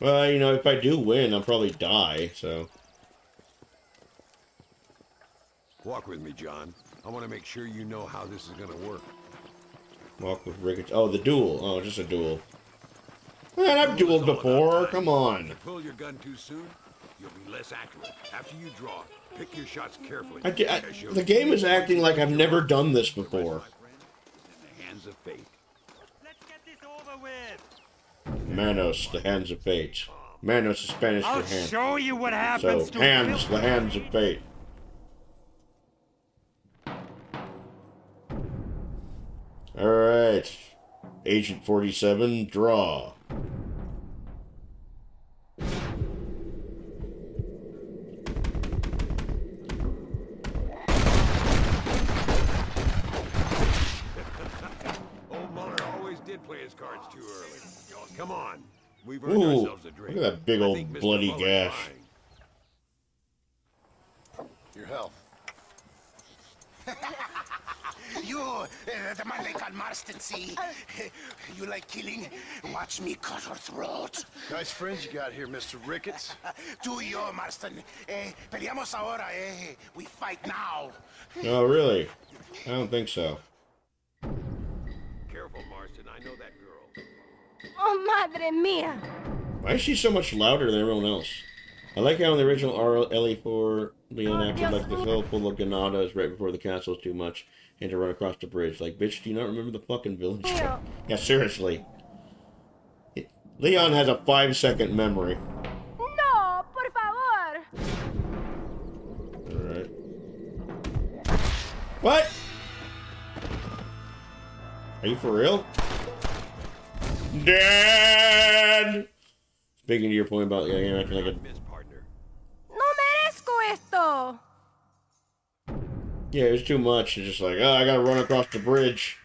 S3: Well, you know, if I do win, I'll probably die, so.
S20: Walk with me, John. I want to make sure you know how this is going to work.
S3: Walk with Ricketts. Oh, the duel. Oh, just a duel. Man, I've dueled before. Come on.
S20: Pull your gun too soon, you'll be less accurate. After you draw, pick your shots carefully.
S3: I, I- the game is acting like I've never done this before.
S20: in the hands of fate.
S24: Over with.
S3: Manos, the hands of fate. Manos is Spanish
S24: I'll
S3: for hand.
S24: show you what happens
S3: so,
S24: to
S3: hands, the hands of fate. Alright. Agent 47, draw.
S20: His cards too early. Come on. We've earned
S3: Ooh,
S20: ourselves a drink.
S3: look at that big old
S20: think Mr.
S3: bloody
S20: Muller's
S3: gash.
S20: lying.
S25: Your health.
S21: You, uh, the man they call Marston, see? You like killing? Watch me cut her throat.
S5: Nice friends you got here, Mr. Ricketts.
S21: Tú y yo, Marston. Eh, peleamos ahora, eh? We fight now.
S3: Oh, really? I don't think so.
S4: Oh, madre mía.
S3: Why is she so much louder than everyone else? I like how in the original RLE4, Leon oh, acted like the hill full of Ganados right before the castle is too much and to run across the bridge. Like, bitch, do you not remember the fucking village? yeah, seriously. It- Leon has a five second memory.
S4: No, por favor.
S3: Alright. What? Are you for real? Dad! Speaking to your point about yeah, you're acting like a
S4: No merezco esto.
S3: Yeah, it was too much. It's just like, oh, I gotta run across the bridge.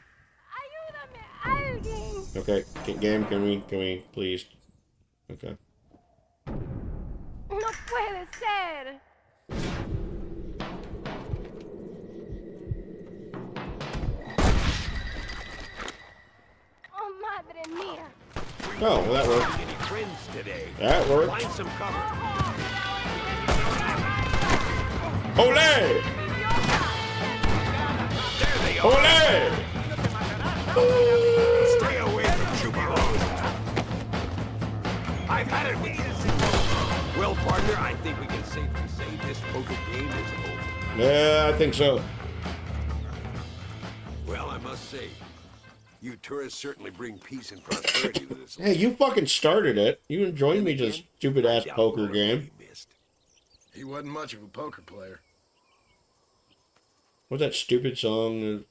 S4: Alguien.
S3: Okay, G- game, can we, can we, please? Okay.
S4: No puede ser. Oh,
S3: well, that worked.
S20: Any friends today?
S3: That worked.
S20: Find some cover.
S3: Ole! Ole!
S20: Stay away from Chuparosa. I've had it with you. Well, partner, I think we can safely say this poker game is over.
S3: Yeah, I think so.
S20: Well, I must say, you tourists certainly bring peace and prosperity to this.
S3: Hey, you fucking started it. You joined me to this stupid ass poker game.
S5: He wasn't much of a poker player.
S3: What's that stupid song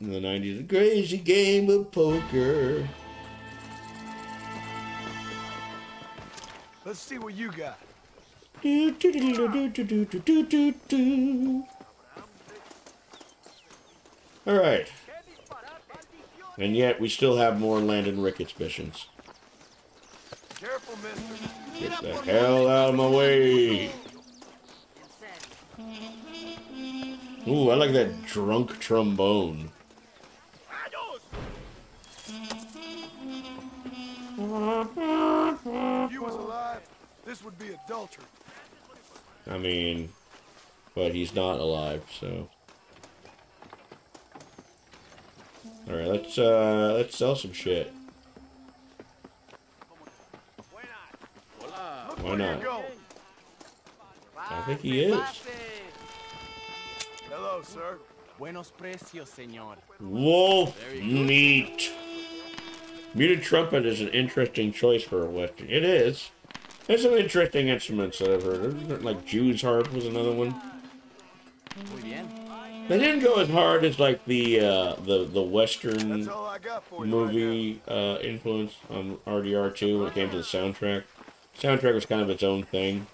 S3: in the 90s? The crazy game of poker.
S5: Let's see what you got.
S3: All right. And yet we still have more Landon Ricketts missions.
S5: Careful, mister.
S3: Get the hell out of my way. Ooh, I like that drunk trombone.
S5: If you was alive, this would be adultery.
S3: I mean, but he's not alive, so. All right, let's uh let's sell some shit. Why not? I think he is.
S5: Hello, sir.
S16: Buenos precios, señor.
S3: Wolf meat. Muted trumpet is an interesting choice for a western. It is. There's some interesting instruments that I've heard. Like Jew's harp was another one.
S16: Muy bien.
S3: They didn't go as hard as like the uh, the the western
S5: That's all I got for you.
S3: movie uh, influence on RDR2 when it came to the soundtrack. Soundtrack was kind of its own thing.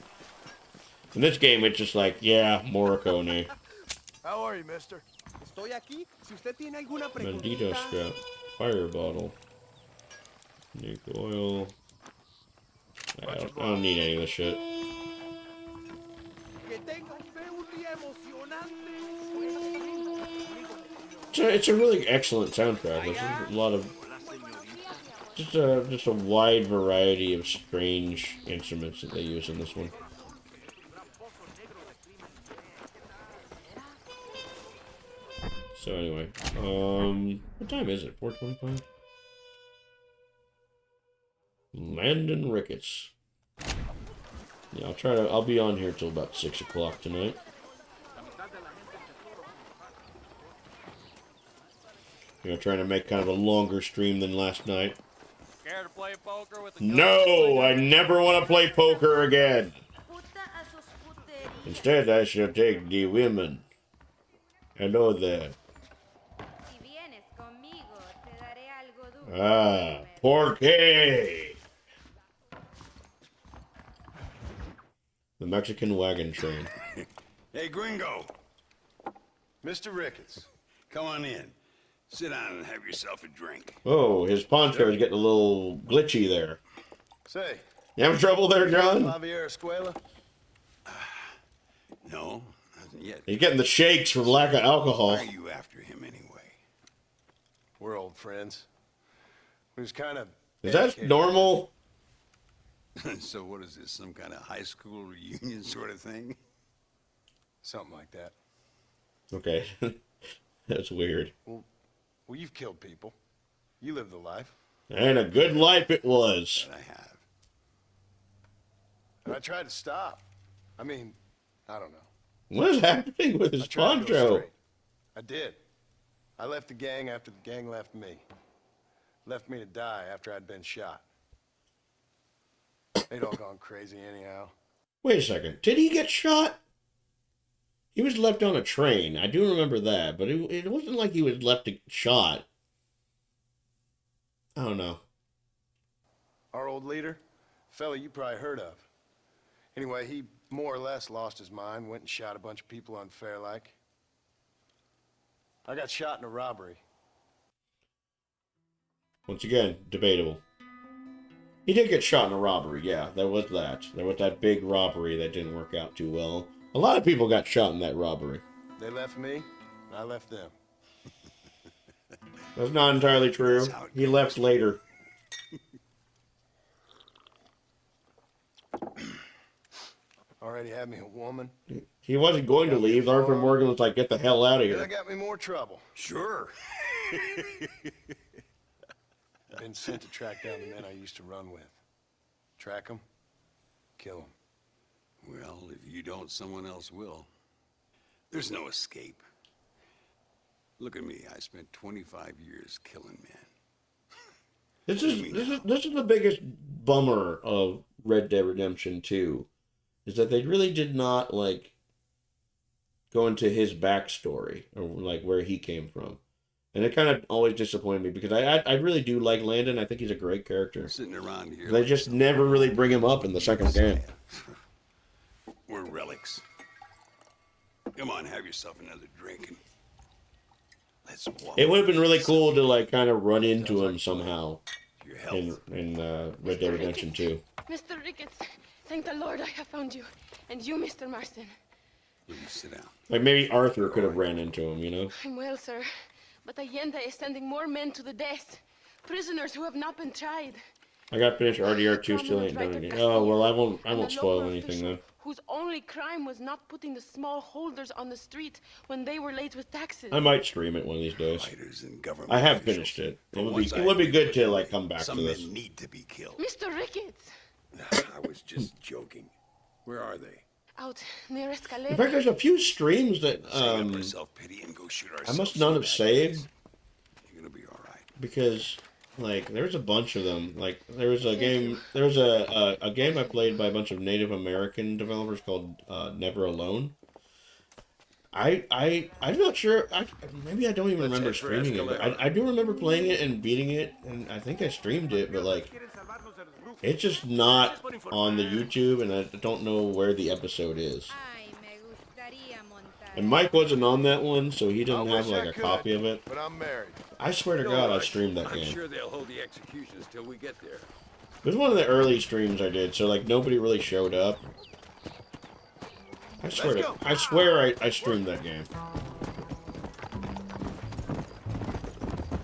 S3: In this game, it's just like, yeah, Morricone.
S5: How are you, mister?
S8: Estoy aquí. Si usted tiene alguna
S3: Bandito
S8: preguntita.
S3: scrap. Fire bottle. Nuke oil. I don't, I don't need any of this shit. It's a, really excellent soundtrack. There's a lot of just a just a wide variety of strange instruments that they use in this one. So anyway, um, what time is it? Four twenty-five. Landon Ricketts. Yeah, I'll try to. I'll be on here till about six o'clock tonight. You know, trying to make kind of a longer stream than last night.
S16: Scared to play poker with the
S3: No, I never want to play poker again. Instead, I shall take the women. Hello there. Ah, Porky! The Mexican wagon train.
S20: Hey, Gringo.
S12: Mr. Ricketts,
S20: Come on in. Sit down and have yourself a drink.
S3: Oh, his poncho is getting a little glitchy there.
S12: say.
S3: You having trouble there, John?
S12: Javier Escuela?
S20: No, nothing yet.
S3: He's getting the shakes from lack of alcohol.
S20: Why are you after him anyway?
S12: We're old friends. We was kind of.
S3: Is that normal?
S20: so what is this, some kind of high school reunion sort of thing?
S12: Something like that.
S3: Okay. That's weird.
S12: Well, you've killed people. You lived the life.
S3: And a good life it was.
S20: I have.
S5: And I tried to stop. I mean, I don't know.
S3: What is happening with his
S5: I tried to go
S3: poncho?
S5: I did. I left the gang after the gang left me. Left me to die after I'd been shot. They'd all gone crazy anyhow.
S3: Wait a second. Did he get shot? He was left on a train. I do remember that, but it, it wasn't like he was left to- shot. I don't know.
S5: Our old leader, fella you probably heard of. Anyway, he more or less lost his mind, went and shot a bunch of people unfair like. I got shot in a robbery.
S3: Once again, debatable. He did get shot in a robbery, yeah, there was that. There was that big robbery that didn't work out too well. A lot of people got shot in that robbery.
S5: They left me, I left them.
S3: That's not entirely true. He left later.
S5: Already had me a woman.
S3: He wasn't going to leave. Arthur Morgan was like, get the hell out of here.
S5: That
S3: here.
S5: got me more trouble.
S20: Sure.
S5: Been sent to track down the men I used to run with. Track them, kill them.
S20: Well, if you don't, someone else will. There's no escape. Look at me. I spent 25 years killing men.
S3: This is this is this is the biggest bummer of Red Dead Redemption 2 is that they really did not like go into his backstory or like where he came from. And it kind of always disappointed me because I, I I really do like Landon. I think he's a great character.
S20: Sitting around here.
S3: They just never really bring him up in the second game.
S20: We're relics. Come on, have yourself another drink and let's walk.
S3: It would have been really cool to like kind of run into him somehow in in uh, Red Dead Redemption 2.
S23: Mr. Ricketts, thank the Lord I have found you. And you, Mr. Marston.
S20: Please sit down.
S3: Like maybe Arthur could have ran into him, you know?
S23: I'm well, sir. But Allende is sending more men to the death. Prisoners who have not been tried.
S3: I got finished RDR 2 still ain't done anything. Oh well, I won't I won't spoil anything
S23: official
S3: then.
S23: Whose only crime was not putting the small holders on the street when they were late with taxes.
S3: I might stream it one of these days.
S20: and government
S3: I have finished it. It would be it would be good to like come back
S20: Some
S3: to
S20: men
S3: this.
S20: need to be killed.
S23: Mr. Ricketts!
S20: I was just joking. Where are they?
S23: Out near Escalera.
S3: In fact, there's a few streams that um
S20: our self-pity and go shoot
S3: I must not have saved
S20: You're gonna be all right.
S3: because like there's a bunch of them. Like there was a game there was a, a a game I played by a bunch of Native American developers called uh, Never Alone. I I I'm not sure. I, maybe I don't even
S20: Let's
S3: remember streaming it. But I, I do remember playing it and beating it, and I think I streamed it. But like, it's just not on the YouTube, and I don't know where the episode is. And Mike wasn't on that one, so he didn't
S5: I
S3: have like
S5: I
S3: a
S5: could,
S3: copy of it.
S5: But I'm married.
S3: I swear to God, I streamed that
S20: I'm
S3: game.
S20: sure they'll hold the executions till we get there.
S3: It was one of the early streams I did, so like nobody really showed up. I swear to, I swear I, I streamed that game.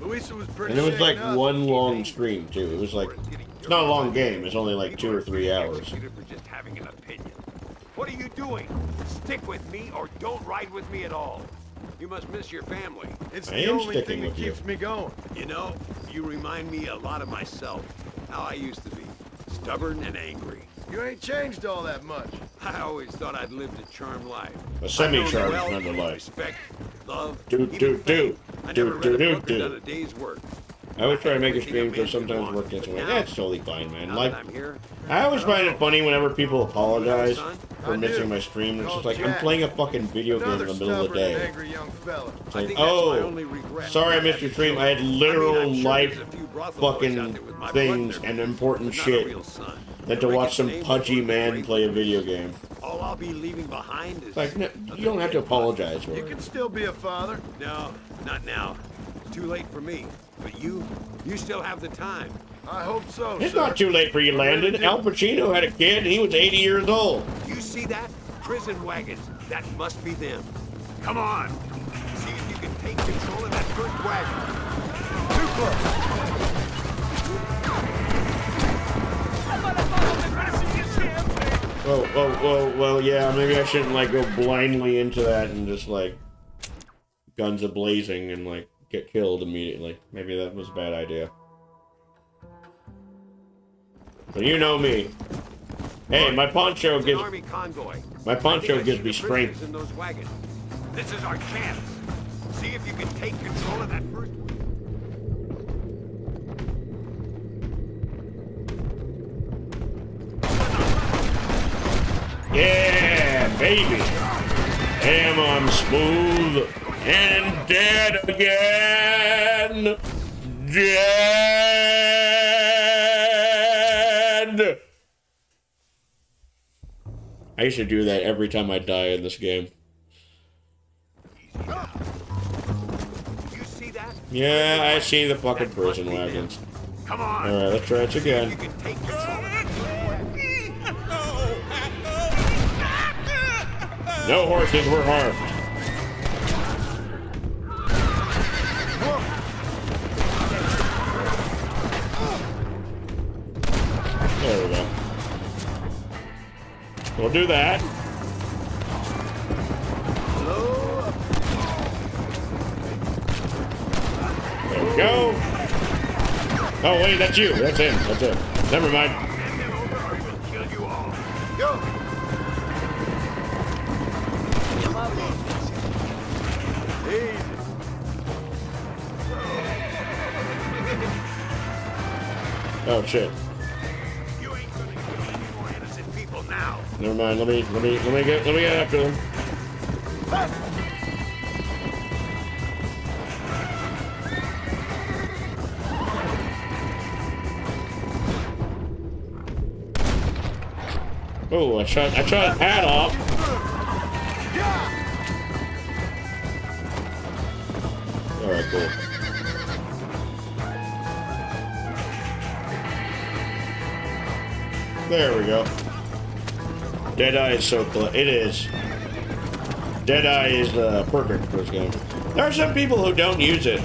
S5: Luisa was pretty
S3: And it was like one long stream too. It was like it's not a long game, it's only like two or three hours.
S20: Executed for just having an opinion.
S26: What are you doing? Stick with me or don't ride with me at all.
S20: You must miss your family.
S5: It's
S3: I
S5: the
S3: am
S5: only thing that
S3: with you.
S5: keeps me going.
S20: You know, you remind me a lot of myself. How I used to be. Stubborn and angry.
S5: You ain't changed all that much.
S20: I always thought I'd lived a charmed life.
S3: A semi-charmed
S20: I've
S3: kind of life.
S20: Respect, love,
S3: Do
S20: even
S3: do do
S20: I
S3: do
S20: never read
S3: do do
S20: done
S3: do.
S20: a day's work.
S3: I always try to make a
S20: Everything
S3: stream
S20: a
S3: because sometimes work gets
S20: but
S3: away. That's totally fine, man. Like
S20: I'm here,
S3: I always find it funny whenever people apologize
S20: son?
S3: For missing my stream. It's just like I'm playing a fucking video game in the middle of the day.
S5: angry young fella.
S3: It's like,
S20: think that's my
S3: oh, sorry I missed your stream. I had literal
S20: I mean, sure
S3: life
S20: there's a few brothel boys out
S3: fucking
S20: there with my blood
S3: things and important
S20: but not a
S3: shit than to watch some pudgy
S20: one of the
S3: man play a video game.
S20: All I'll be leaving behind is
S3: Like, no, you don't have to apologize for
S5: You can still be a father.
S20: No, not now. It's too late for me. But you, you still have the time.
S5: I hope so,
S3: It's
S5: sir.
S3: not too late for you, Landon. Al Pacino had a kid and he was 80 years old.
S20: You see that? Prison wagons. That must be them. Come on. See if you can take control of that first wagon.
S5: Too close.
S3: Whoa, whoa, whoa, well, yeah, maybe I shouldn't like go blindly into that and just like guns a blazing and like get killed immediately. Maybe that was a bad idea. You know me. Hey, my poncho gives
S20: army convoy.
S3: my poncho gives me strength.
S20: in those wagons. This is our chance. See if you can take control of that first one.
S3: Yeah, baby. Damn, I'm smooth and dead again. Dead. I used to do that every time I die in this game. Yeah, I see the fucking prison wagons.
S20: Come on.
S3: Alright, let's try it again. No horses were harmed. There we go. We'll do that. There we go. Oh, wait, that's you. That's him. That's him. Never mind. Oh, shit. Never mind. Let me let me let me get let me get after them. Oh, I shot I shot his hat off. All right, cool. There we go. Deadeye is so close. It is. Deadeye is uh, perfect for this game. There are some people who don't use it.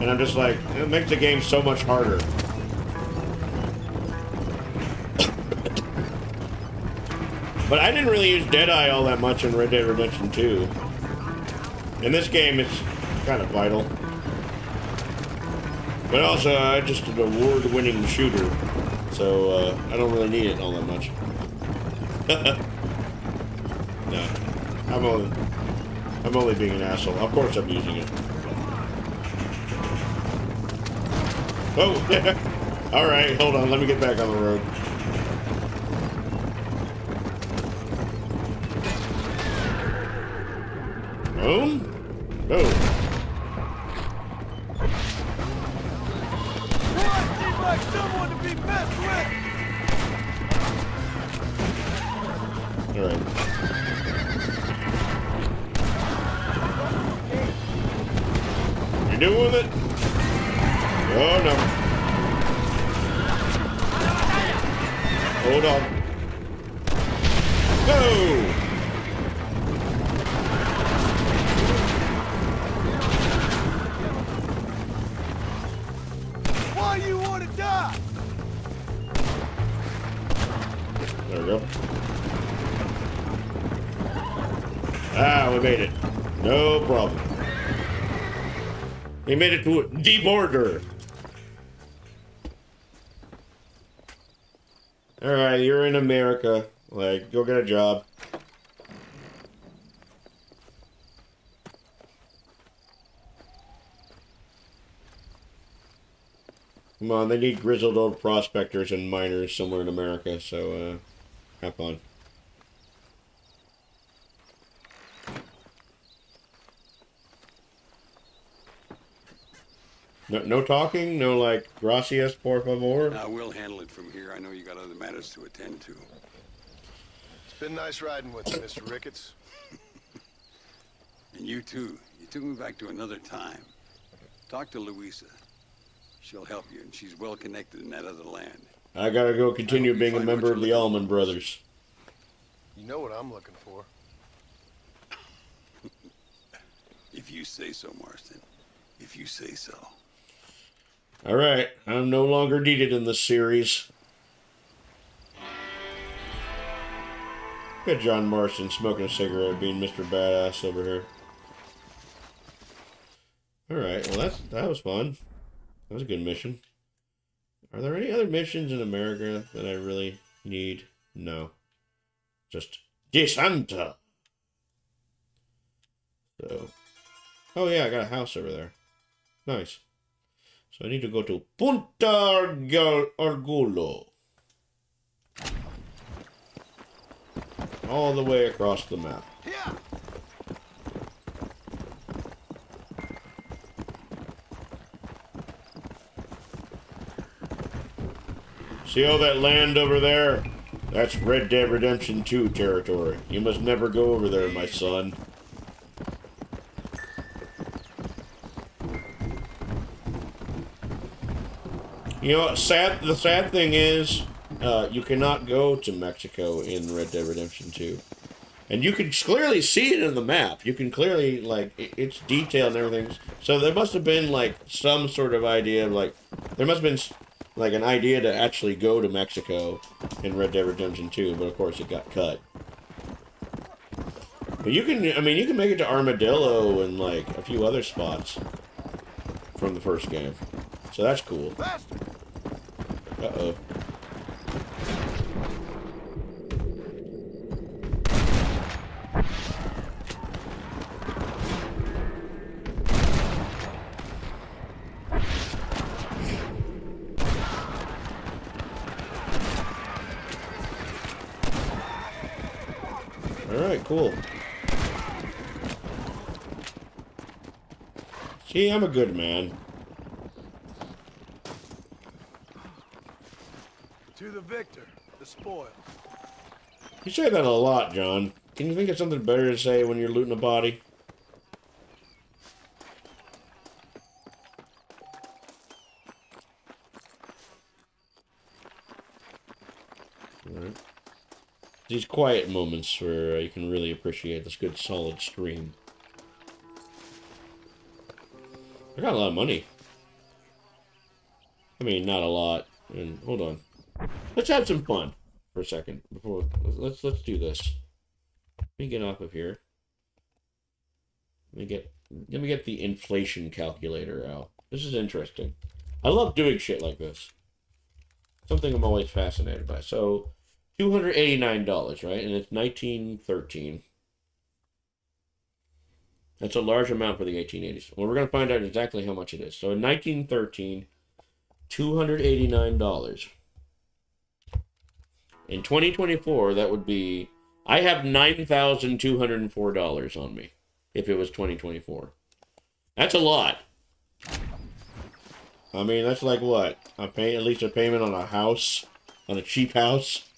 S3: And I'm just like, it makes the game so much harder. but I didn't really use Deadeye all that much in Red Dead Redemption 2. In this game, it's kind of vital. But also, I'm just an award-winning shooter. So, uh, I don't really need it all that much. No. I'm only I'm only being an asshole. Of course I'm using it. Oh Alright, hold on, let me get back on the road. Boom. Boom. Alright. You doing with it? Oh no. Hold on. Go! We made it to the border. Alright, you're in America. Like, go get a job. Come on, they need grizzled old prospectors and miners somewhere in America, so, uh, have fun. No, no talking? No, like, gracias, por favor?
S22: I will handle it from here. I know you got other matters to attend to.
S12: It's been nice riding with you, Mr. Ricketts.
S22: And you too. You took me back to another time. Talk to Luisa. She'll help you, and she's well connected in that other land.
S3: I gotta go continue being a member of the Allman Brothers.
S12: You know what I'm looking for.
S22: If you say so, Marston. If you say so.
S3: Alright, I'm no longer needed in this series. Good John Marston smoking a cigarette, being Mr. Badass over here. Alright, well that's that was fun. That was a good mission. Are there any other missions in America that I really need? No. Just De Santa. So. Oh, yeah, I got a house over there. Nice. So I need to go to Punta Argu- Argulo. All the way across the map. See all that land over there? That's Red Dead Redemption 2 territory. You must never go over there, my son. You know, sad. The sad thing is, uh, you cannot go to Mexico in Red Dead Redemption 2, and you can clearly see it in the map. You can clearly like it- it's detailed and everything. So there must have been like some sort of idea like there must have been like an idea to actually go to Mexico in Red Dead Redemption 2, but of course it got cut. But you can, I mean, you can make it to Armadillo and like a few other spots from the first game, so that's cool. Uh oh. Alright, cool. See, I'm a good man.
S5: To the victor, the spoil.
S3: You say that a lot, John. Can you think of something better to say when you're looting a body? These quiet moments where uh, you can really appreciate this good solid stream. I got a lot of money. I mean, not a lot. And hold on. Let's have some fun for a second before let's let's do this. Let me get off of here. Let me get let me get the inflation calculator out. This is interesting. I love doing shit like this. Something I'm always fascinated by. So, two hundred eighty nine dollars, right? And it's nineteen thirteen. That's a large amount for the 1880s. Well, we're going to find out exactly how much it is. So in 1913, $289. In 2024, that would be. I have $9,204 on me if it was 2024. That's a lot. I mean, that's like what? I pay at least a payment on a house, on a cheap house.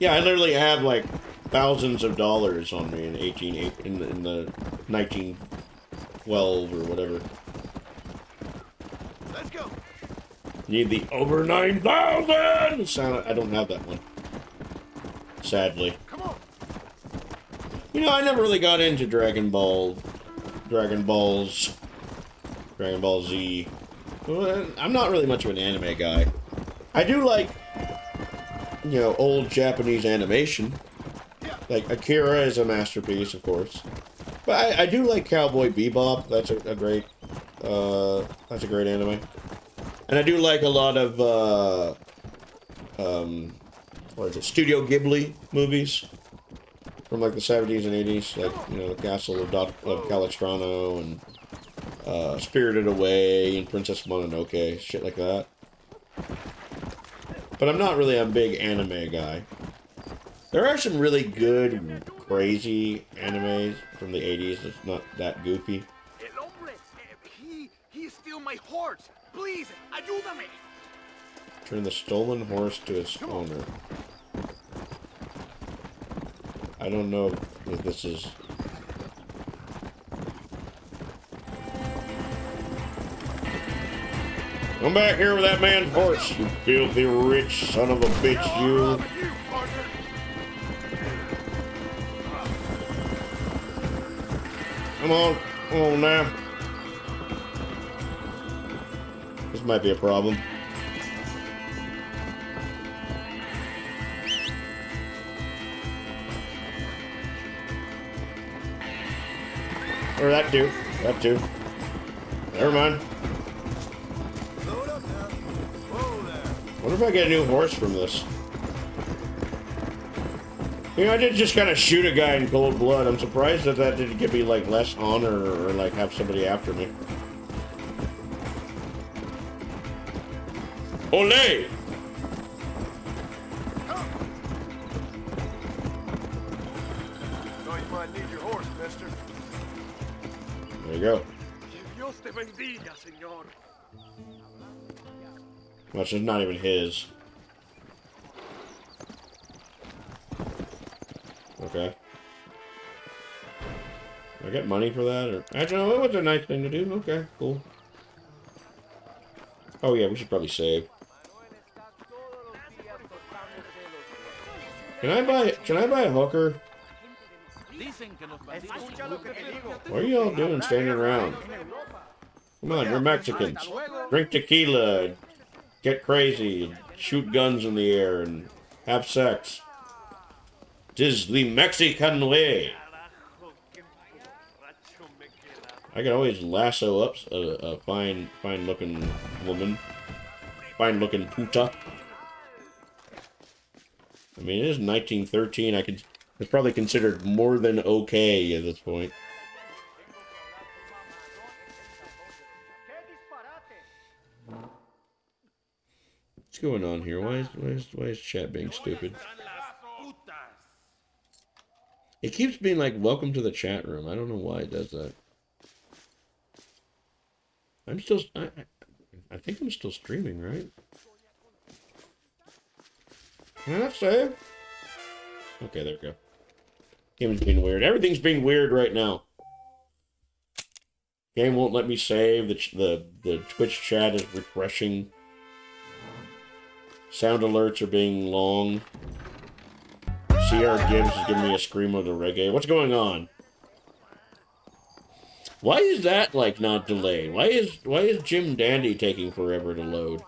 S3: Yeah, I literally have like thousands of dollars on me in 18 in the, in the 1912 or whatever.
S5: Let's go.
S3: Need the over 9,000! Sound I don't have that one. Sadly.
S5: Come on.
S3: You know, I never really got into Dragon Ball, Dragon Balls, Dragon Ball Z. Well, I'm not really much of an anime guy. I do like, you know, old Japanese animation. Like Akira is a masterpiece, of course. But I, I do like Cowboy Bebop. That's a, a great, uh, that's a great anime. And I do like a lot of, uh, um, what is it, Studio Ghibli movies from like the 70s and 80s, like, you know, The Castle of, Doc, of Calistrano and uh, Spirited Away and Princess Mononoke, shit like that. But I'm not really a big anime guy. There are some really good, crazy animes from the 80s that's not that goofy.
S7: Eh, he, he my horse. Please, ayúdame.
S3: Turn the stolen horse to its owner. I don't know if this is... Come back here with that man's horse, you filthy rich son of a bitch, you. Come on, come on now. This might be a problem. Or that too. That too. Never mind. Wonder if I get a new horse from this. You know, I did just kind of shoot a guy in cold blood. I'm surprised that that didn't give me, like, less honor or, like, have somebody after me. Ole!
S5: No, you might need your horse, mister.
S3: There you go.
S13: Dios te bendiga, señor.
S3: Which is not even his. Okay. I get money for that, or actually, that was a nice thing to do. Okay, cool. Oh yeah, we should probably save. Can I buy? Can I buy a hooker? What are y'all doing standing around? Come on, you're Mexicans. Drink tequila, get crazy, shoot guns in the air, and have sex. Tis the Mexican way. I can always lasso up a, a fine, fine-looking woman, fine-looking puta. I mean, it is 1913. I could. It's probably considered more than okay at this point. What's going on here? Why is why is why is chat being stupid? It keeps being like, "Welcome to the chat room." I don't know why it does that. I'm still. I, I, I think I'm still streaming, right? Save? Okay, there we go. Game's being weird. Everything's being weird right now. Game won't let me save. The the the Twitch chat is refreshing. Sound alerts are being long. CR Gibbs is giving me a scream of the reggae. What's going on? Why is that like not delayed? Why is why is Jim Dandy taking forever to load?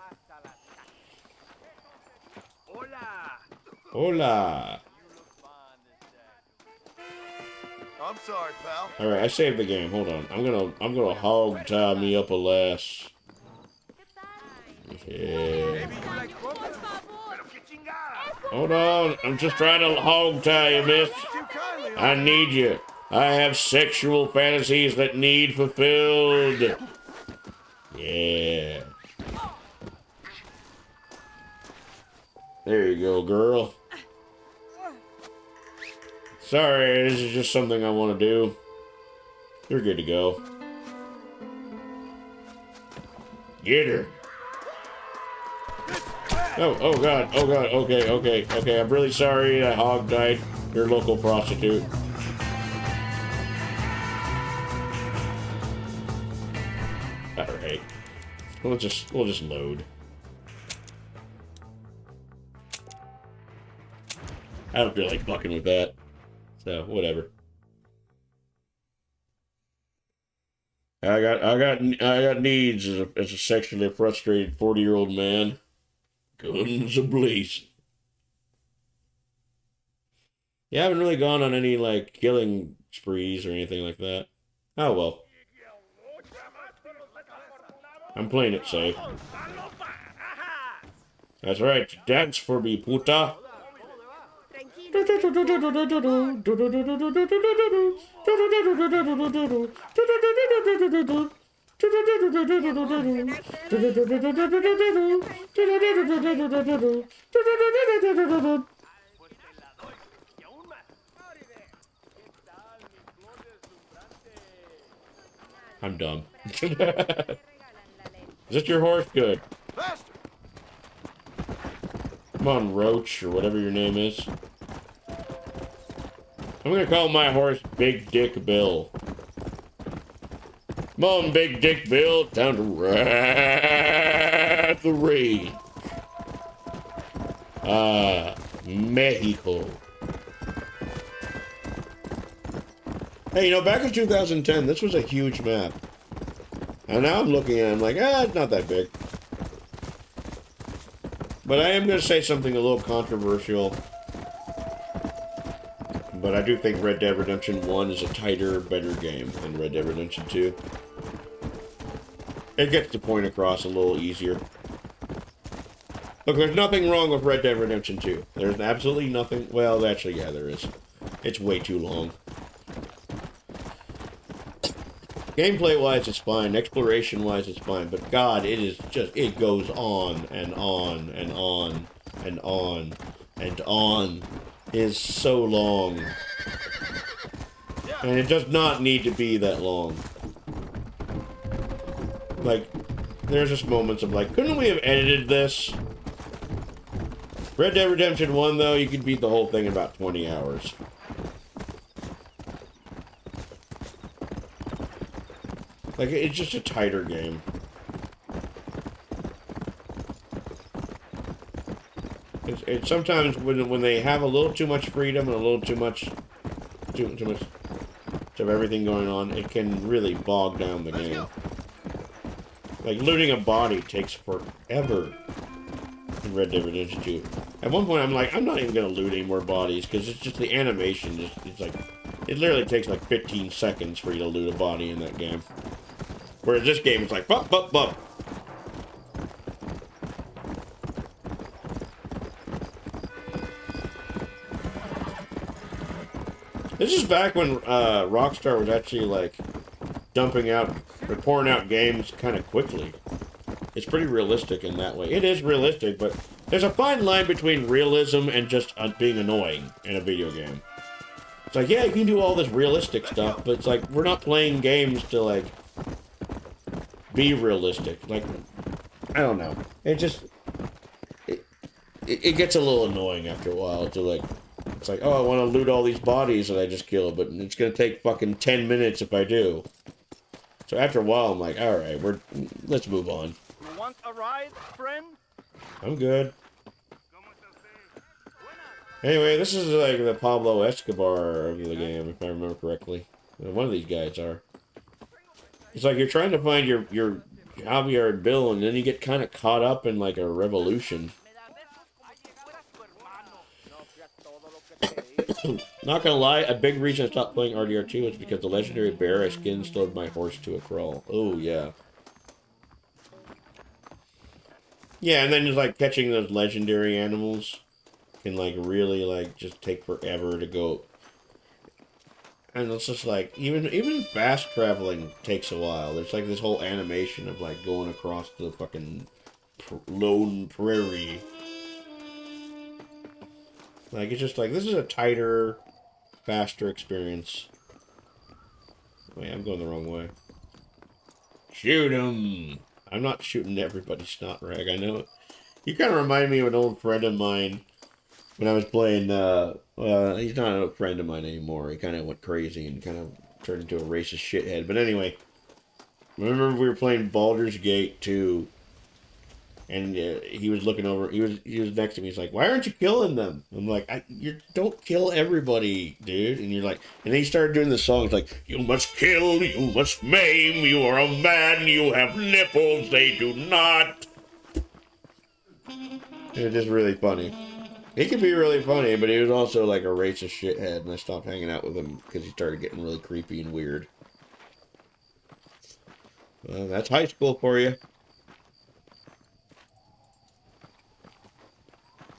S3: Hola.
S5: I'm sorry, pal.
S3: All right, I saved the game. Hold on. I'm gonna I'm gonna hog tie me up a lass. Yeah. Hold on. I'm just trying to hog tie you, miss. I need you. I have sexual fantasies that need fulfilled. Yeah. There you go, girl. Sorry, this is just something I want to do. You're good to go. Get her. Oh, oh god, oh god, okay, okay, okay, I'm really sorry I hog died your local prostitute. Alright. We'll just, we'll just load. I don't feel like fucking with that. So, whatever. I got, I got, I got needs as a, as a sexually frustrated 40 year old man. Guns ablaze. Yeah, I haven't really gone on any, like, killing sprees or anything like that. Oh, well. I'm playing it safe. That's right. Dance for me, puta. I'm dumb. Is this your horse? Good. Come on, Roach, or whatever your name is. I'm gonna call my horse Big Dick Bill. Come on, Big Dick Bill, time to ride the range. Ah, Mexico. Hey, you know, back in 2010, this was a huge map. And now I'm looking at it, I'm like, ah, it's not that big. But I am going to say something a little controversial. But I do think Red Dead Redemption 1 is a tighter, better game than Red Dead Redemption 2. It gets the point across a little easier. Look, there's nothing wrong with Red Dead Redemption 2. There's absolutely nothing. Well, actually, yeah, there is. It's way too long. Gameplay wise, it's fine. Exploration wise, it's fine. But God, it is just, it goes on and on and on and on and on. Is so long. And it does not need to be that long. Like, there's just moments of like, couldn't we have edited this? Red Dead Redemption 1, though, you could beat the whole thing in about 20 hours. Like, it's just a tighter game. It's, it's sometimes when, when they have a little too much freedom and a little too much, too, too much of everything going on, it can really bog down the game. Like, looting a body takes forever in Red Dead Redemption 2. At one point, I'm like, I'm not even going to loot any more bodies, because it's just the animation. It's, it's like, it literally takes like 15 seconds for you to loot a body in that game. Whereas this game is like, bump, bump, bump. This is back when uh, Rockstar was actually like dumping out, or pouring out games kind of quickly. It's pretty realistic in that way. It is realistic, but there's a fine line between realism and just uh, being annoying in a video game. It's like, yeah, you can do all this realistic stuff, but it's like, we're not playing games to, like, be realistic. Like, I don't know. It just, it, it, it gets a little annoying after a while to, like, it's like, oh, I want to loot all these bodies that I just killed, but it's going to take fucking 10 minutes if I do. So after a while, I'm like, alright, we're, let's move on.
S7: You want a ride, friend?
S3: I'm good. Anyway, this is like the Pablo Escobar of the game, if I remember correctly. Uh, one of these guys are. It's like you're trying to find your your Javier Bill, and then you get kind of caught up in like a revolution. Not gonna lie, a big reason I stopped playing RDR2 is because the legendary bear I skinned slowed my horse to a crawl. Oh yeah. Yeah, and then just like catching those legendary animals can like really like just take forever to go. And it's just like even even fast traveling takes a while. There's like this whole animation of like going across the fucking pr lone prairie. Like it's just like this is a tighter, faster experience. Wait, I'm going the wrong way. Shoot him! I'm not shooting everybody's snot rag. I know. You kind of remind me of an old friend of mine when I was playing. Uh, well, he's not a friend of mine anymore. He kind of went crazy and kind of turned into a racist shithead. But anyway, remember we were playing Baldur's Gate 2 and uh, he was looking over. He was he was next to me. He's like, "Why aren't you killing them?" I'm like, I, "You don't kill everybody, dude." And you're like, and then he started doing the songs like, "You must kill, you must maim. You are a man. You have nipples. They do not." It was just really funny. He could be really funny, but he was also like a racist shithead, and I stopped hanging out with him because he started getting really creepy and weird. Well, that's high school for you.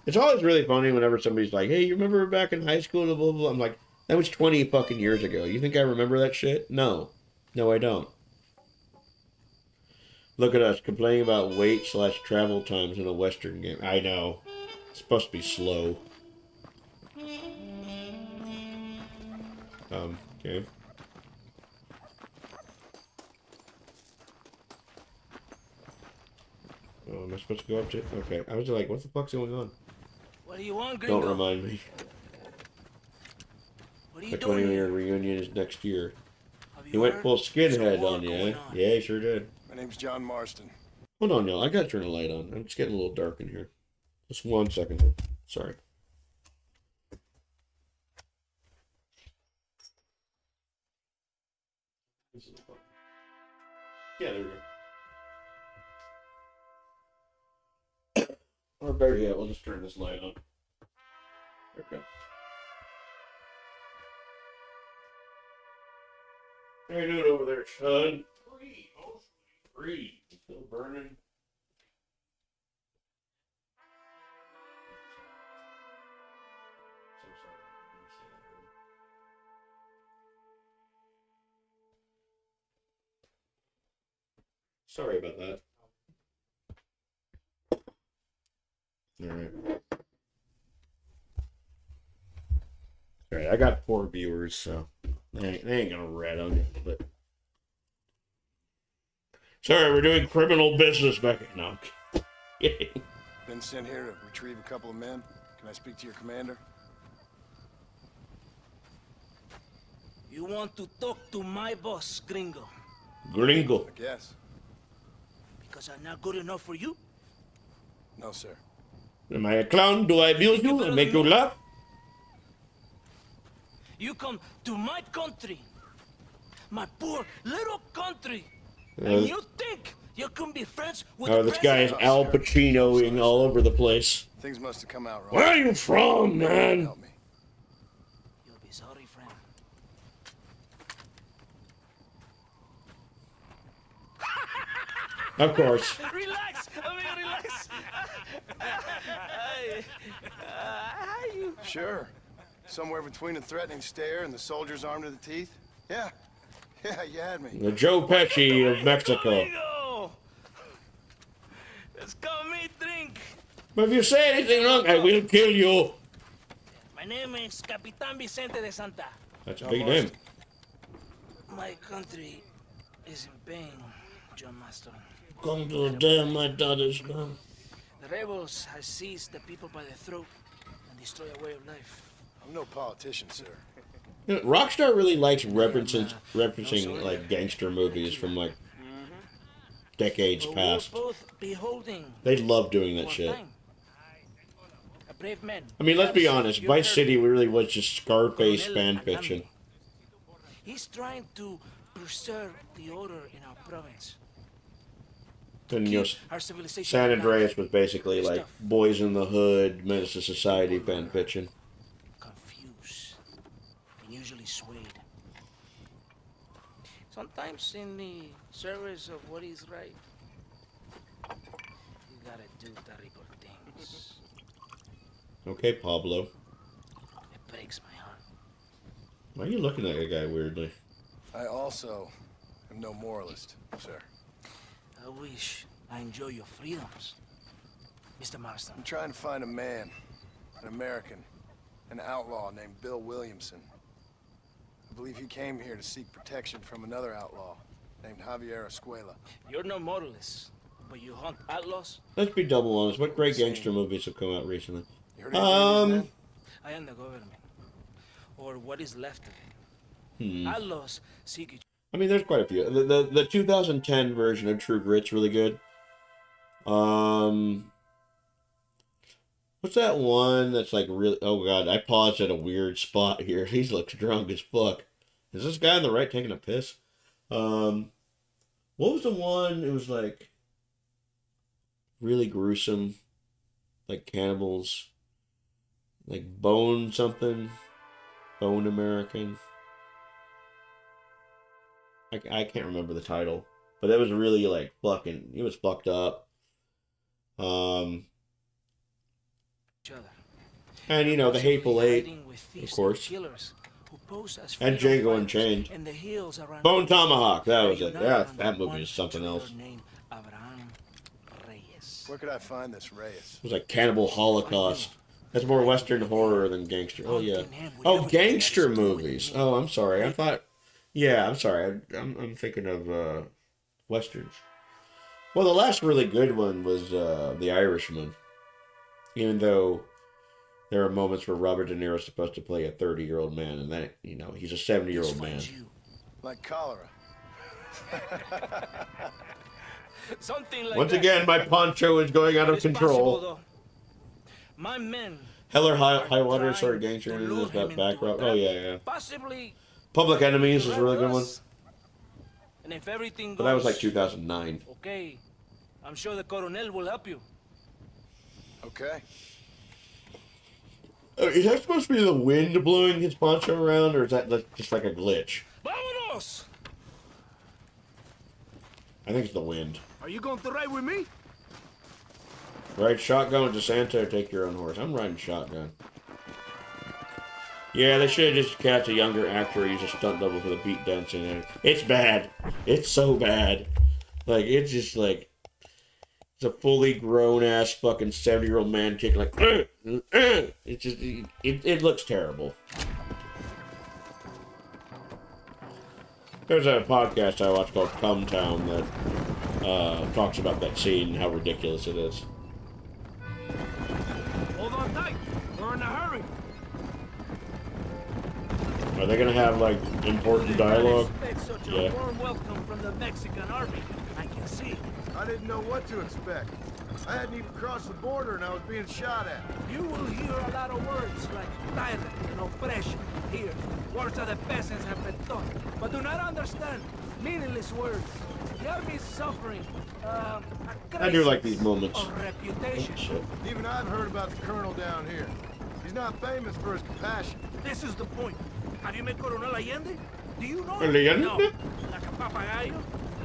S3: It's always really funny whenever somebody's like, "Hey, you remember back in high school?" Blah blah blah. I'm like, "That was 20 fucking years ago. You think I remember that shit?" No, no, I don't. Look at us complaining about wait slash travel times in a Western game. I know, it's supposed to be slow. Um. Okay. Oh, am I supposed to go up to? Okay, I was like, what the fuck's going on?
S11: What do you want, Gringo?
S3: Don't remind me.
S11: What are you
S3: The
S11: doing
S3: 20
S11: here?
S3: year reunion is next year. He went full skinhead on you, eh? Yeah, he sure did.
S12: My name's John Marston.
S3: Hold on, y'all. I gotta turn the light on. It's getting a little dark in here. Just one second here. Sorry. Yeah, there we go. Or better yet, we'll just turn this light on. Okay. we. How you doing over there, son? Free, mostly free. Still burning. Sorry about that. Alright. Alright, I got poor viewers, so they ain't, they ain't gonna rat on it, but. Sorry, we're doing criminal business back No, I'm.
S5: Been sent here to retrieve a couple of men. Can I speak to your commander?
S27: You want to talk to my boss, Gringo,
S3: Gringo.
S5: Yes.
S27: because I'm not good enough for you?
S5: No, sir.
S3: Am I a clown? Do I abuse you and make you laugh?
S27: You come to my country, my poor little country,
S3: Uh,
S27: and you think you can be friends with
S3: Oh,
S27: the
S3: this guy is
S27: president?
S3: Al Pacinoing all over the place.
S5: Things must have come out wrong.
S3: Where are you from, man?
S27: You'll be sorry, friend.
S3: Of course.
S27: relax, I mean, relax. Hey, uh, Uh, how you?
S5: Sure. Somewhere between a threatening stare and the soldier's arm to the teeth? Yeah. Yeah, you had me.
S3: The Joe Pesci of Mexico.
S27: Let's come meet, drink.
S3: But if you say anything wrong, I will kill you.
S27: My name is Capitan Vicente de Santa.
S3: That's a big name.
S27: My country is in pain, John Marston.
S3: Come to the damn, my daughter's gone.
S27: The rebels have seized the people by the throat and destroy a way of life.
S5: I'm no politician, sir.
S3: You know, Rockstar really likes referencing, referencing like gangster movies from like mm-hmm. decades
S27: But
S3: past.
S27: both beholding
S3: They love doing that shit.
S27: A brave man.
S3: I mean, let's be honest. Vice City really was just Scarface
S27: Colonel
S3: fan fiction.
S27: He's trying to preserve the order in our province.
S3: And you know,
S27: Keep our civilization
S3: San. Andreas was basically like Boys in the Hood, Menace to Society fan fiction.
S27: confused and usually swayed. Sometimes in the service of what is right, you gotta do terrible things.
S3: Okay, Pablo.
S27: It breaks my heart.
S3: Why are you looking at that guy weirdly?
S5: I also am no moralist, sir.
S27: I wish I enjoy your freedoms, Mr. Marston.
S5: I'm trying to find a man, an American, an outlaw named Bill Williamson. I believe he came here to seek protection from another outlaw named Javier Escuela.
S27: You're no moralist, but you hunt outlaws.
S3: Let's be double honest. What great gangster movies have come out recently?
S5: You heard anything
S3: Um,
S5: men?
S27: I am the government, or what is left of it.
S3: hmm.
S27: Outlaws seek each
S3: I mean, there's quite a few. The, the the 2010 version of True Grit's really good. Um, what's that one that's like really? Oh god, I paused at a weird spot here. He looks drunk as fuck. Is this guy on the right taking a piss? Um, what was the one? It was like really gruesome, like cannibals, like Bone something, Bone American. I, I can't remember the title, but that was really like fucking. It was fucked up. Um,
S27: other.
S3: and you know the Hateful Eight,
S27: with
S3: of course,
S27: and killers who pose as
S3: and
S27: freedom
S3: Django Unchained.
S27: in the hills around
S3: Bone Tomahawk. That was
S27: They
S3: it. Yeah, that movie
S27: one
S3: is something else.
S27: traitor Reyes.
S5: Where could I find this Reyes?
S3: It was like Cannibal Holocaust. That's more Western horror than gangster. Oh yeah. Oh, gangster movies. Oh, I'm sorry. I thought. Yeah, I'm sorry. I'm I'm thinking of uh, westerns. Well, the last really good one was uh, The Irishman. Even though there are moments where Robert De Niro is supposed to play a 30 year old man, and that you know he's a 70 year old man.
S5: Like cholera.
S27: Something like
S3: Once
S27: that.
S3: again, my poncho is going out of
S27: It's
S3: control.
S27: though. My men
S3: Hell or High, High Water, sorry, gangster, this that background. Oh yeah, yeah.
S27: possibly,
S3: Public Enemies is a really good one,
S27: and if everything goes
S3: but that was like 2009.
S27: okay, I'm sure the Coronel will help you.
S5: Okay.
S3: Oh, is that supposed to be the wind blowing his poncho around, or is that like- just like a glitch?
S27: Vámonos!
S3: I think it's the wind.
S13: Are you going to ride with me?
S3: Ride shotgun with De Santa, or take your own horse. I'm riding shotgun. Yeah, they should have just cast a younger actor use a stunt double for the beat dancing. It's bad. It's so bad. Like it's just like it's a fully grown ass fucking seventy year old man kicking, like. "Uh, uh." It just it, it looks terrible. There's a podcast I watch called Come Town that uh, talks about that scene and how ridiculous it is. Are they gonna have like important dialogue?
S13: Such a
S3: Yeah.
S13: warm welcome from the Mexican army. I can see.
S5: I didn't know what to expect. I hadn't even crossed the border and I was being shot at.
S13: You will hear a lot of words like tyrant and oppression. Here, words that the peasants have been taught, but do not understand. Meaningless words. The army is suffering. Um, a
S3: I do like these moments.
S13: Reputation.
S3: Oh, shit.
S5: Even I've heard about the colonel down here. He's not famous for his compassion.
S13: This is the point. Have you met Coronel Allende? Do you know?
S3: Allende?
S13: No. Like a papagayo?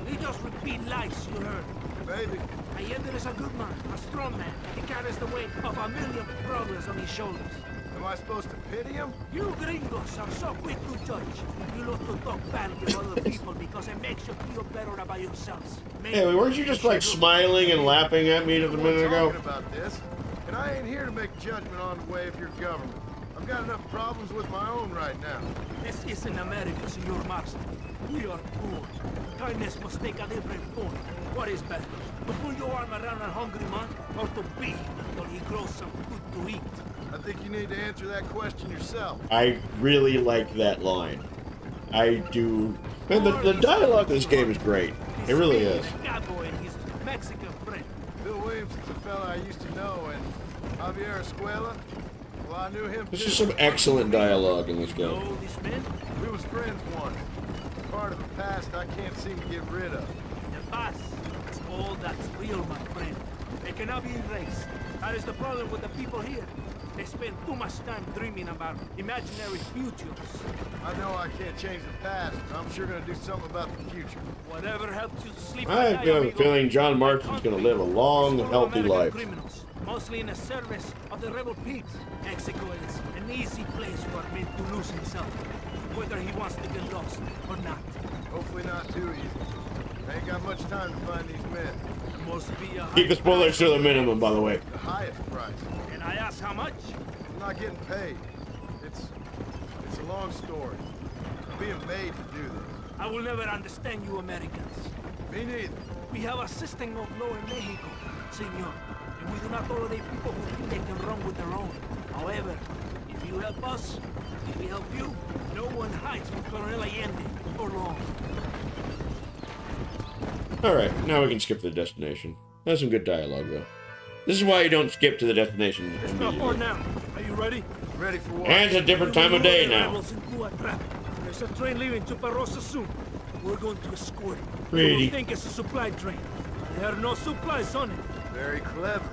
S13: He just repeat lies you heard.
S5: Maybe.
S13: Allende is a good man, a strong man. He carries the weight of a million problems on his shoulders.
S5: Am I supposed to pity him?
S13: You gringos are so quick to judge. You love to talk badly of other people because it makes you feel better about yourselves. Maybe
S3: Hey, weren't you just like smiling and laughing at me just a minute ago?
S5: talking about this, and I ain't here to make judgment on the way of your government. I've got enough problems with my own right now.
S13: This isn't America, Senor Marston. We are poor. Kindness must take a different form. What is better? To put your arm around a hungry man, or to beat him until he grows some food to eat?
S5: I think you need to answer that question yourself.
S3: I really like that line. I do. Man, the, the dialogue in this game is great. It really is.
S13: Cowboy and his Mexican friend.
S5: Bill Williamson's a fella I used to know, and Javier Escuela,
S3: This
S5: too.
S3: is some excellent dialogue in this game.
S13: Know this man?
S5: We was friends once. Part of the past I can't seem to get rid of.
S13: The past is all that's real, my friend. It cannot be erased. That is the problem with the people here. They spend too much time dreaming about imaginary futures.
S5: I know I can't change the past, but I'm sure gonna do something about the future.
S13: Whatever helps you sleep
S3: I have a feeling John Marston's gonna live a long, healthy
S13: American
S3: life.
S13: criminals, mostly in the service of the rebel pigs. Mexico is an easy place for a man to lose himself, whether he wants to get lost or not.
S5: Hopefully not too easy. I ain't got much time to find these men.
S13: It must be a
S3: Keep the spoilers to the minimum, by the way.
S5: The highest price.
S13: And I ask how much?
S5: I'm not getting paid. It's it's a long story. I'm being made to do this.
S13: I will never understand you Americans.
S5: Me neither.
S13: We have a system of law in Mexico, senor. And we do not tolerate people who think they can run with their own. However, if you help us, if we help you, no one hides from Colonel Allende for long.
S3: Alright, now we can skip to the destination. That's some good dialogue, though. This is why you don't skip to the destination
S13: It's not far
S3: immediately.
S13: now. Are you ready?
S5: Ready for what?
S3: And it's a different time of day now.
S13: Rebels in Cuba trap. There's a train leaving Chuparosa soon. We're going to escort it.
S3: Pretty.
S13: You think it's a supply train. There are no supplies on it.
S5: Very clever.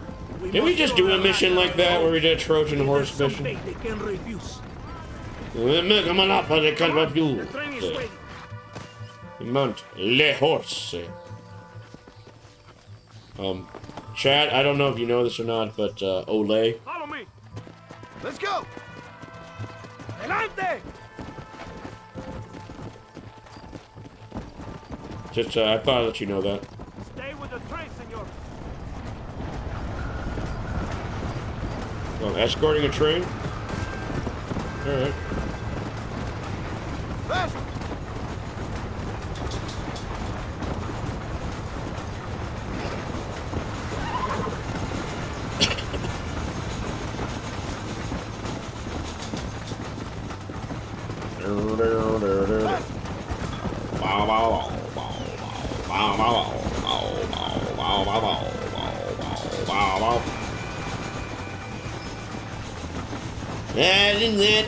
S3: Did we just do a mission
S13: last
S3: like that where we did a Trojan horse mission?
S13: bait they can refuse.
S3: Come on up, I can't have you.
S13: The train is waiting.
S3: Mount Le Horse. Um, Chad, I don't know if you know this or not, but uh, Olay.
S13: Follow me.
S5: Let's go!
S13: Delante!
S3: Just, uh, I thought I'd let you know that.
S13: Stay with the train, senor.
S3: Oh, escorting a train? Alright.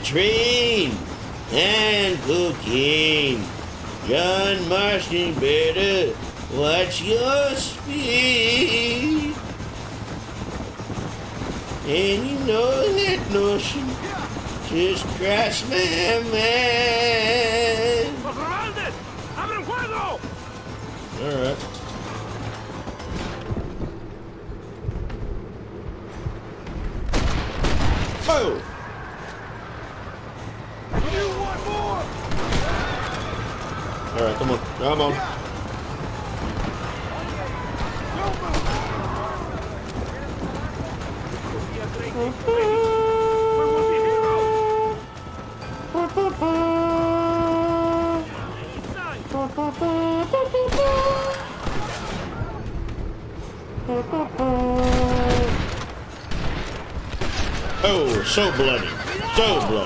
S3: Train and cocaine. John Marston better watch your speed. And you know that notion just crossed my mind. So bloody. So bloody.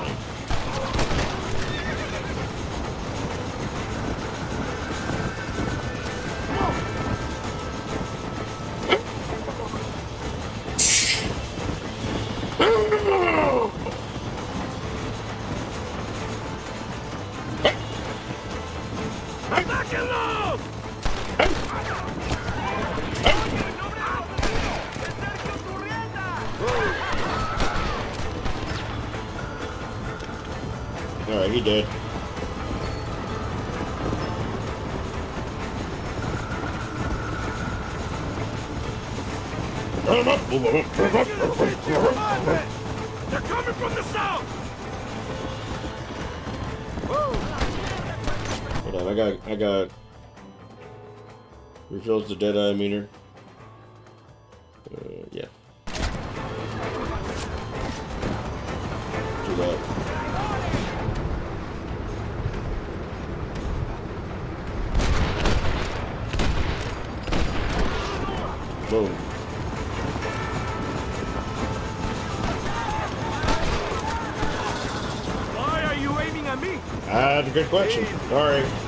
S3: Hold on, I got, I got. Refills the dead eye meter. Question. Sorry.
S5: Mi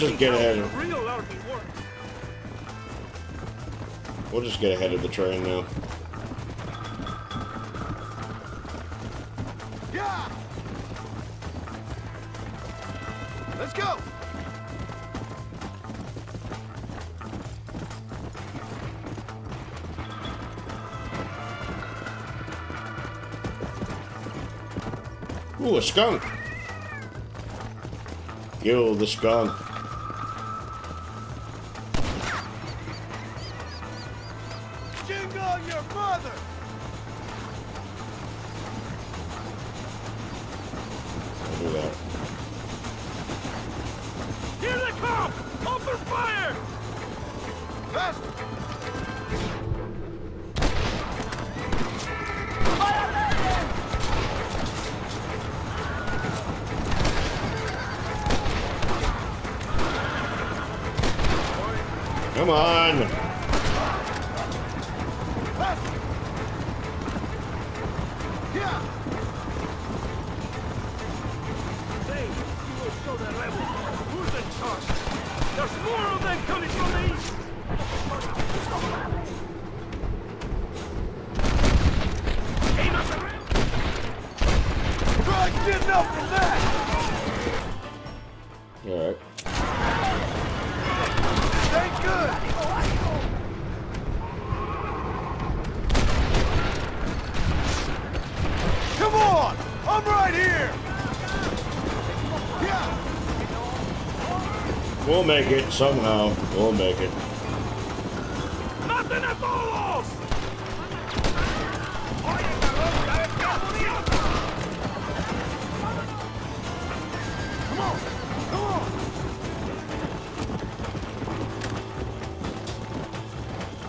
S3: let's just get ahead of-
S13: Real army works?
S3: We'll just get ahead of the train now.
S5: Yeah. Let's go.
S3: Ooh, a skunk. Kill the skunk. Make it somehow. We'll make it.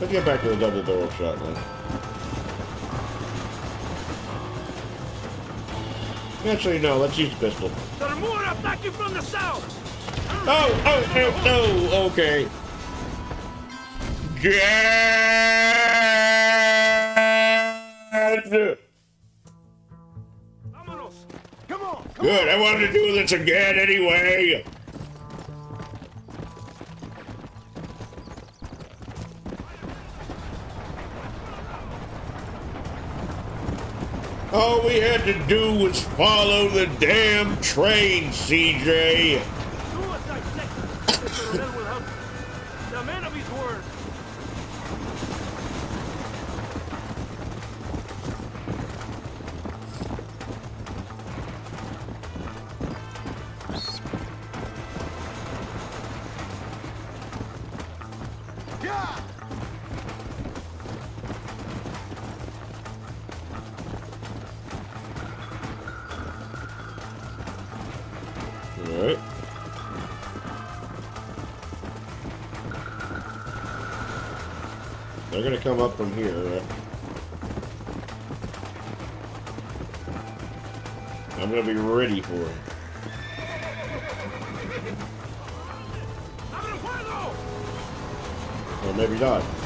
S3: Let's get back to the double barrel shotgun. Actually, no. Let's use pistol.
S13: There are more attacking from the south!
S3: Oh, oh, oh, no. Okay.
S13: On!
S3: Good. I wanted to do this again anyway. All we had to do was follow the damn train, CJ. Come up from here, right? I'm gonna be ready for them. Or maybe not.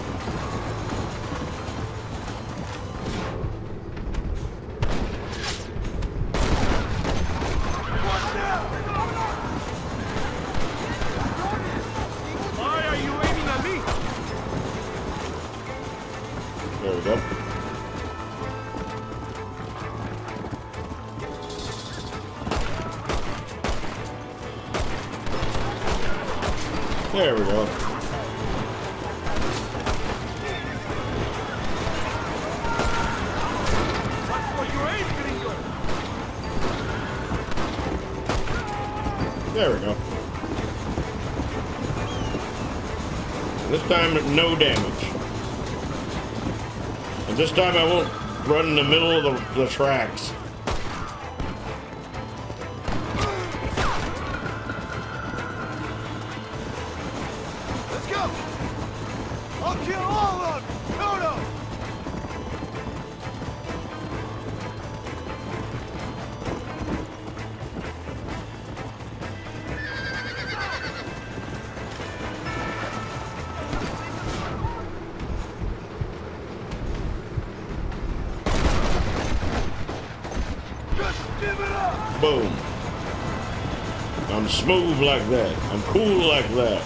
S3: No damage. And this time I won't run in the middle of the, the tracks. Cool like that.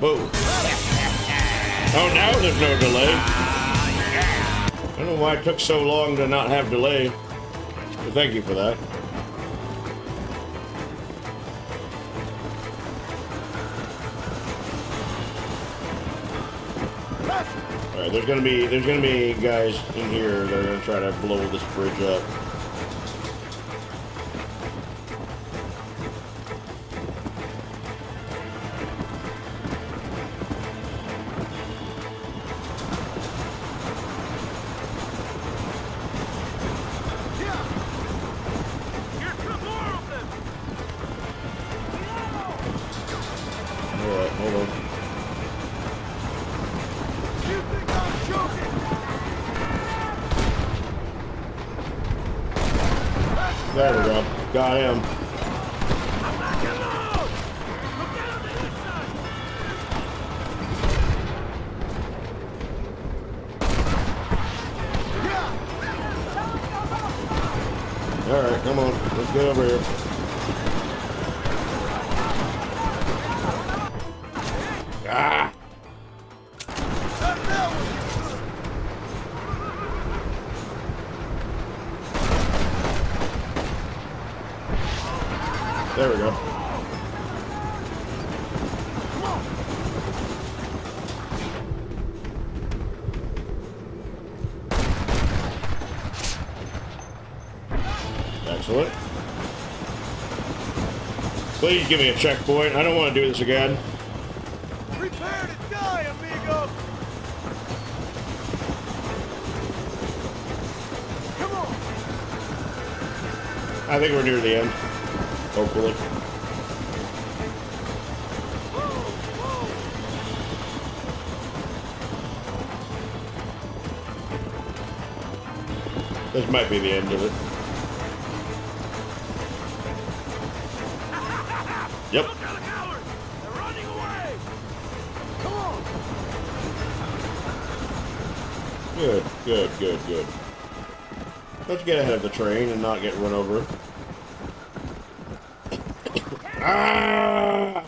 S3: Boom. Oh, now there's no delay. I don't know why it took so long to not have delay. But thank you for that. Gonna be there's gonna be guys in here that are gonna try to blow this bridge up. Please give me a checkpoint. I don't want to do this again.
S5: Prepare to die, amigo! Come on!
S3: I think we're near the end. hopefully. This might be the end of it. Let's get ahead of the train and not get run over. ah!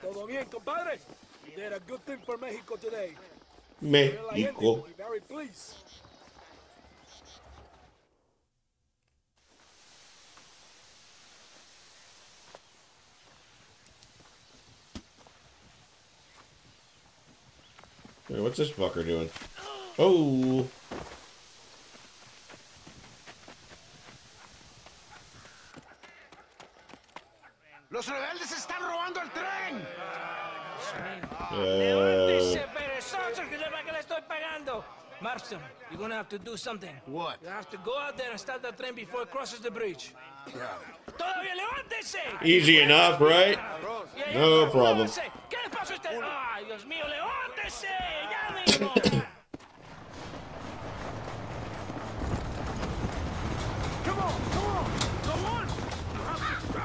S13: Todo bien, compadre? You did a good thing for Mexico today. Very la gente,
S3: Mexico.
S13: Very pleased.
S3: Wait, what's this fucker doing? Oh!
S28: ¡Los rebeldes están robando el tren!
S13: Levántese,
S3: Uh,
S13: perezoso, que le que le estoy pagando. Marston, you're gonna have to do something.
S28: What?
S13: You have to go out there and start the train before it crosses the bridge. ¡Todavía levántese!
S3: easy enough, right?
S13: Ya, ya,
S3: No problem.
S13: ¿Qué le pasa a usted? ¡Ay, Dios mío, levántese! ¡Ya mismo!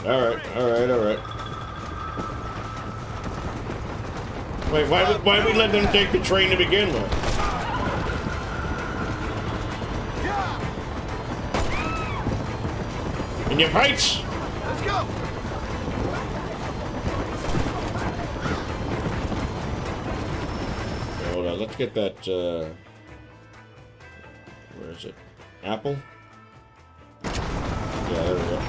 S3: Alright, alright, alright. Wait, why, would- why we let them take the train to begin with? In your pipes!
S5: Let's go!
S3: Hold on, let's get that, uh... Where is it? Apple? Yeah, there we go.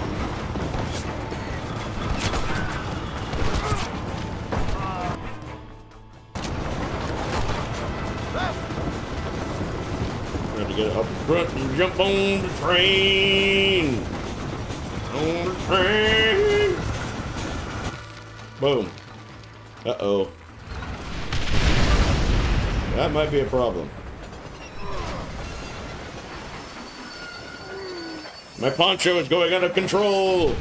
S3: Get up front and jump on the train! On the train! Boom. Uh-oh. That might be a problem. My poncho is going out of control!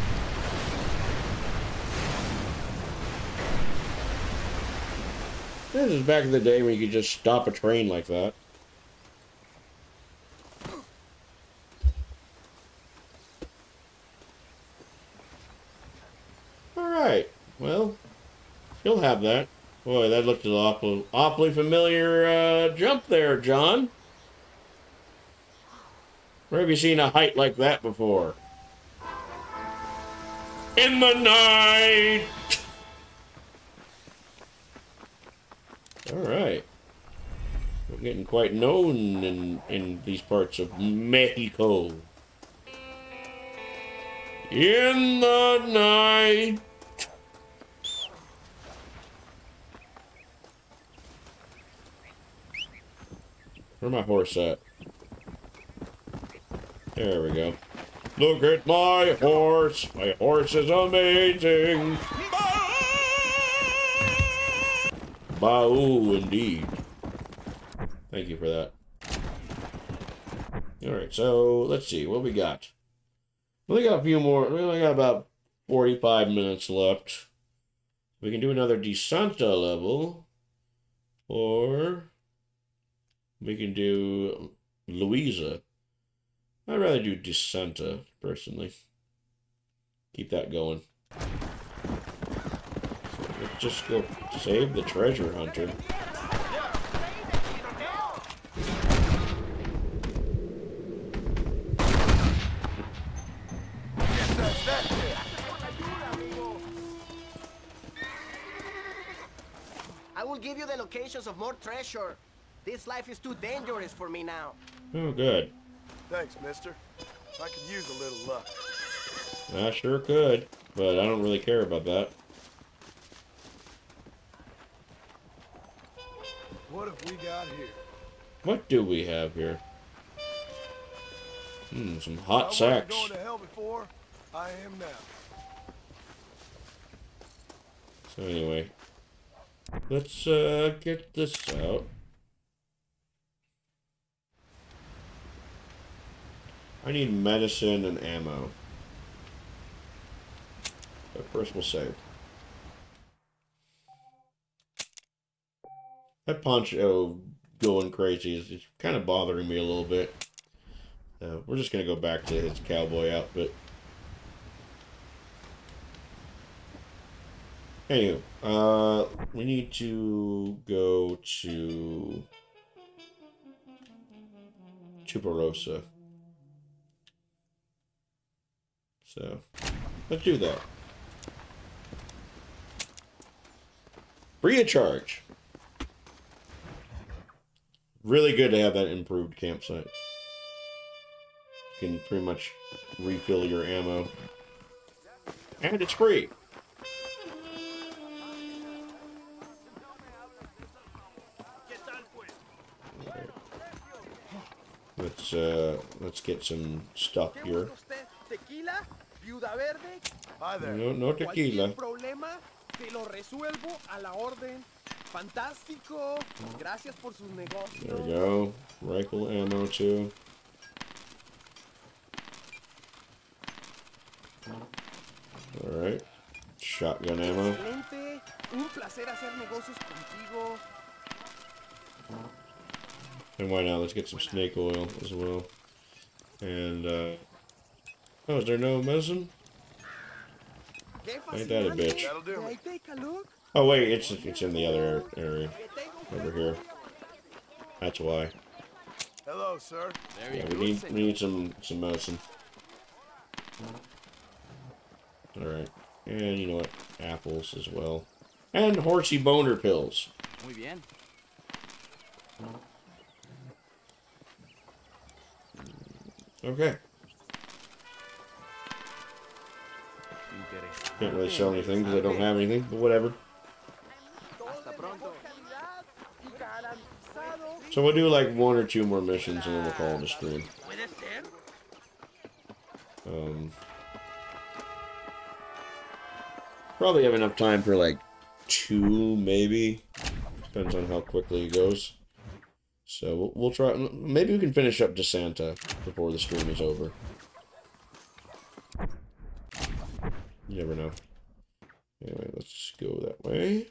S3: This is back in the day when you could just stop a train like that. Alright, well, you'll have that. Boy, that looked an awful, awfully familiar uh, jump there, John. Where have you seen a height like that before? In the night! Alright. We're getting quite known in, in these parts of Mexico. In the night! Where my horse at? There we go. Look at my horse. My horse is amazing. Bao indeed. Thank you for that. Alright, so let's see what we got. We only got a few more. We only got about 45 minutes left. We can do another De Santa level. Or we can do Luisa. I'd rather do De Santa, personally. Keep that going. Let's just go save the treasure hunter.
S11: I will give you the locations of more treasure. This life is too dangerous for me now.
S3: Oh, good.
S5: Thanks, mister. I could use a little luck.
S3: I sure could, but I don't really care about that.
S5: What have we got here?
S3: What do we have here? Hmm, some hot
S5: I wasn't
S3: sacks.
S5: going to hell before. I am now.
S3: So anyway, let's uh, get this out. I need medicine and ammo. But first we'll save. That Poncho going crazy is, is kind of bothering me a little bit. Uh, we're just going to go back to his cowboy outfit. Anyway, uh, we need to go to Chuparosa. So, let's do that. Free of charge. Really good to have that improved campsite. You can pretty much refill your ammo. And it's free. Let's uh let's get some stuff here.
S7: Viuda verde.
S3: No, no tequila.
S7: Cualquier problema, te lo resuelvo a la orden. Fantástico. Gracias por sus negocios.
S3: There we go. Rifle ammo too. Alright. Shotgun ammo.
S7: Excelente. Un placer hacer negocios contigo.
S3: And why not? Let's get some snake oil as well. And uh Oh, is there no medicine? Ain't that a bitch?
S7: May I take a look?
S3: Oh wait, it's it's in the other area. Over here. That's why.
S5: Hello, sir.
S3: Yeah, we need we need some some medicine. Alright. And you know what? Apples as well. And horsey boner pills.
S16: Muy bien.
S3: Okay. Can't really sell anything because I don't have anything, but whatever. So we'll do like one or two more missions and then we'll call it a stream. Um, probably have enough time for like two, maybe. Depends on how quickly it goes. So we'll, we'll try. Maybe we can finish up De Santa before the stream is over. You never know. Anyway, let's go that way.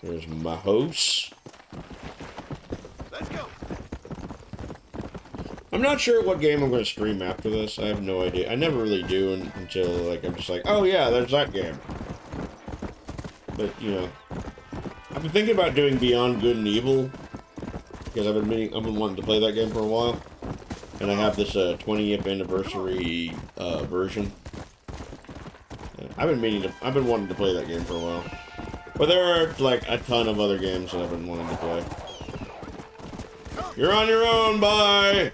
S3: There's Mahos.
S5: Let's go.
S3: I'm not sure what game I'm going to stream after this. I have no idea. I never really do until like I'm just like, oh yeah, there's that game. But you know, I've been thinking about doing Beyond Good and Evil because I've been meaning, I've been wanting to play that game for a while, and I have this uh, 20th anniversary uh, version. I've been meaning to, I've been wanting to play that game for a while, but there are like a ton of other games that I've been wanting to play. You're on your own, bye.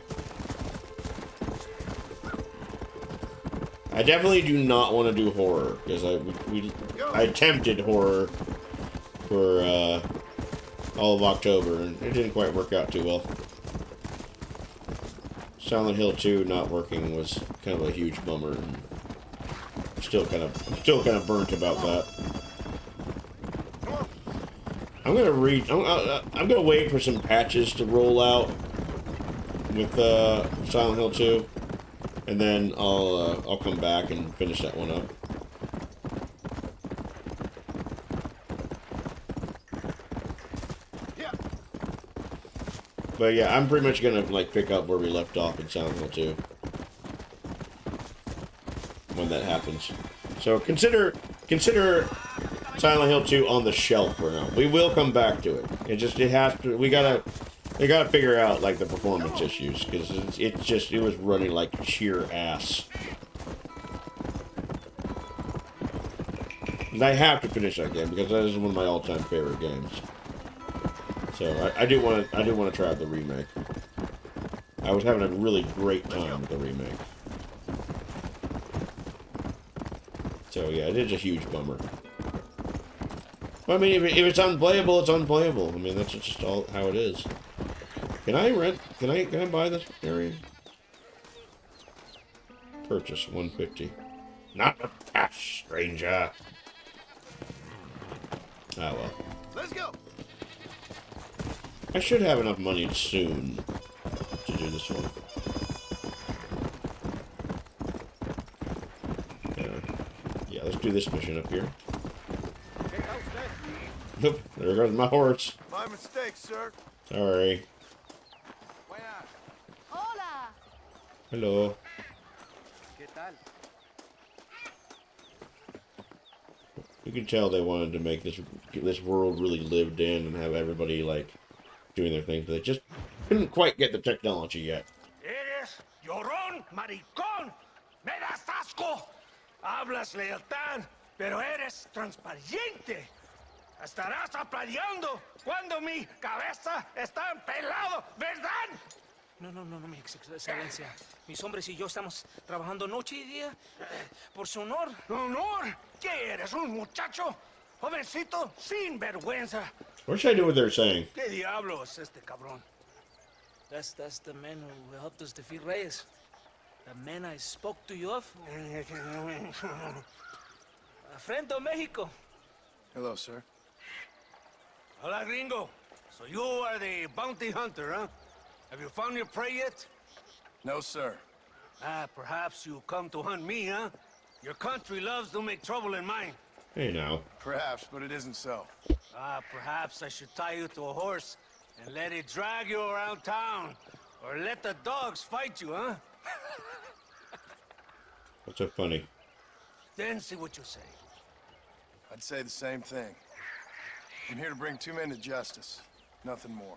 S3: I definitely do not want to do horror because I we, we I attempted horror for uh, all of October and it didn't quite work out too well. Silent Hill 2 not working was kind of a huge bummer. And still kind of still kind of burnt about that. I'm gonna read. I'm, I'm gonna wait for some patches to roll out with uh, Silent Hill 2, and then I'll uh, I'll come back and finish that one up. But yeah, I'm pretty much gonna like pick up where we left off in Silent Hill 2 when that happens. So consider consider Silent Hill 2 on the shelf for now. We will come back to it. It just it has to. We gotta they gotta figure out like the performance issues because it's, it's just it was running like sheer ass. And I have to finish that game because that is one of my all-time favorite games. So I, I do want to I do want to try out the remake. I was having a really great time with the remake. So yeah, it is a huge bummer. I mean, if, if it's unplayable, it's unplayable. I mean, that's just all how it is. Can I rent? Can I can I buy this area? Purchase 150. Not a cash, stranger. Ah well.
S5: Let's go.
S3: I should have enough money soon to do this one. Yeah. Yeah, let's do this mission up here. Nope, there goes my horse.
S5: My mistake, sir.
S3: Sorry.
S4: Hola.
S3: Hello.
S8: ¿Qué tal?
S3: You can tell they wanted to make this this world really lived in and have everybody like doing their thing, but they just couldn't quite get the technology yet.
S28: Eres llorón, maricón. Me das asco. Hablas lealtad, pero eres transparente. Estarás aplaudiendo cuando mi cabeza está pelado, ¿verdad?
S13: No, no, no, no, mi ex- excelencia. Mis hombres y yo estamos trabajando noche y día eh, por su honor.
S28: ¿Honor? ¿Qué eres, un muchacho? Jovencito, sin vergüenza.
S3: What should I do what they're saying?
S28: ¿Qué diablos este cabrón?
S13: That's, that's the men who helped us defeat Reyes. The men I spoke to you of. Frente a Mexico.
S5: Hello, sir.
S28: Hola, gringo. So you are the bounty hunter, huh? Have you found your prey yet?
S5: No, sir.
S28: Ah, perhaps you come to hunt me, huh? Your country loves to make trouble in mine.
S3: Hey now.
S5: Perhaps, but it isn't so.
S28: Ah, perhaps I should tie you to a horse and let it drag you around town. Or let the dogs fight you, huh?
S3: What's so funny?
S28: Then see what you say.
S5: I'd say the same thing. I'm here to bring two men to justice, nothing more.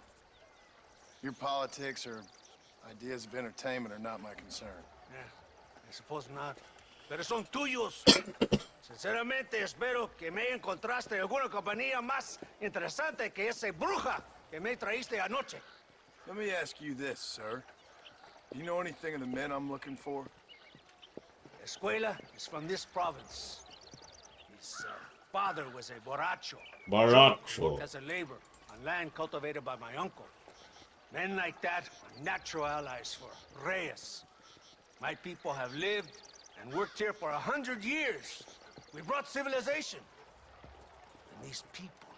S5: Your politics or ideas of entertainment are not my concern.
S28: Yeah, I suppose not. Pero son tuyos. Sinceramente, espero que me encontraste alguna compañía más interesante que esa bruja que me traíste anoche.
S5: Let me ask you this, sir. Do you know anything of the men I'm looking for?
S28: Escuela is from this province. His uh, father was a borracho.
S3: Borracho.
S28: Worked as a laborer on land cultivated by my uncle. Men like that are natural allies for Reyes. My people have lived and worked here for a hundred years. We brought civilization. And these people,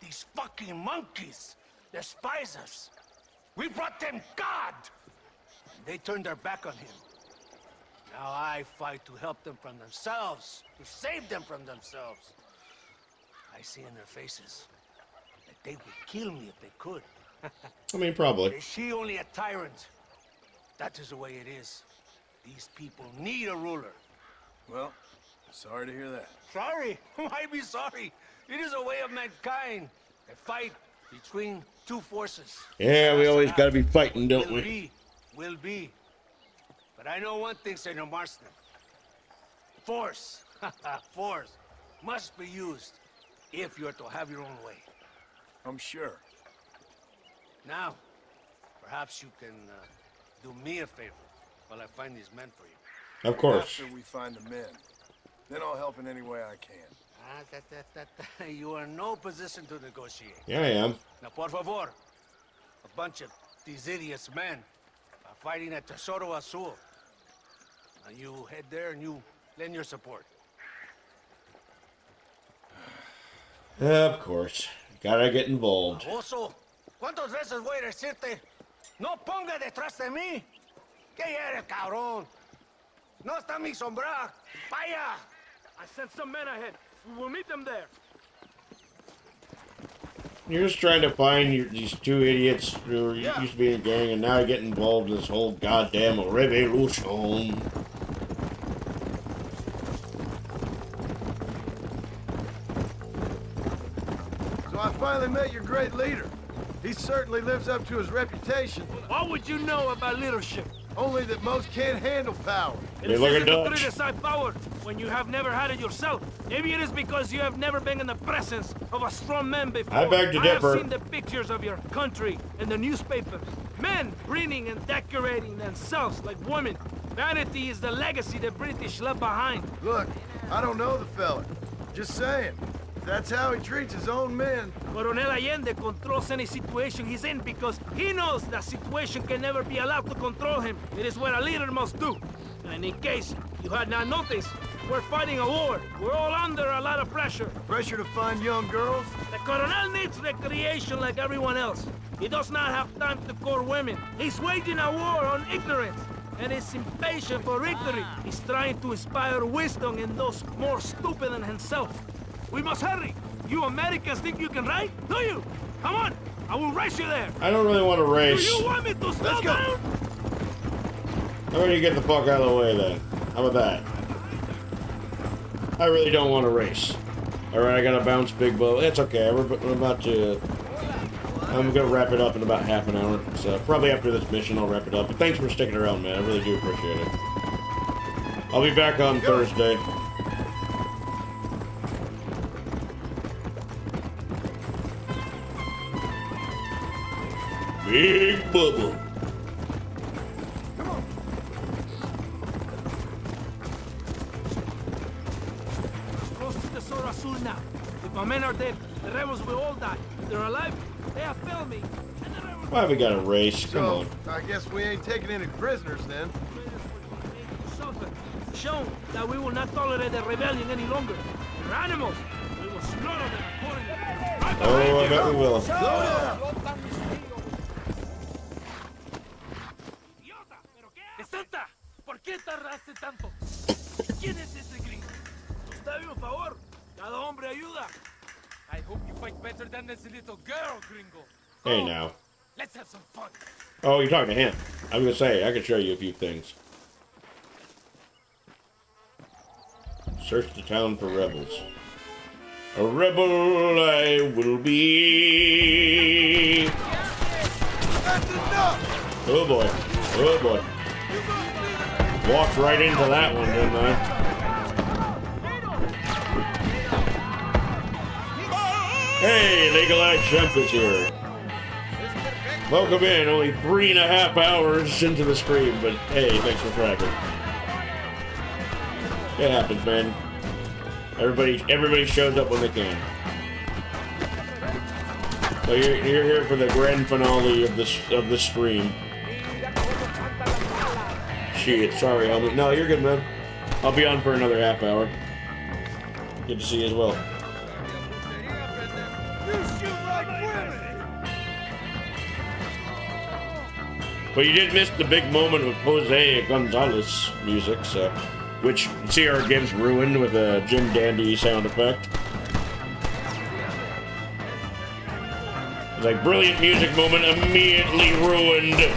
S28: these fucking monkeys, they despise us. We brought them God! And they turned their back on him. Now I fight to help them from themselves, to save them from themselves. I see in their faces that they would kill me if they could.
S3: I mean, probably.
S28: Is she only a tyrant? That is the way it is. These people need a ruler.
S5: Well, sorry to hear that.
S28: Sorry? Why be sorry? It is a way of mankind. A fight between two forces.
S3: Yeah, we always gotta be fighting, don't
S28: will
S3: we?
S28: be, will be. But I know one thing, Senor Marston. Force, force, must be used if you're to have your own way.
S5: I'm sure.
S28: Now, perhaps you can uh, do me a favor while I find these men for you.
S3: Of course.
S5: After we find the men, then I'll help in any way I can.
S28: Ah, that, that, that, that, you are in no position to negotiate.
S3: Yeah, I am.
S28: Now, por favor, a bunch of these idiots men are fighting at Tesoro Azul. Now, you head there and you lend your support.
S3: Of course. Gotta get involved.
S28: Oso, ¿cuántas veces voy a decirte? No ponga detrás de mí. ¿Qué eres, cabrón? No está mi sombra. Vaya.
S13: I sent some men ahead. We will meet them there.
S3: You're just trying to find your, these two idiots who used to be in a gang and now get involved in this whole goddamn revolution.
S5: So I finally met your great leader. He certainly lives up to his reputation.
S13: What would you know about leadership?
S5: Only that most can't handle power.
S13: It is easy to criticize power when you have never had it yourself. Maybe it is because you have never been in the presence of a strong man before.
S3: I beg to
S13: I
S3: differ.
S13: have seen the pictures of your country in the newspapers. Men reading and decorating themselves like women. Vanity is the legacy the British left behind.
S5: Look, I don't know the fella. Just saying. That's how he treats his own men.
S13: Coronel Allende controls any situation he's in because he knows that situation can never be allowed to control him. It is what a leader must do. And in case you had not noticed, We're fighting a war. We're all under a lot of pressure.
S5: Pressure to find young girls?
S13: The Coronel needs recreation like everyone else. He does not have time to court women. He's waging a war on ignorance and is impatient for victory. He's trying to inspire wisdom in those more stupid than himself. We must hurry. You Americans think you can ride? Do you? Come on. I will race you there.
S3: I don't really want to race.
S13: Do you want me to slow down?
S3: How about you get the fuck out of the way then? How about that? I really don't want to race. Alright, I gotta bounce Big Bow. It's okay, we're, we're about to... I'm gonna wrap it up in about half an hour. So probably after this mission I'll wrap it up. But thanks for sticking around, man. I really do appreciate it. I'll be back on Thursday. Big Bubba.
S13: Close to Tesoro Azul now. If my men are dead, the rebels will all die. If they're alive, they have failed me.
S3: Why have we got a race? Come
S5: So,
S3: on.
S5: I guess we ain't taking any prisoners then.
S13: Sultan, shown that we will not tolerate the rebellion any longer. They're animals. We will slaughter them accordingly.
S3: Oh, I bet we will.
S13: Qué tardaste tanto? ¿Quién es ese gringo? Usted un favor. Cada hombre ayuda.
S16: I hope you fight better than this little girl, gringo.
S3: Hey now.
S16: Let's have some fun.
S3: Oh, you're talking to him. I'm gonna say, I can show you a few things. Search the town for rebels. A rebel I will be. Oh boy. Oh boy. Walked right into that one, didn't I? Hey, Legal is here. Welcome in. Only three and a half hours into the stream, but hey, thanks for tracking. It happens, man. Everybody, everybody shows up when they can. So you're, you're here for the grand finale of this of the stream. Shit, sorry, homie. No, you're good, man. I'll be on for another half hour. Good to see you as well. But you did miss the big moment with Jose Gonzalez music, so which CR Gibbs ruined with a Jim Dandy sound effect. It's like brilliant music moment immediately ruined.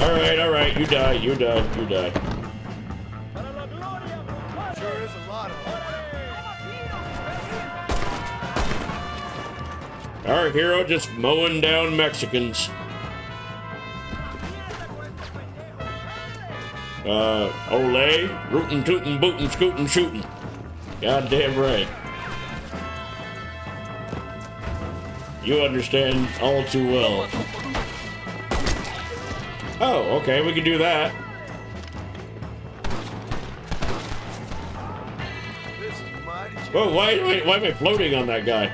S3: All right, all right, you die, you die, you die.
S5: Sure is a lot of
S3: Our hero just mowing down Mexicans. Uh, ole, rootin' tootin' bootin' scootin' shootin'. Goddamn right. You understand all too well. Oh, okay, we can do that. Whoa, why, why, why am I floating on that guy?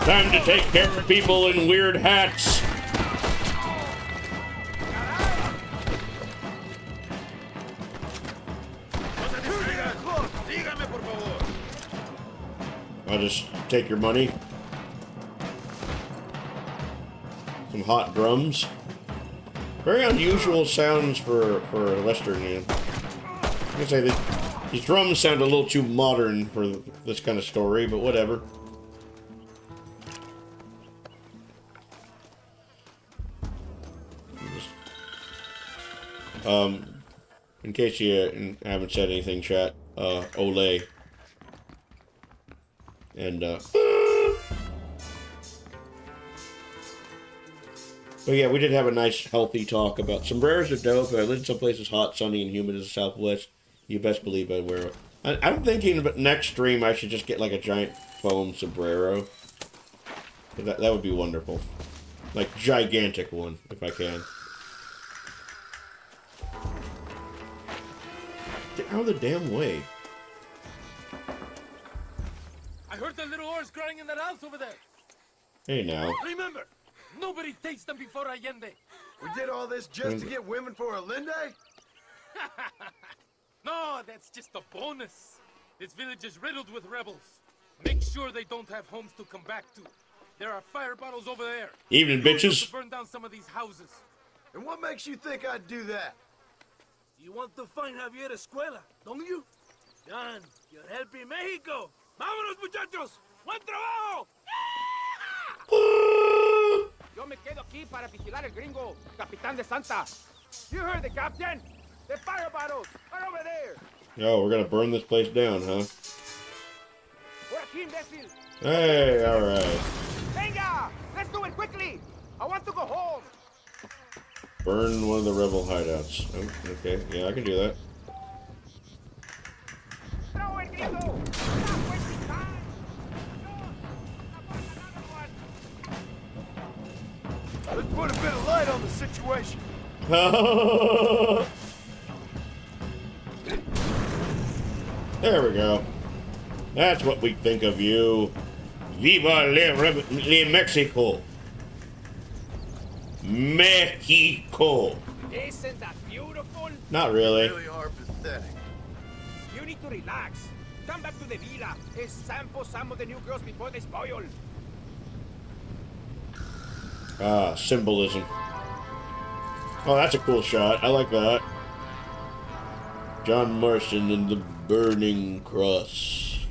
S3: Time to take care of people in weird hats. Take your money. Some hot drums. Very unusual sounds for, for a Western, man. I can say that these drums sound a little too modern for this kind of story, but whatever. Um, in case you uh, haven't said anything, chat, uh, Olay. And, uh, but yeah, we did have a nice, healthy talk about sombreros are dope. I live in some places hot, sunny, and humid as the Southwest. You best believe I'd wear it. I, I'm thinking next stream, I should just get like a giant foam sombrero. That, that would be wonderful. Like, gigantic one, if I can. Get out of the damn way.
S16: I heard the little horse crying in that house over there.
S3: Hey now.
S16: Remember, nobody takes them before Allende.
S5: We did all this just to get women for Allende?
S16: No, that's just a bonus. This village is riddled with rebels. Make sure they don't have homes to come back to. There are fire bottles over there.
S3: Evening, bitches.
S16: to burn down some of these houses.
S5: And what makes you think I'd do that?
S13: You want to find Javier Escuela, don't you? John, you're helping Mexico. ¡Vámonos, muchachos! ¡Buen trabajo!
S7: Yo me quedo aquí para vigilar el gringo, Capitán de Santa. You heard the captain. The fire bottles are over there.
S3: Oh, we're gonna burn this place down, huh?
S7: Por aquí, imbécil.
S3: Hey, alright.
S7: Venga, let's do it quickly. I want to go home.
S3: Burn one of the rebel hideouts. Oh, okay, yeah, I can do that.
S5: Let's put a bit of light on the situation.
S3: there we go. That's what we think of you. Viva le, Re- le Mexico. Mexico.
S7: Isn't that beautiful?
S3: Not really.
S5: Really are pathetic.
S7: You need to relax. Come back to the villa and sample some of the new girls before they spoil.
S3: Ah, symbolism. Oh, that's a cool shot. I like that. John Marston and the Burning Cross.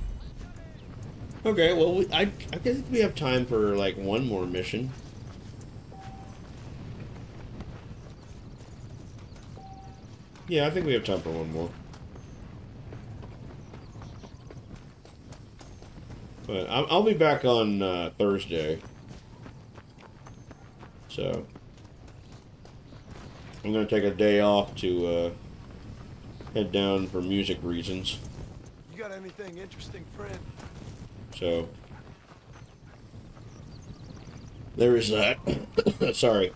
S3: Okay, well, we, I, I think we have time for, like, one more mission. Yeah, I think we have time for one more. But I'll, I'll be back on uh, Thursday. So I'm gonna take a day off to uh, head down for music reasons.
S5: You got anything interesting, friend?
S3: So there is that. Sorry,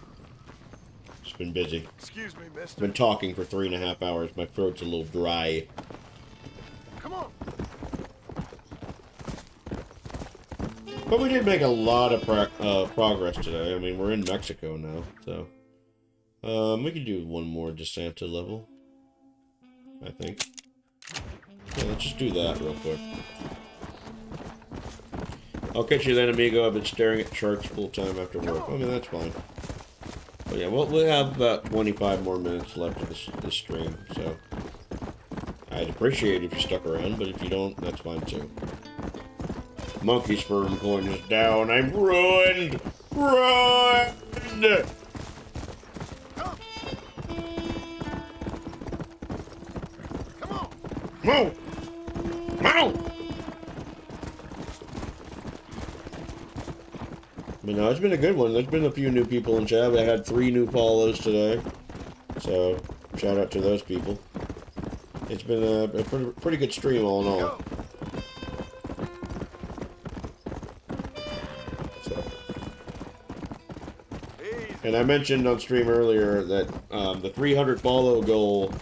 S3: just been busy.
S5: Excuse me, mister.
S3: Been talking for three and a half hours. My throat's a little dry.
S5: Come on.
S3: But we did make a lot of pro- uh, progress today. I mean, we're in Mexico now, so um, we can do one more De Santa level. I think. Yeah, let's just do that real quick. I'll catch you then, amigo. I've been staring at charts full time after work. I mean, that's fine. But yeah, we'll, we'll have about 25 more minutes left of this, this stream, so I'd appreciate if you stuck around, but if you don't, that's fine too. Monkey sperm coin is down. I'm ruined! Ruined! Come on! Move! Move! But no, it's been a good one. There's been a few new people in chat. I had three new follows today. So, shout out to those people. It's been a, a pretty, pretty good stream all in all. And I mentioned on stream earlier that um, the 300 follow goal,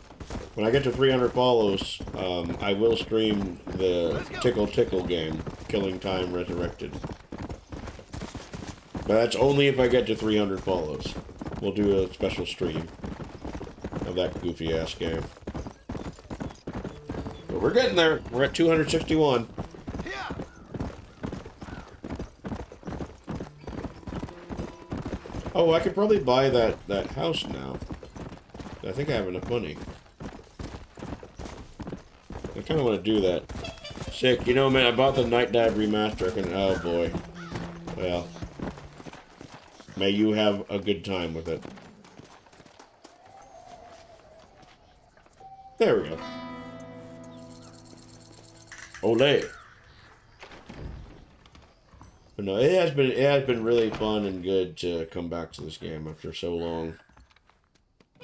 S3: when I get to 300 follows, um, I will stream the Tickle Tickle game, Killing Time Resurrected. But that's only if I get to 300 follows. We'll do a special stream of that goofy ass game. But we're getting there. We're at 261. Oh, I could probably buy that, that house now. I think I have enough money. I kind of want to do that. Sick. You know, man, I bought the Nightdive remaster. I can... Oh, boy. Well. May you have a good time with it. There we go. Olay. But no, it has been it has been really fun and good to come back to this game after so long.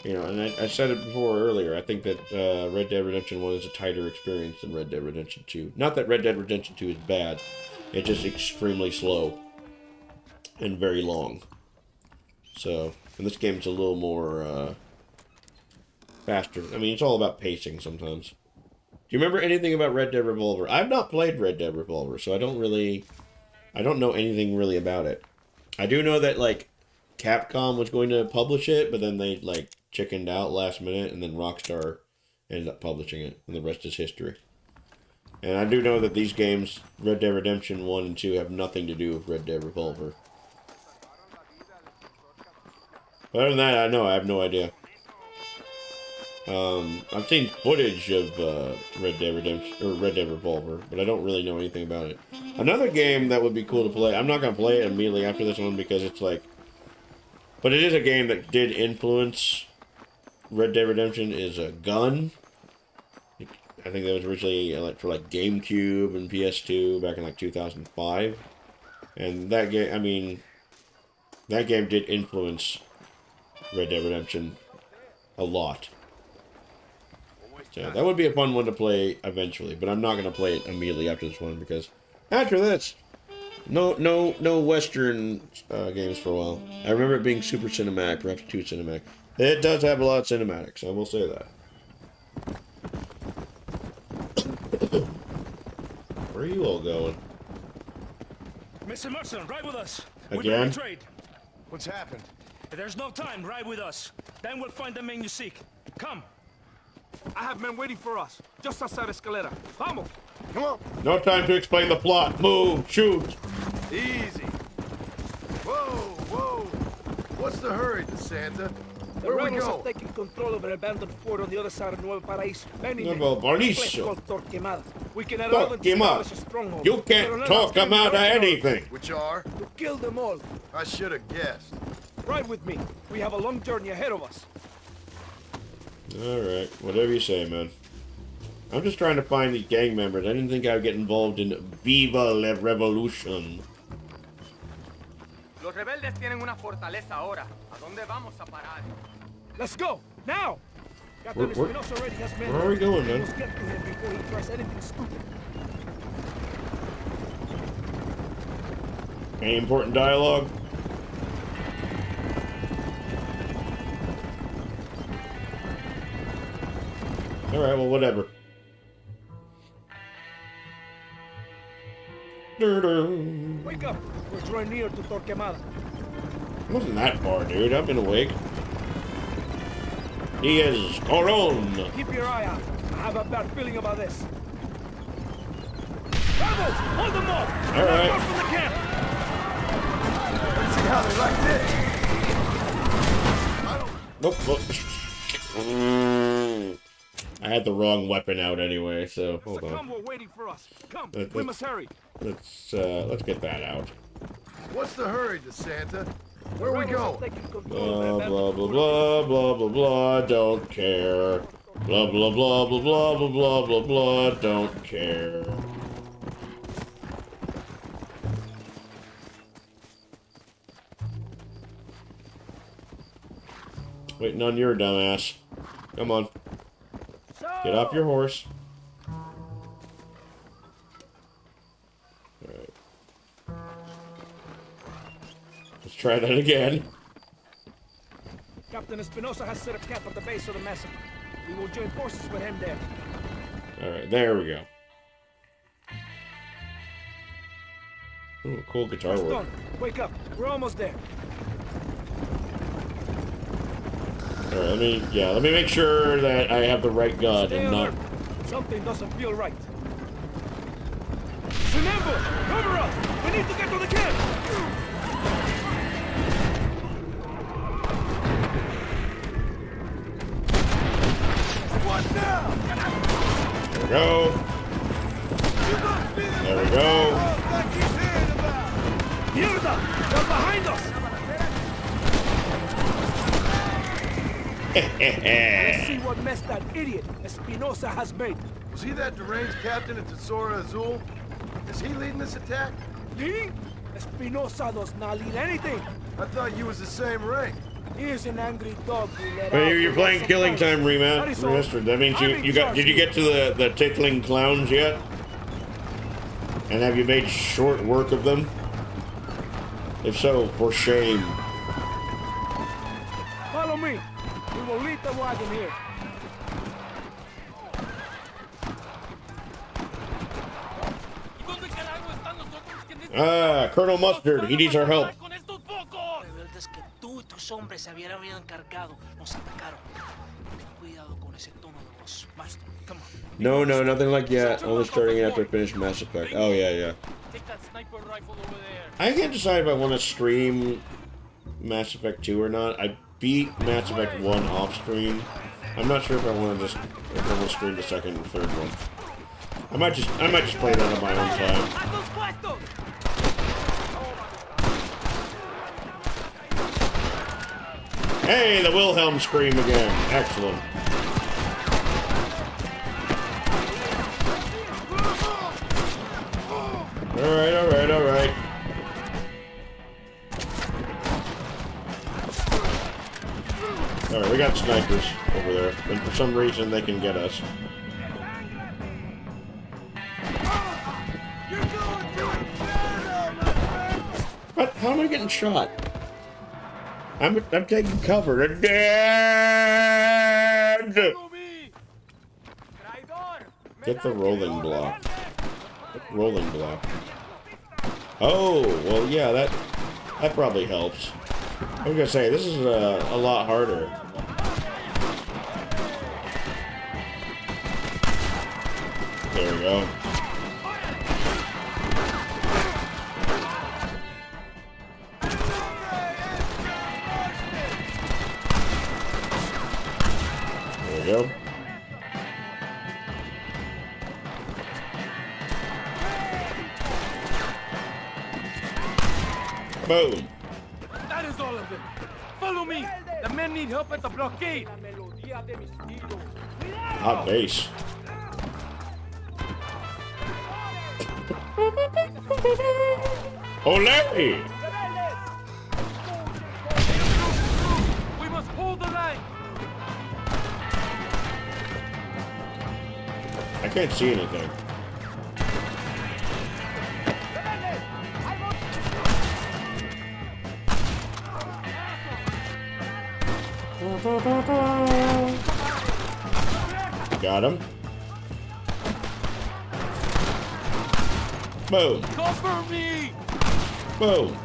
S3: You know, and I, I said it before earlier. I think that uh, Red Dead Redemption One is a tighter experience than Red Dead Redemption Two. Not that Red Dead Redemption Two is bad; it's just extremely slow and very long. So, and this game's a little more uh, faster. I mean, it's all about pacing sometimes. Do you remember anything about Red Dead Revolver? I've not played Red Dead Revolver, so I don't really, I don't know anything really about it. I do know that like Capcom was going to publish it, but then they like chickened out last minute, and then Rockstar ended up publishing it, and the rest is history. And I do know that these games, Red Dead Redemption 1 and 2, have nothing to do with Red Dead Revolver. But other than that, I know, I have no idea. Um, I've seen footage of uh, Red Dead Redemption or Red Dead Revolver, but I don't really know anything about it. Another game that would be cool to play. I'm not gonna play it immediately after this one because it's like, but it is a game that did influence Red Dead Redemption. Is a gun. I think that was originally uh, like for like GameCube and PS2 back in like 2005, and that game. I mean, that game did influence Red Dead Redemption a lot. So that would be a fun one to play eventually, but I'm not going to play it immediately after this one because after this, no, no, no Western uh, games for a while. I remember it being super cinematic, perhaps too cinematic. It does have a lot of cinematics, I will say that. Where are you all going?
S13: Mr. Mercer, ride with us.
S3: Again?
S13: Trade.
S12: What's happened?
S13: There's no time. Ride with us. Then we'll find the man you seek. Come.
S7: I have men waiting for us, just outside Escalera. Vamos!
S12: Come on!
S3: No time to explain the plot. Move, shoot.
S5: Easy. Whoa, whoa. What's the hurry, De Santa?
S13: The
S5: Where we
S13: rebels
S5: go?
S13: have taken control of an abandoned fort on the other side of Nuevo Paraíso. Many men.
S3: Nuevo
S13: A place
S3: Paraíso.
S13: called Torquemada. We can allow them to
S3: Torquemada.
S13: establish a stronghold.
S3: You can't talk
S13: us
S3: them out of anything.
S5: Which are?
S13: To kill them all.
S5: I should have guessed.
S13: Ride with me. We have a long journey ahead of us.
S3: Alright, whatever you say, man. I'm just trying to find these gang members. I didn't think I would get involved in Viva la Revolution.
S29: Los rebeldes tienen una fortaleza ahora. ¿A dónde vamos a parar?
S13: Let's go! Now! Captain
S3: Where- where-
S13: already has men.
S3: where are we going, man?
S13: get to him before he tries anything stupid.
S3: Any important dialogue? Alright, well, whatever.
S13: Wake up! We're drawing near to Torquemada.
S3: It Wasn't that far, dude. I've been awake. He is Coron.
S13: Keep your eye out. I have a bad feeling about this. Rebels! Hold them off!
S3: All right.
S13: Far from the camp!
S5: Let's see how they like this.
S3: Nope. nope. Mm. Mm. I had the wrong weapon out anyway, so hold
S7: Come,
S3: on.
S7: we're waiting for us. Come,
S3: Let-
S7: we must hurry.
S3: Let's uh, let's get that out.
S5: What's the hurry, De Santa? Where we going?
S3: Blah blah blah blah blah blah blah. Don't care. Blah blah blah blah blah blah blah blah blah. Don't care. Waiting on your dumbass. Come on. Get off your horse. Alright. Let's try that again.
S13: Captain Espinosa has set up camp at the base of the massacre. We will join forces with him there.
S3: Alright, there we go. Ooh, cool guitar work.
S13: Stone, wake up. We're almost there.
S3: Alright, let me, yeah, let me make sure that I have the right gun
S13: Stay
S3: and not...
S13: Something doesn't feel right. An! Cover us! We need to get to the camp!
S5: What now?
S3: There we go. There we go.
S13: Mierda! They're behind us! Let's see what mess that idiot Espinosa has made.
S5: Was he that deranged captain at Tesoro Azul? Is he leading this attack?
S13: Me? Espinosa does not lead anything.
S5: I thought you was the same rank.
S13: He is an angry dog
S3: But you're, you're playing Killing Time rematch.
S13: That is.
S3: Remastered. That means you, you got. Did you get to the the tickling clowns yet? And have you made short work of them? If so, for shame.
S13: Follow me. Bolita wagon here.
S3: Ah, Colonel Mustard, he needs our help. No, no, nothing like yet. Only starting after I finish Mass Effect. Oh, yeah, yeah. I can't decide if I want to stream Mass Effect 2 or not. I beat Effect 1 off screen. I'm not sure if I want to just if I want to stream the second and third one. I might just I might just play that on my own time. Hey, the Wilhelm scream again. Excellent. Alright, alright, alright. Alright, we got snipers over there. And for some reason they can get us. What? How am I getting shot? I'm, I'm taking cover. Dead! Get the rolling block. Rolling block. Oh, well, yeah, that that probably helps. I was gonna say, this is uh, a lot harder. There we go. There we go. Boom.
S16: Follow me. The men need help at the blockade.
S3: Hot base. Ole!
S16: We must hold the line.
S3: I can't see anything. Got him. Boom.
S16: Cover me.
S3: Boom.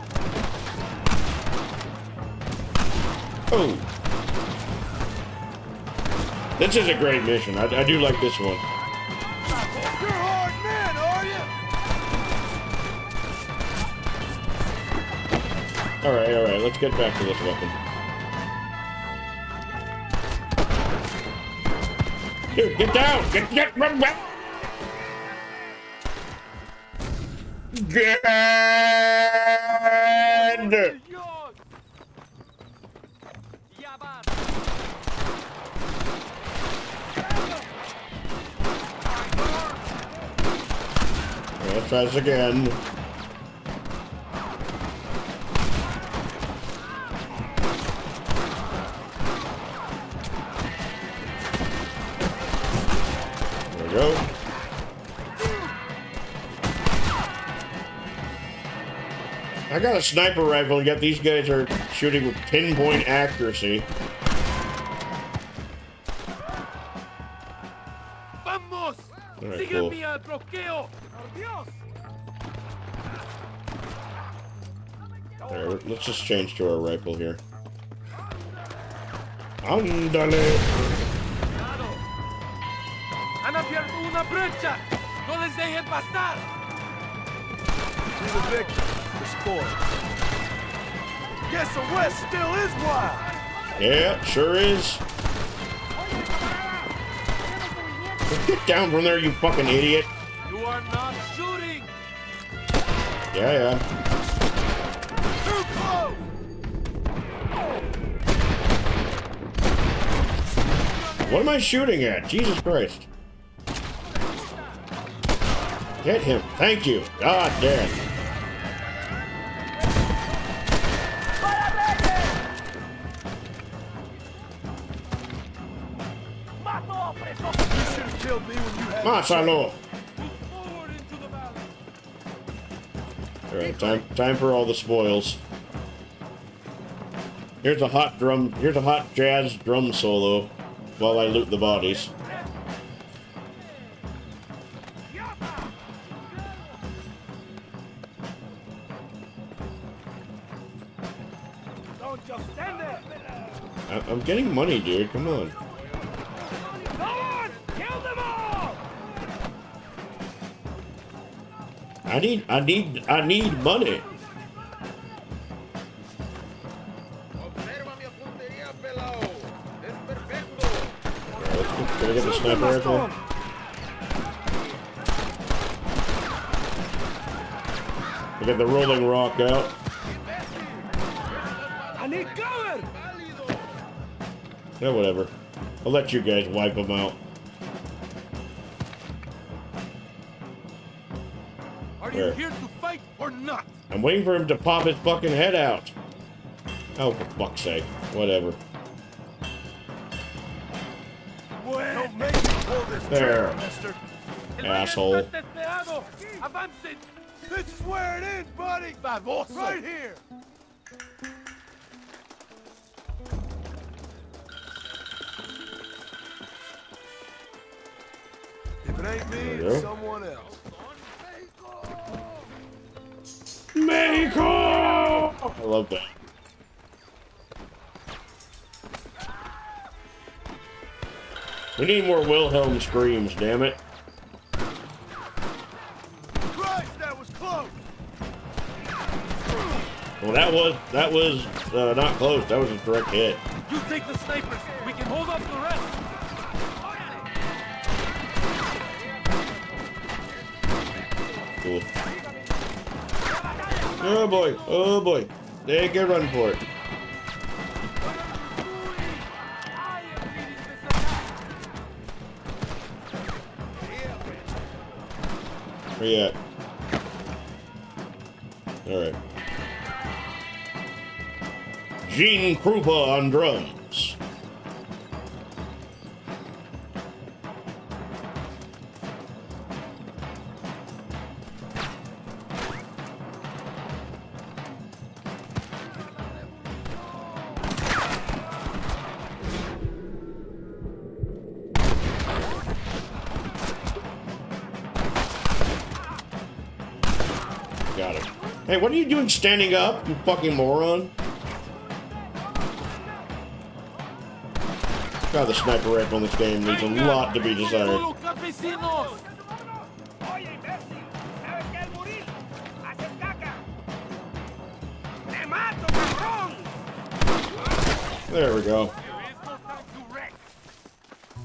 S3: Boom. This is a great mission. I, I do like this one.
S5: You're hard men, are you?
S3: Alright, alright, let's get back to this weapon. Dude, get down! Get, get, run, run! Get! Let's try this again. Go. I got a sniper rifle, and yet these guys are shooting with pinpoint accuracy.
S16: Vamos.
S3: Cool.
S16: al bloqueo. Adiós.
S3: Alright, let's just change to our rifle here. Ándale.
S16: Una brecha. No les dejen pasar.
S5: To the victor, the spoil. Guess the West still is wild.
S3: Yeah, sure is. Get down from there, you fucking idiot.
S16: You are not shooting.
S3: Yeah, yeah.
S5: Too close.
S3: What am I shooting at? Jesus Christ. Get him. Thank you. God damn.
S5: Had.
S3: Masalo. Alright, time time for all the spoils. Here's a hot drum here's a hot jazz drum solo while I loot the bodies. Getting money, dude. Come on.
S7: Go! Kill them all!
S3: I need, I need, I need money. Can I get the sniper rifle? I got the rolling block out. Yeah, whatever. I'll let you guys wipe them out.
S16: Are you
S3: There.
S16: here to fight or not?
S3: I'm waiting for him to pop his fucking head out. Oh, for fuck's sake. Whatever.
S5: Don't make me pull this
S3: There.
S5: trigger, mister.
S3: Asshole.
S16: Testeado! Avancen!
S5: This is where it buddy. Right here. Ain't me, it's someone else.
S3: Mexico! I love that. We need more Wilhelm screams, damn it.
S5: Christ, that was close.
S3: Well, that was that was uh, not close. That was a direct hit.
S16: You take the snipers. We can hold up the rest.
S3: Cool. Oh boy! Oh boy! They a run for it. Where you at? Alright. Gene Krupa on drums. What are you doing standing up, you fucking moron? God, the sniper rifle in this game leaves a lot to be desired.
S16: Solo campesinos!
S7: Oye, imbécil, ¿sabes qué es morir? Hacer caca. ¡Te mato, cabrón!
S3: There we go.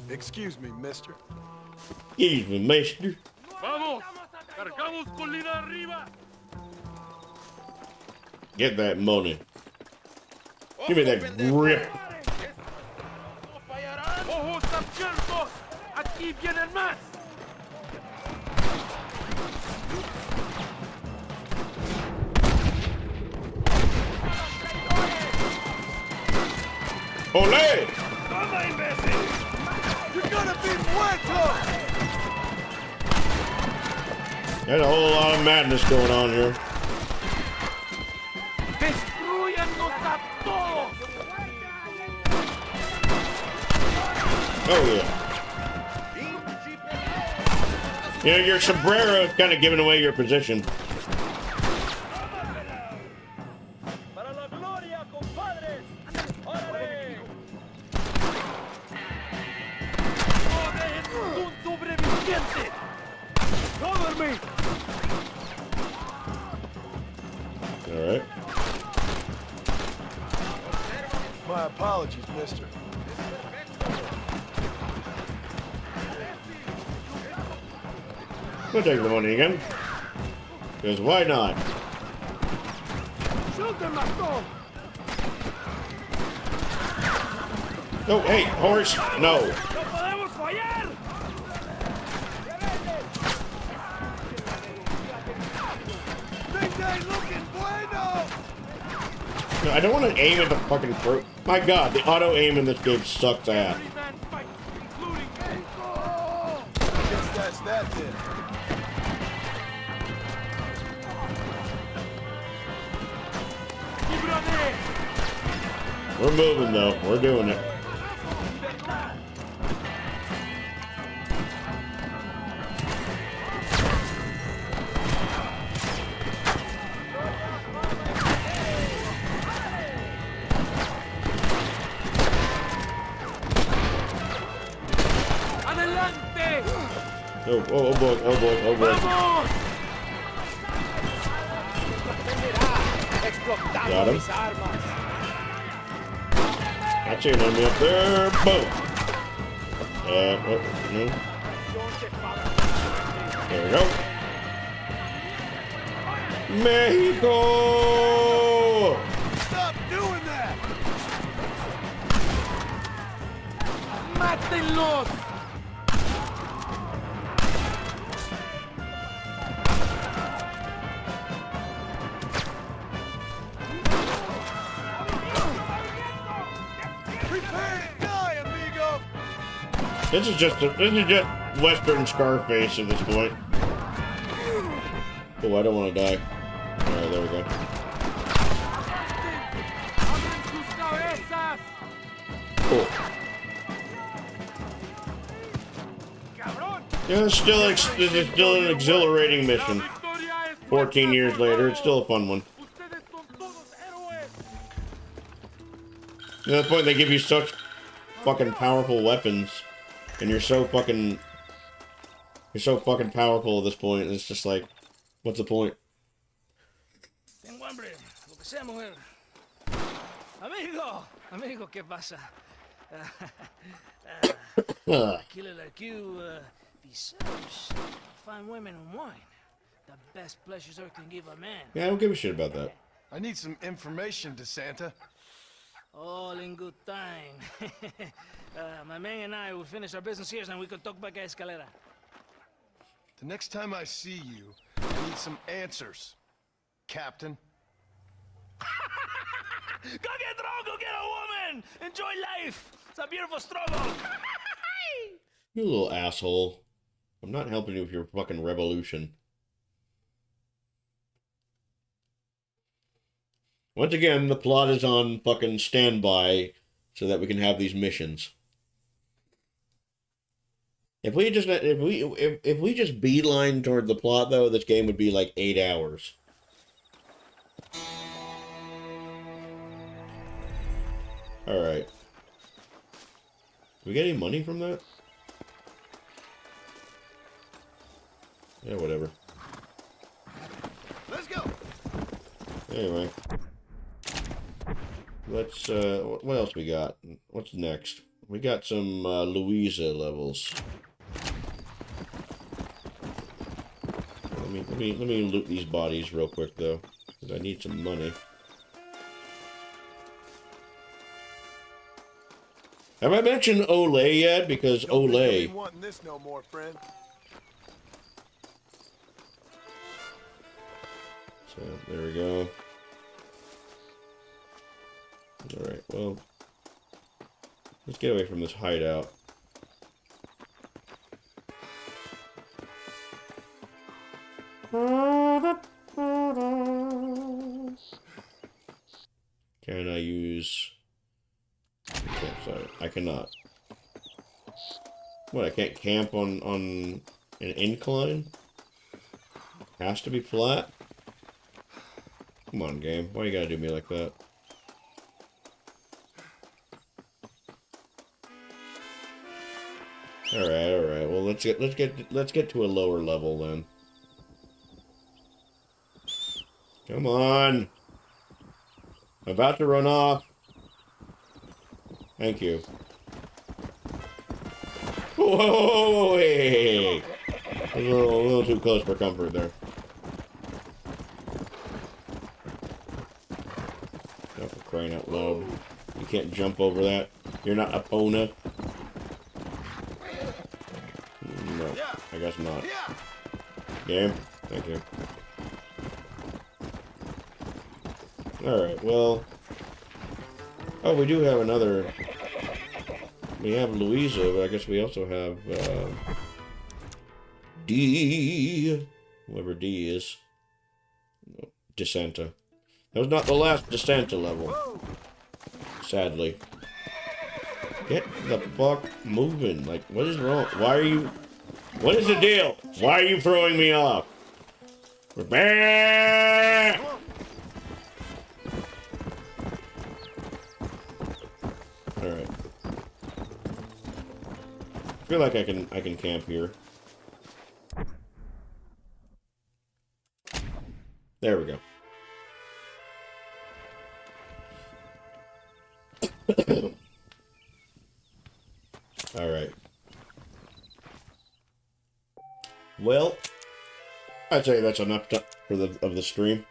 S5: Excuse me, mister.
S3: Excuse me, mister.
S16: Vamos! Cargamos colina arriba!
S3: Get that money. Give me that grip.
S7: Imbécil!
S5: You're gonna be!
S3: There's a whole lot of madness going on here. Oh yeah. You know, your sombrero is kind of giving away your position. Take the money again. Because why not?
S7: ¡Shoot them, Maston!
S3: Oh, hey, horse! No.
S7: ¡No podemos fallar!
S5: Things ain't looking bueno!
S3: No, I don't want to aim at the fucking throat. My god, the auto aim in this game sucks ass. Moving though. We're doing it. This is just a, this is just Western Scarface at this point. Oh, I don't want to die. Alright, there we go. Cool. Yeah, it's still is still an exhilarating mission. 14 years later, it's still a fun one. At that point, they give you such fucking powerful weapons, and you're so fucking, you're so fucking powerful at this point. And it's just like, what's the point?
S27: Tengo hambre, lo que sea, mujer. Amigo, amigo, ¿qué pasa? a killer like you uh, deserves fine women and wine. The best pleasures Earth can give a man.
S3: Yeah, I don't give a shit about that.
S5: I need some information, De Santa.
S27: All in good time. uh, my man and I will finish our business here and we can talk back at Escalera.
S5: The next time I see you, I need some answers, Captain.
S27: Go get drunk, go get a woman! Enjoy life! It's a beautiful struggle!
S3: You little asshole. I'm not helping you with your fucking revolution. Once again, the plot is on fucking standby so that we can have these missions. If we just if we if, if we just beeline toward the plot though, this game would be like eight hours. Alright. we get any money from that? Yeah, whatever.
S5: Let's go.
S3: Anyway. Let's, uh, what else we got? What's next? We got some, uh, Luisa levels. Let me, let me, let me loot these bodies real quick, though. Because I need some money. Have I mentioned Olay yet? Because Olay...
S5: wanting this no more, friend.
S3: So, there we go. Alright, well... Let's get away from this hideout. Can I use... Sorry, I cannot. What, I can't camp on, on an incline? Has to be flat? Come on, game. Why you gotta do me like that? Alright, alright. Well let's get let's get let's get to a lower level then. Come on. I'm about to run off. Thank you. Whoa. A little, a little too close for comfort there. Oh, for crying out loud. You can't jump over that. You're not a pona. Guess not. Game? Thank you. Alright, well... Oh, we do have another... We have Luisa, but I guess we also have, uh... D... Whoever D is. De Santa. That was not the last De Santa level. Sadly. Get the fuck moving. Like, what is wrong? Why are you... What is the deal? Why are you throwing me off? Alright. I feel like I can I can camp here. There we go. I'd say that's enough for the of the stream.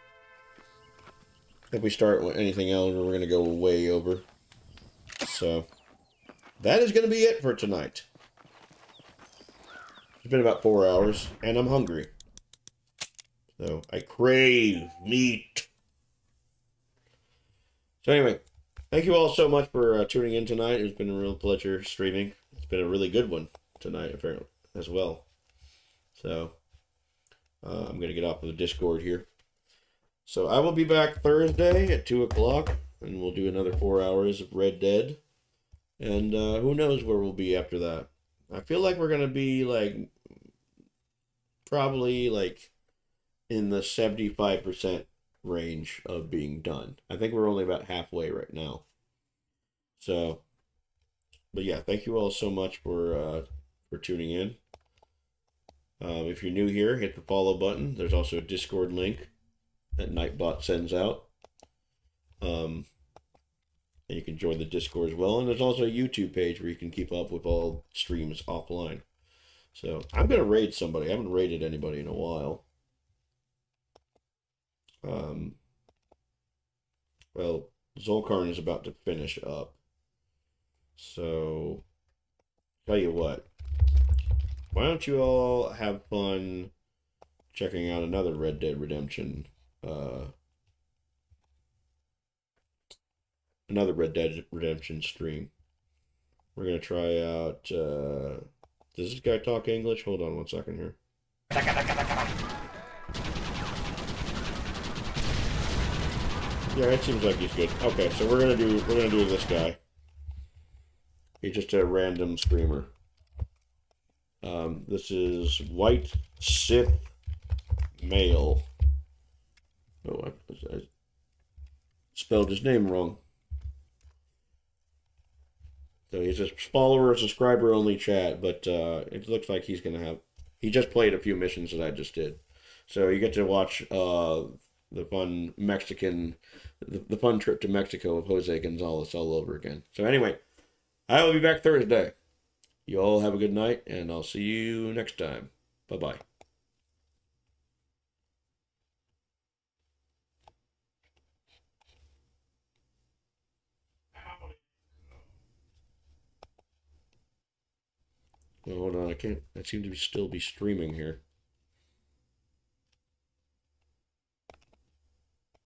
S3: If we start with anything else, we're going to go way over. So, that is going to be it for tonight. It's been about four hours, and I'm hungry. So, I crave meat. So, anyway, thank you all so much for uh, tuning in tonight. It's been a real pleasure streaming. It's been a really good one tonight, apparently, as well. So, uh, I'm going to get off of the Discord here. So I will be back Thursday at 2 o'clock, and we'll do another four hours of Red Dead. And uh, who knows where we'll be after that. I feel like we're going to be, like, probably, like, in the 75% range of being done. I think we're only about halfway right now. So, but yeah, thank you all so much for, uh, for tuning in. Um, if you're new here, hit the follow button. There's also a Discord link that Nightbot sends out. Um, and you can join the Discord as well. And there's also a YouTube page where you can keep up with all streams offline. So I'm going to raid somebody. I haven't raided anybody in a while. Um, well, Zolkarn is about to finish up. So, tell you what. Why don't you all have fun checking out another Red Dead Redemption uh, another Red Dead Redemption stream. We're gonna try out. Uh, does this guy talk English? Hold on one second here. Yeah, it seems like he's good. Okay, so we're gonna do we're gonna do this guy. He's just a random streamer. Um, this is White Sith Male. Oh, I, I spelled his name wrong. So he's a follower, subscriber only chat, but uh, it looks like he's gonna have. He just played a few missions that I just did, so you get to watch uh, the fun Mexican, the, the fun trip to Mexico of Jose Gonzalez all over again. So anyway, I will be back Thursday. You all have a good night, and I'll see you next time. Bye bye. hold on, I can't. I seem to be still be streaming here.